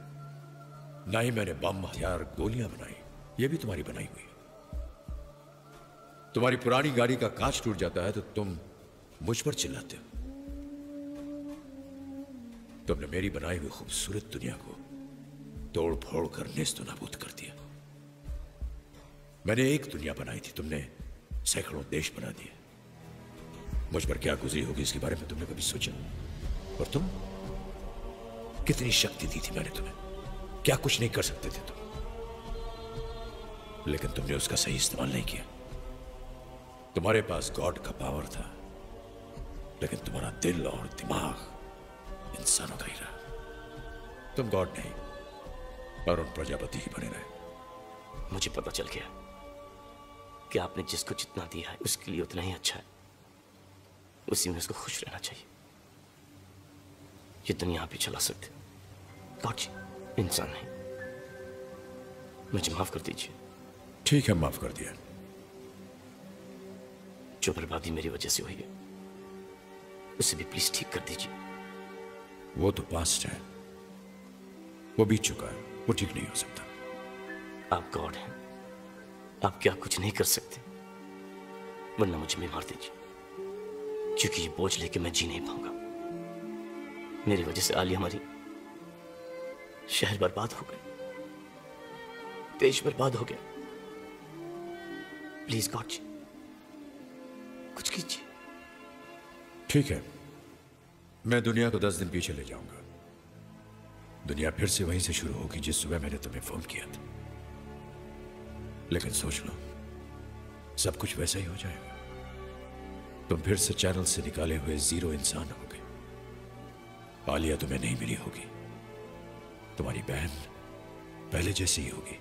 ना ही मैंने बम, हथियार, गोलियाँ बनाई, ये भी तुम्हारी बनाई हुई तुम्हारी पुरानी गाड़ी का कांच टूट जाता है तो तुम मुझ पर चिल्लाते हो। तुमने मेरी बनाई हुई खूबसूरत दुनिया को तोड़ फोड़ कर नेस्त नाबूद कर दिया। मैंने एक दुनिया बनाई थी, तुमने सैकड़ों देश बना दिए। मुझ पर क्या गुजरी होगी इसके बारे में तुमने कभी सोचा? और तुम? कितनी शक्ति दी थी मैंने तुम्हें? क्या कुछ नहीं कर सकते थे तुम? लेकिन तुमने उसका सही इस्तेमाल नहीं किया। तुम्हारे पास गॉड का पावर था, लेकिन तुम्हारा दिल और दिमाग इंसानों का ही रहा तुम गॉड नहीं और उन प्रजापति ही बने रहे।
मुझे पता चल गया कि आपने जिसको जितना दिया है उसके लिए उतना ही अच्छा है। उसी में उसको खुश रहना चाहिए। ये दुनिया आप ही चला सकते गॉड जी इंसान है। मुझे माफ़ कर दीजिए।
ठीक है माफ़ कर दिया।
जो बर्बादी मेरी वजह से हुई है उसे भी प्लीज़ ठीक कर दीजिए।
वो तो पास्ट है। वो बीत चुका है। वो ठीक नहीं हो सकता।
आप गॉड हैं। आप क्या कुछ नहीं कर सकते? वरना मुझे भी मार दीजिए। क्योंकि ये बोझ लेके मैं जी नहीं पाऊँगा। मेरी वजह से आलिया हमारी शहर बर्बाद हो गए देश बर्बाद हो गया। प्लीज़ गॉड जी कुछ कीजिए।
ठीक है। मैं दुनिया को दस दिन पीछे ले जाऊँगा। दुनिया फिर से वहीं से शुरू होगी जिस सुबह मैंने तुम्हें फ़ोन किया था। लेकिन सोच लो, सब कुछ वैसा ही हो जाएगा। तुम फिर से चैनल से निकाले हुए ज़ीरो इंसान हो गए आलिया तुम्हें नहीं मिली होगी। तुम्हारी बहन पहले जैसी ही होगी।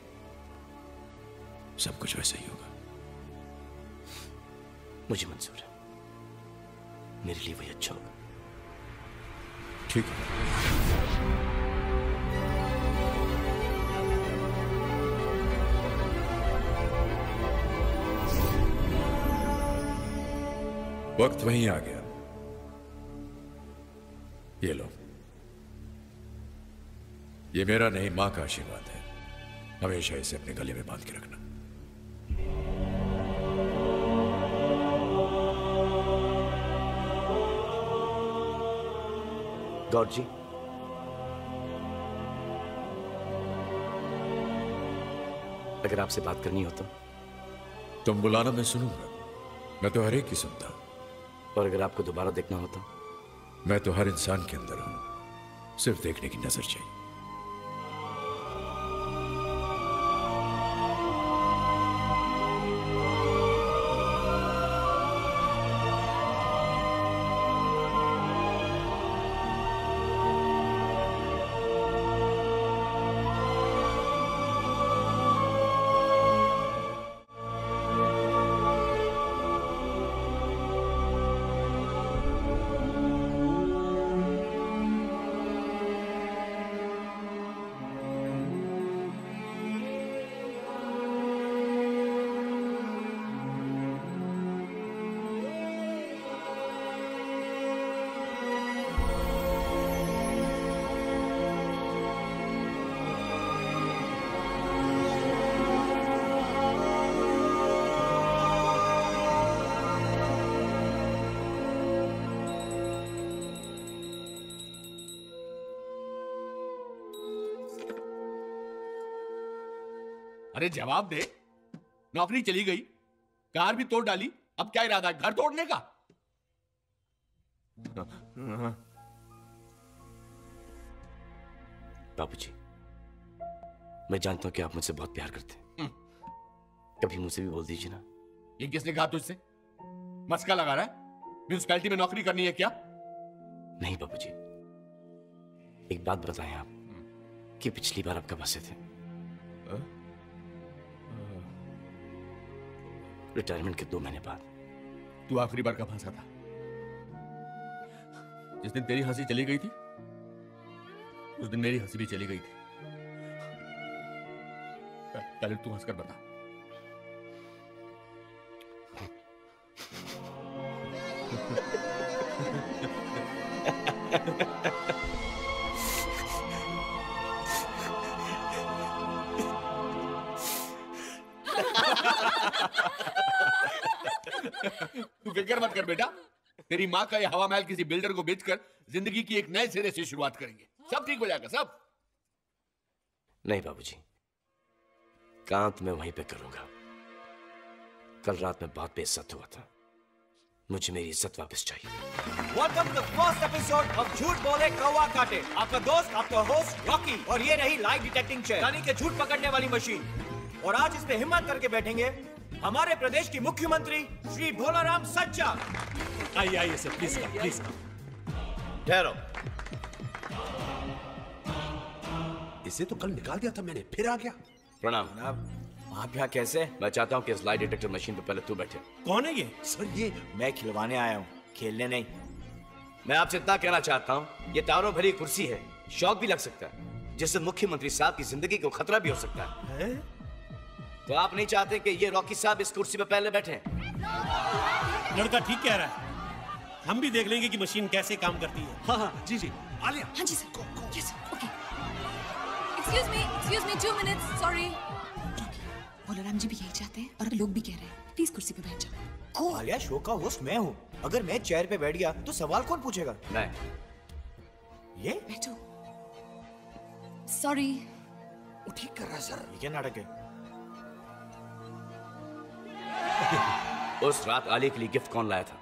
सब कुछ वैसा ही होगा।
मुझे मंजूर है। मेरे लिए वही अच्छा होगा।
ठीक। है वक्त वहीं आ गया। ये लो। ये मेरा नहीं, माँ का आशीर्वाद है। हमेशा इसे अपने गले में बाँध के रखना।
गॉड जी। अगर आपसे बात करनी हो तो।
तुम बुलाना मैं सुनूँगा। मैं तो हर एक ही सुनता
और अगर आपको दोबारा देखना होता तो।
मैं तो हर इंसान के अंदर हूँ। सिर्फ़ देखने की नज़र चाहिए।
अरे जवाब दे। नौकरी चली गई। कार भी तोड़ डाली। अब क्या इरादा है? घर तोड़ने का?
बापू जी मैं जानता हूँ कि आप मुझसे बहुत प्यार करते हैं। कभी मुझसे भी बोल दीजिए ना।
ये किसने कहा तुझसे? मस्का लगा रहा है? म्यूनसिपैलिटी में नौकरी करनी है क्या?
नहीं बाबूजी। एक बात बताएँ आप कि पिछली बार आप कब हंसे थे? रिटायरमेंट के दो महीने बाद।
तू आखिरी बार कब हंसा था? जिस दिन तेरी हँसी चली गई थी उस दिन मेरी हँसी भी चली गई थी। पहले तू हंसकर बता। तू *laughs* फ़िक्र मत कर बेटा। तेरी माँ का ये हवा महल किसी बिल्डर को बेचकर ज़िंदगी की एक नए सिरे से शुरुआत करेंगे। सब ठीक हो जाएगा सब।
नहीं बाबूजी काम तो मैं वहीं पे करूँगा। कल रात में बहुत बेइज्जत हुआ था। मुझे मेरी इज़्ज़त वापस चाहिए।
Welcome to first episode of Jhooth Bole Kauwa काटे। आपका दोस्त आपका होस्ट रॉकी और ये रही लाइट डिटेक्टिंग चेयर यानी कि झूठ पकड़ने वाली मशीन और आज इस पे हिम्मत करके बैठेंगे हमारे प्रदेश की मुख्यमंत्री श्री भोलाराम सच्चा।
आइए आइए सर प्लीज़ प्लीज़
ठहरो।
इसे तो कल निकाल दिया था मैंने फिर आ गया।
प्रणाम।
आप यहाँ कैसे?
मैं चाहता हूँ कि इस लाइट डिटेक्टर मशीन पे पहले तू बैठे।
कौन है ये? सर ये मैं खिलवाने आया हूँ खेलने नहीं।
मैं आपसे इतना कहना चाहता हूँ ये तारों भरी कुर्सी है शौक भी लग सकता है जिससे मुख्यमंत्री साहब की ज़िंदगी को खतरा भी हो सकता है, है? तो आप नहीं चाहते कि ये रॉकी साहब इस कुर्सी पे पहले बैठे?
लड़का ठीक कह रहा है। हम भी देख लेंगे कि मशीन कैसे काम करती है। हाँ हाँ जी जी। आलिया
हाँ जी sir. Yes okay excuse me excuse me two minutes sorry Boloram ji भी यही चाहते हैं और लोग भी कह रहे हैं। प्लीज़ कुर्सी पे बैठ जाओ।
आलिया शो का होस्ट मैं हूँ। अगर मैं चेयर पे बैठ गया तो सवाल कौन पूछेगा?
नहीं
ये?
बैठो। सॉरी
ठीक कर रहा है सर ये क्या नाटक है? *laughs*
उस रात आलिया के लिए गिफ्ट कौन लाया था?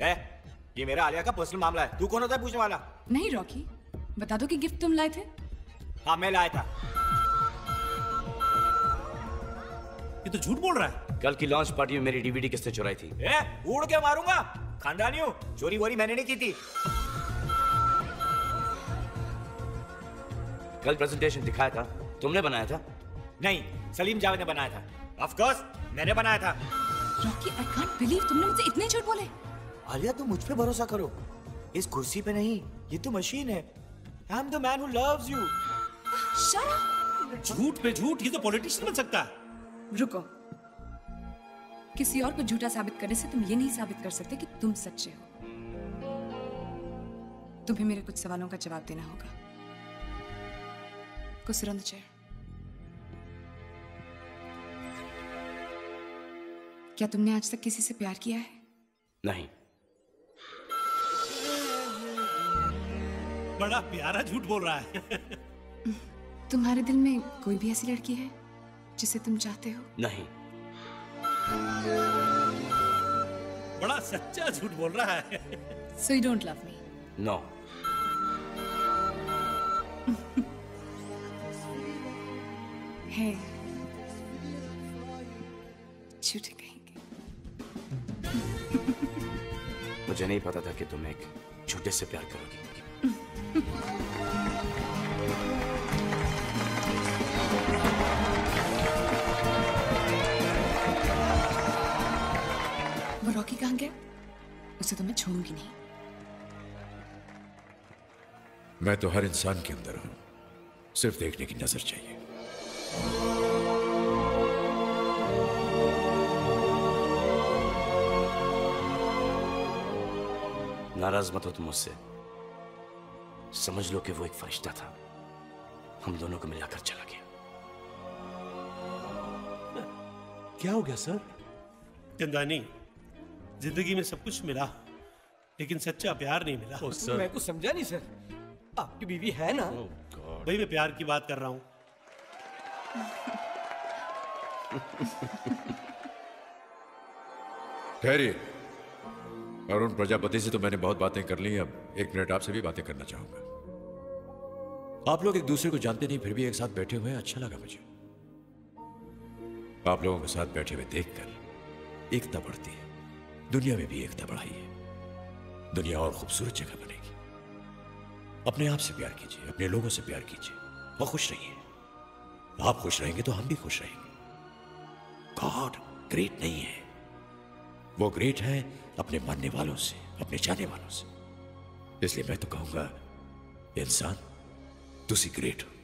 ए, ये मेरा आलिया का पर्सनल मामला है। तू कौन होता है पूछने वाला?
नहीं रॉकी। बता दो कि गिफ्ट तुम लाए थे।
हाँ मैं लाया था।
ये तो झूठ बोल रहा है।
कल की लॉन्च पार्टी में मेरी डीवीडी किसने चुराई थी?
ए, उड़ के मारूँगा। खानदानी चोरी वोरी मैंने नहीं की थी।
कल प्रेजेंटेशन दिखाया था। तुमने बनाया था?
नहीं सलीम जावेद ने बनाया था। ऑफ़ कोर्स मैंने बनाया था।
रॉकी आई कांट बिलीव तुमने मुझसे इतने झूठ बोले।
आलिया तुम मुझ पे भरोसा करो। इस कुर्सी पे नहीं ये तो मशीन है। I am the man who loves you
झूठ पे झूठ ये तो पॉलिटिशियन बन सकता है।
रुको। किसी और को झूठा साबित करने से तुम ये नहीं साबित कर सकते कि तुम सच्चे हो। तुम्हें मेरे कुछ सवालों का जवाब देना होगा। Go sit on क्या तुमने आज तक किसी से प्यार किया है?
नहीं।
बड़ा प्यारा झूठ बोल रहा है।
तुम्हारे दिल में कोई भी ऐसी लड़की है जिसे तुम चाहते हो?
नहीं।
बड़ा सच्चा झूठ बोल रहा है।
So you don't love me
no
है। झूठे
मुझे नहीं पता था कि तुम एक झूठे से प्यार करोगी।
वो रॉकी कहाँ गया? उसे तो मैं छोड़ूँगी नहीं।
मैं तो हर इंसान के अंदर हूँ। सिर्फ़ देखने की नज़र चाहिए।
नाराज़ मत हो तुम मुझसे। समझ लो कि वो एक फरिश्ता था। हम दोनों को मिलाकर चला गया।
क्या हो गया सर? चंदानी ज़िंदगी में सब कुछ मिला लेकिन सच्चा प्यार नहीं मिला।
मैं कुछ समझा नहीं सर। आपकी बीवी है ना?
भाई मैं प्यार की बात कर रहा हूँ।
ठहरिए अरुण प्रजापति से तो मैंने बहुत बातें कर ली। अब एक मिनट आपसे भी बातें करना चाहूँगा। आप लोग एक दूसरे को जानते नहीं, फिर भी एक साथ बैठे हुए अच्छा लगा मुझे। आप लोगों के साथ बैठे हुए देखकर एकता बढ़ती है। दुनिया में भी एकता बढ़ाई है। दुनिया और खूबसूरत जगह बनेगी। अपने आप से प्यार कीजिए, अपने लोगों से प्यार कीजिए। और खुश रहिए। आप खुश रहेंगे तो हम भी खुश रहेंगे। गॉड ग्रेट नहीं है। वो ग्रेट है अपने मानने वालों से, अपने जाने वालों से। इसलिए मैं तो कहूँगा, इंसान, तुसी ग्रेट हो।